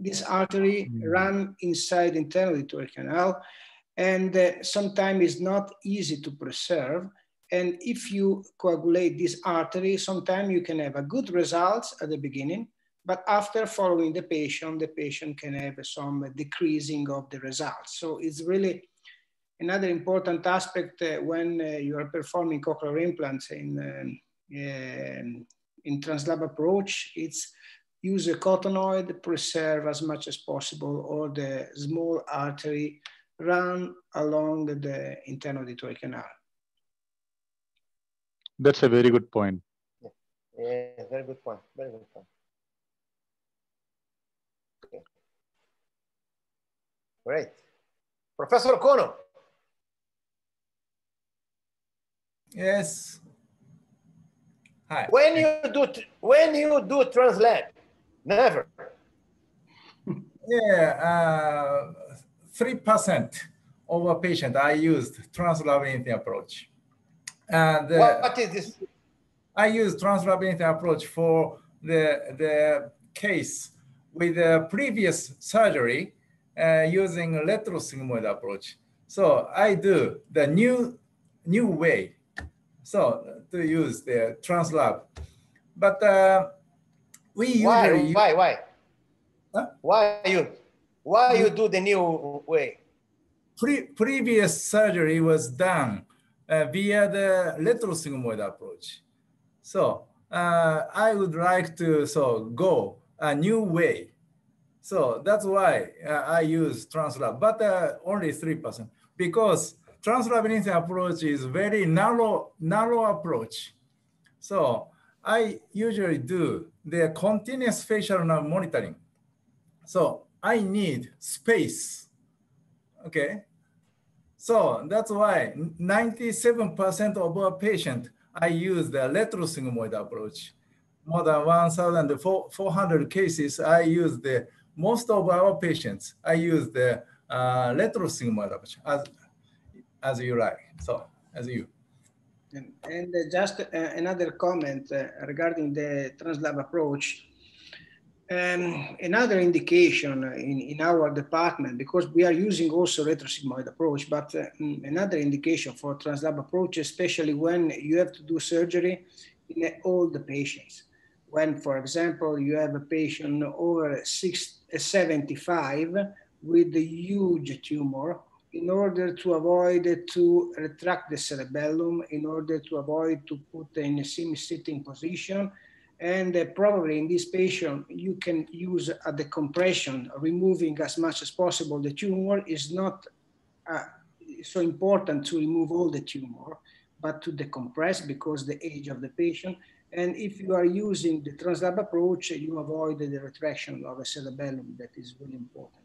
this artery run inside internal auditory canal and uh, sometimes it's not easy to preserve. And if you coagulate this artery, sometimes you can have a good results at the beginning, but after following the patient, the patient can have some decreasing of the results. So it's really another important aspect uh, when uh, you are performing cochlear implants in, um, um, in translab approach, it's use a cottonoid, preserve as much as possible all the small artery run along the internal auditory canal. That's a very good point. Yeah, very good point. Very good point. Okay. Great. Professor Kohno. Yes. Hi. When you do when you do translate, never. Yeah, uh, three percent over patient, I used translabyrinthine approach. And uh, what, what is this? I use translabyrinthine approach for the, the case with the previous surgery uh, using retrosigmoid approach. So I do the new new way. So to use the translab, but uh, we usually why why why huh? why you why you do the new way? Pre previous surgery was done via the retrosigmoid approach. So uh, I would like to so go a new way. So that's why uh, I use translab, but uh, only 3% because translabyrinthine approach is very narrow, narrow approach. So I usually do the continuous facial nerve monitoring. So I need space, okay? So that's why 97% of our patient, I use the retrosigmoid approach. More than 1,400 cases, I use the, most of our patients, I use the uh, retrosigmoid approach as, as you like, so as you. And, and just uh, another comment uh, regarding the translab approach. Um, another indication in, in our department, because we are using also retrosigmoid approach, but uh, another indication for translab approach, especially when you have to do surgery in all the patients. When, for example, you have a patient over six, 75 with a huge tumor, in order to avoid to retract the cerebellum, in order to avoid to put in a semi-sitting position, and uh, probably in this patient, you can use a decompression, removing as much as possible the tumor is not uh, so important to remove all the tumor, but to decompress because the age of the patient. And if you are using the translab approach, you avoid the retraction of a cerebellum that is really important.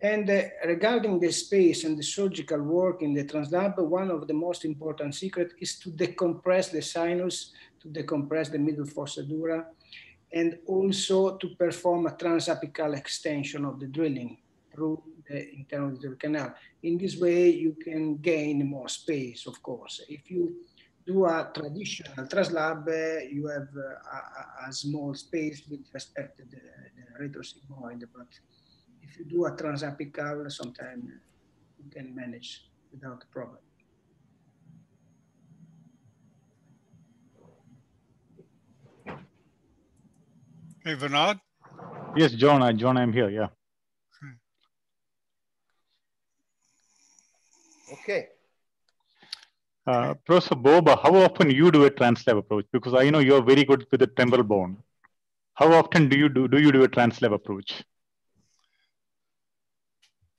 And uh, regarding the space and the surgical work in the translab, one of the most important secret is to decompress the sinus, to decompress the middle fossa dura, and also to perform a transapical extension of the drilling through the internal canal. In this way, you can gain more space, of course. If you do a traditional translab, uh, you have uh, a, a, small space with respect to the, the retrosigmoid, but if you do a transapical, sometimes you can manage without a problem. Hey, Vinod? Yes, John, I, John, I'm here, yeah. Okay. Uh, Professor Borba, how often you do a translab approach? Because I know you're very good with the temporal bone. How often do you do, do you do a translab approach?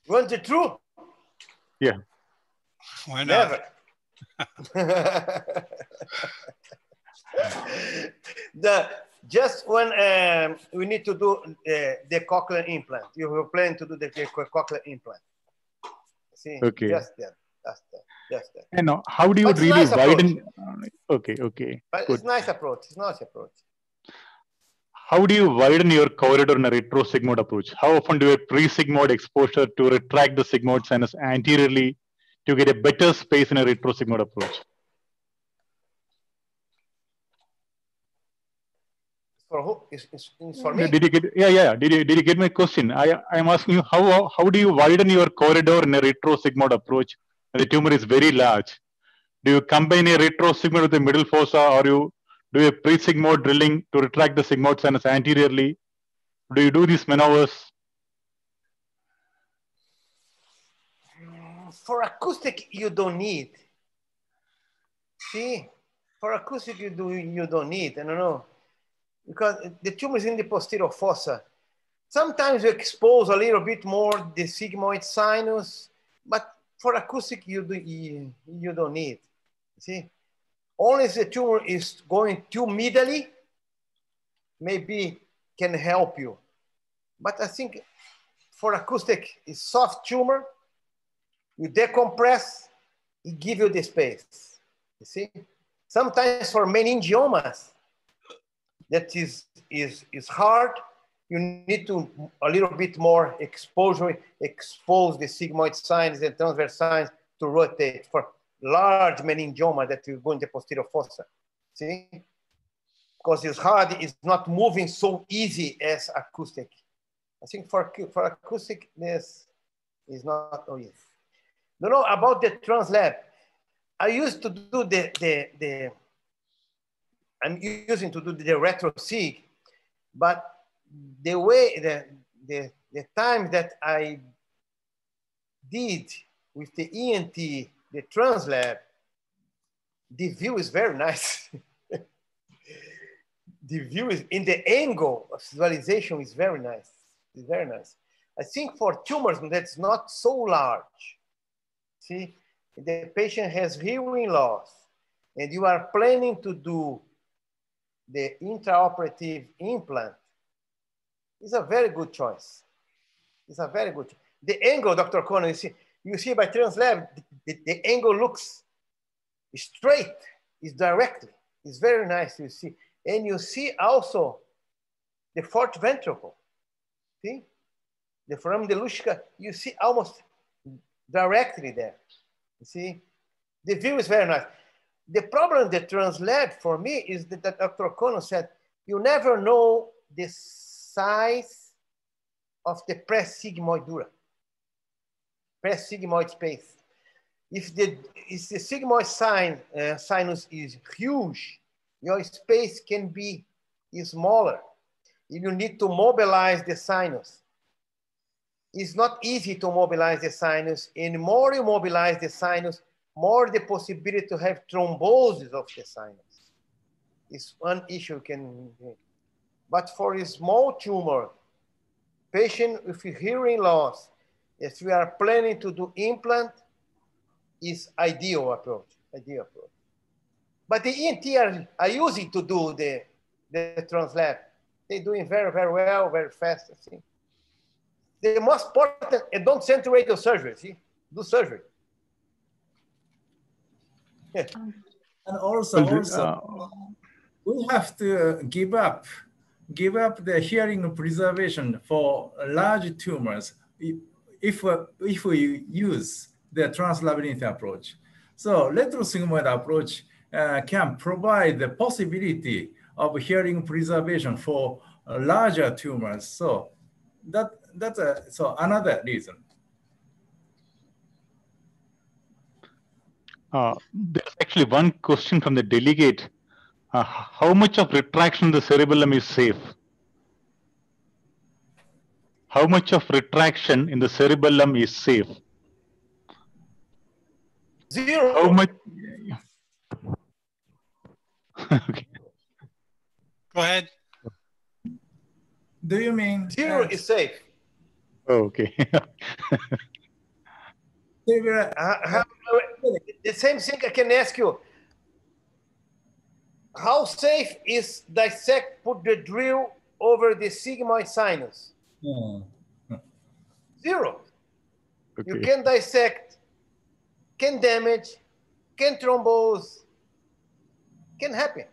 Want it true? Yeah. Why not? Never. [LAUGHS] [LAUGHS] the, just when um, we need to do uh, the cochlear implant, you were planning to do the cochlear implant. See, okay. just that. That's that. Just that. And how do you But really nice widen? Okay, okay. But good. it's nice approach. It's nice approach. How do you widen your corridor in a retrosigmoid approach? How often do you pre-sigmoid exposure to retract the sigmoid sinus anteriorly to get a better space in a retrosigmoid approach? For who? It's, it's, it's for me. Did you get? Yeah, yeah. Did you did you get my question? I I am asking you how how do you widen your corridor in a retro sigmoid approach? The tumor is very large. Do you combine a retro sigmoid with the middle fossa, or you do a pre-sigmoid drilling to retract the sigmoid sinus anteriorly? Do you do these maneuvers? For acoustic, you don't need. See, for acoustic, you do you don't need. I don't know because the tumor is in the posterior fossa. Sometimes you expose a little bit more the sigmoid sinus, but for acoustic, you, do, you, you don't need. See, only if the tumor is going too medially, maybe can help you. But I think for acoustic, it's soft tumor, you decompress, it give you the space. You see, sometimes for meningiomas, that is, is, is hard, you need to a little bit more exposure, expose the sigmoid sinus and transverse sinus to rotate for large meningioma that will go in the posterior fossa. See? Because it's hard, it's not moving so easy as acoustic. I think for, for acoustic, this is not, yes. No, no, about the translab. I used to do the, the, the I'm using to do the retro sig, but the way, the, the, the time that I did with the ENT, the translab, the view is very nice. [LAUGHS] the view is in the angle of visualization is very nice. It's very nice. I think for tumors that's not so large. See, the patient has hearing loss and you are planning to do the intraoperative implant, is a very good choice. It's a very good. The angle, Dr. Kohno, you see, you see by translab, the, the angle looks straight, it's directly. It's very nice, you see. And you see also the fourth ventricle. See? The foramen de Luschka, you see almost directly there. You see? The view is very nice. The problem that translab for me is that, that Dr. O'Connor said, you never know the size of the pre-sigmoid dura, pre-sigmoid space. If the, if the sigmoid uh, sinus is huge, your space can be smaller. You need to mobilize the sinus. It's not easy to mobilize the sinus. And more you mobilize the sinus, more the possibility to have thrombosis of the sinus. It's one issue can, but for a small tumor, patient with hearing loss, if we are planning to do implant, is ideal approach, ideal approach. But the ENT are, are using to do the, the translab. They're doing very, very well, very fast, I think. The most important, and don't saturate your surgery, see? Do surgery. And also, also uh, we have to give up, give up the hearing preservation for large tumors if, if we use the translabyrinth approach. So retrosigmoid approach uh, can provide the possibility of hearing preservation for larger tumors. So that that's a, so another reason. Uh, there's actually one question from the delegate. Uh, how much of retraction in the cerebellum is safe? How much of retraction in the cerebellum is safe? Zero. How much? [LAUGHS] okay. Go ahead. Do you mean zero is safe? Oh, [LAUGHS] okay. uh, the same thing I can ask you. How safe is dissect, put the drill over the sigmoid sinus? Hmm. Zero. Okay. You can dissect, can damage, can thrombose, can happen.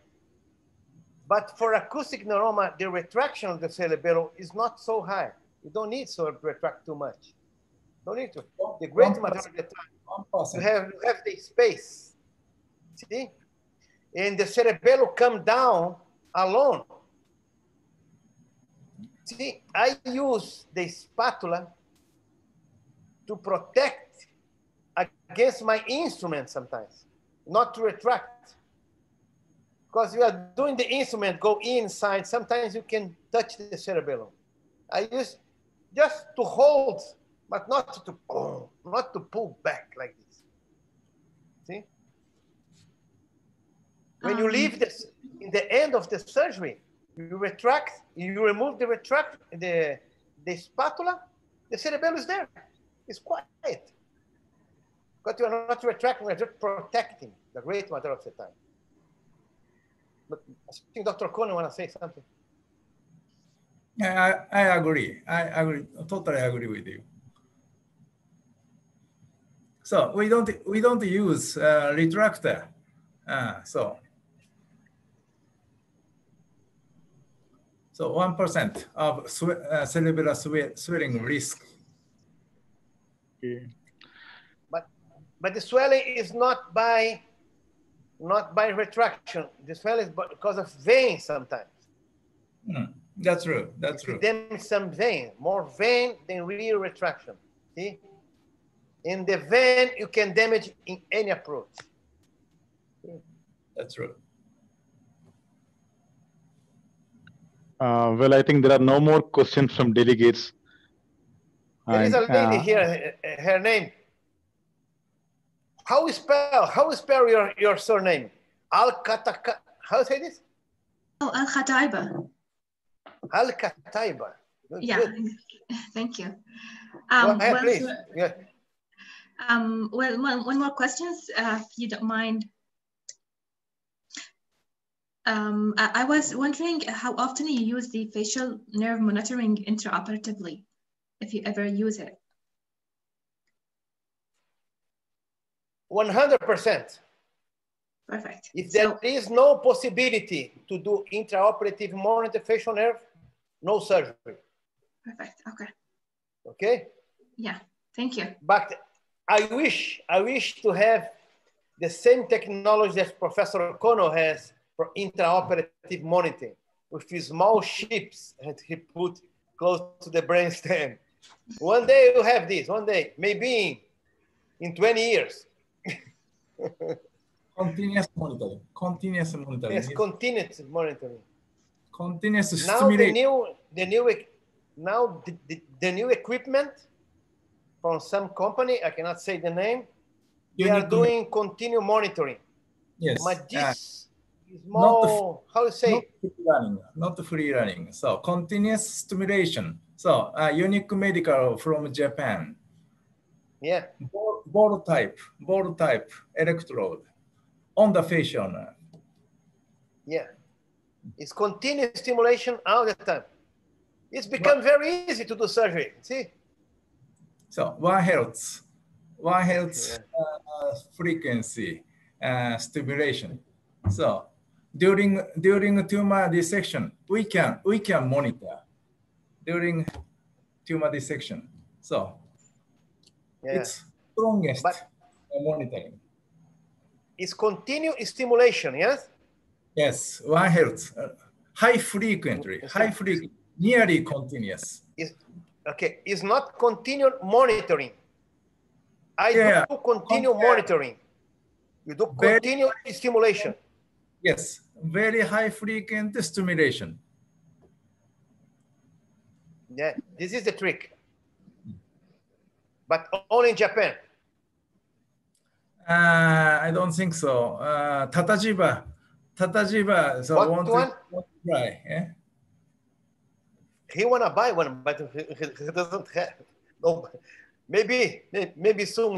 But for acoustic neuroma, the retraction of the cerebellum is not so high. You don't need to retract too much. Don't need to. The great majority of the time, you have, you have the space. See? And the cerebellum come down alone. See, I use the spatula to protect against my instrument sometimes, not to retract. Because you are doing the instrument, go inside, sometimes you can touch the cerebellum. I use just to hold, but not to oh, not to pull back like this. See? When um, you leave this in the end of the surgery, you retract, you remove the retract the the spatula, the cerebellum is there. It's quiet. But you are not retracting, you're just protecting the great matter of the time. But I think Dr. Kohno want to say something. I, I agree. I agree. Totally agree with you. So we don't we don't use uh, retractor. Uh, so So 1% of swe uh, cerebral swe swelling risk. Okay. But but the swelling is not by not by retraction. The swelling is because of vein sometimes. Hmm. That's true. That's true. Damage some vein, more vein than real retraction. See? In the vein, you can damage in any approach. That's true. Uh, well, I think there are no more questions from delegates. There is a lady uh, here, uh, her name. How you spell, how you spell your, your surname? Al-Kataka, how say this? Oh, Al Khataiba. Al-Kataiba. Good, Yeah, good. thank you. Go Um, ahead, well, please. so- Yeah. Um, well, one, one more questions, uh, if you don't mind. Um, I, I was wondering how often you use the facial nerve monitoring intraoperatively, if you ever use it. 100%. Perfect. If there is no possibility to do intraoperative monitor facial nerve, no surgery. Perfect. Okay. Okay? Yeah. Thank you. But I wish, I wish to have the same technology that Professor Kohno has for intraoperative monitoring with his small chips that he put close to the brainstem. One day we'll have this, one day, maybe in, in 20 years. [LAUGHS] Continuous monitoring. Continuous monitoring. Yes, continuous monitoring. Continuous Now the new, the new, now the, the, the new equipment from some company, I cannot say the name, they are need to- doing continuous monitoring. Yes. But uh, this is not the more, how to say, not free running, not free running. So continuous stimulation. So uh, unique medical from Japan. yeah, Ball, ball type, ball type electrode on the facial nerve. yeah. It's continuous stimulation all the time. It's become very easy to do surgery. See? So one hertz, one hertz uh, frequency uh, stimulation. So during during tumor dissection, we can we can monitor during tumor dissection. So Yeah. it's strongest monitoring. It's continuous stimulation, yes? Yes, one hertz, uh, high frequency, high frequency, nearly continuous. It's, okay, it's not continuous monitoring. I Yeah. do continue Compare- monitoring. You do Very- continuous stimulation. Yes, very high frequency stimulation. Yeah, this is the trick. But only in Japan. Uh, I don't think so. Uh, Tatagiba, Tatagiba, so What want one? to to try. Yeah? He wanna buy one, but he, he- he doesn't have. No, maybe maybe soon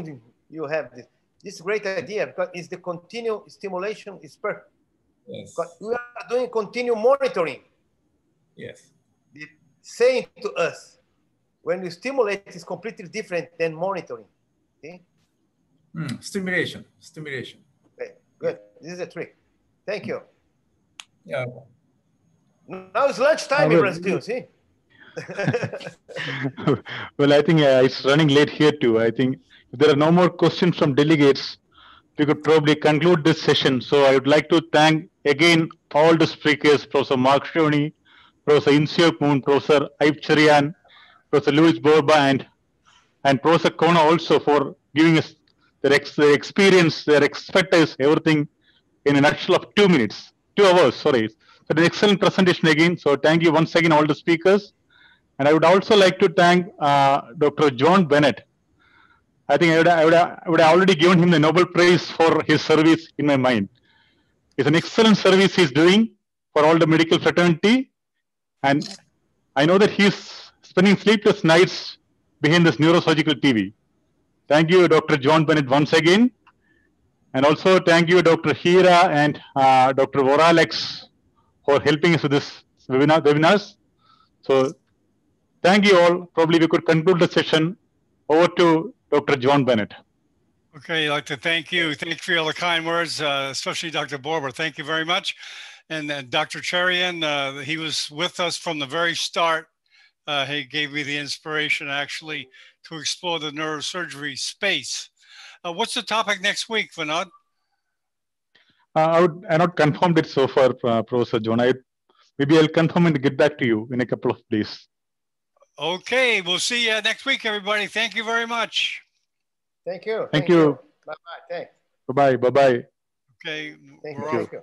you have this. This great idea because it's the continuous stimulation is perfect. Yes. Because we are doing continuous monitoring, Yes. saying to us when you stimulate is completely different than monitoring. See? Mm, stimulation, stimulation. Okay, good. This is a trick. Thank you. Yeah. Now it's lunchtime I in will- Brazil. See? [LAUGHS] well, I think uh, it's running late here too. I think if there are no more questions from delegates, we could probably conclude this session. So I would like to thank again all the speakers, Professor Marchioni, Professor In Seok Moon, Professor Iype Professor Luis Borba, and and Professor Kohno also for giving us their, ex- their experience, their expertise, everything in a nutshell of two minutes, two hours, sorry. So an excellent presentation again. So thank you once again, all the speakers. And I would also like to thank uh, Dr. John Bennett. I think I would, I, would, I would have already given him the Nobel Prize for his service in my mind. It's an excellent service he's doing for all the medical fraternity. And I know that he's spending sleepless nights behind this neurosurgical TV. Thank you, Dr. John Bennett, once again. And also thank you, Dr. Hira and uh, Dr. Voralex for helping us with this webinar, webinars. So thank you all. Probably we could conclude the session. Over to Dr. John Bennett. Okay, I'd like to thank you. Thank you for all the kind words, uh, especially Dr. Borba. Thank you very much. And uh, Dr. Cherian, uh, he was with us from the very start. Uh, he gave me the inspiration actually to explore the neurosurgery space. Uh, what's the topic next week, Vinod? Uh, I would I not confirmed it so far, uh, Professor John. I maybe I'll confirm and get back to you in a couple of days. Okay, we'll see you next week, everybody. Thank you very much. Thank you. Thank, you. Bye bye. Thanks. Bye bye. Bye bye. Okay. Thank we're you. off. Thank you.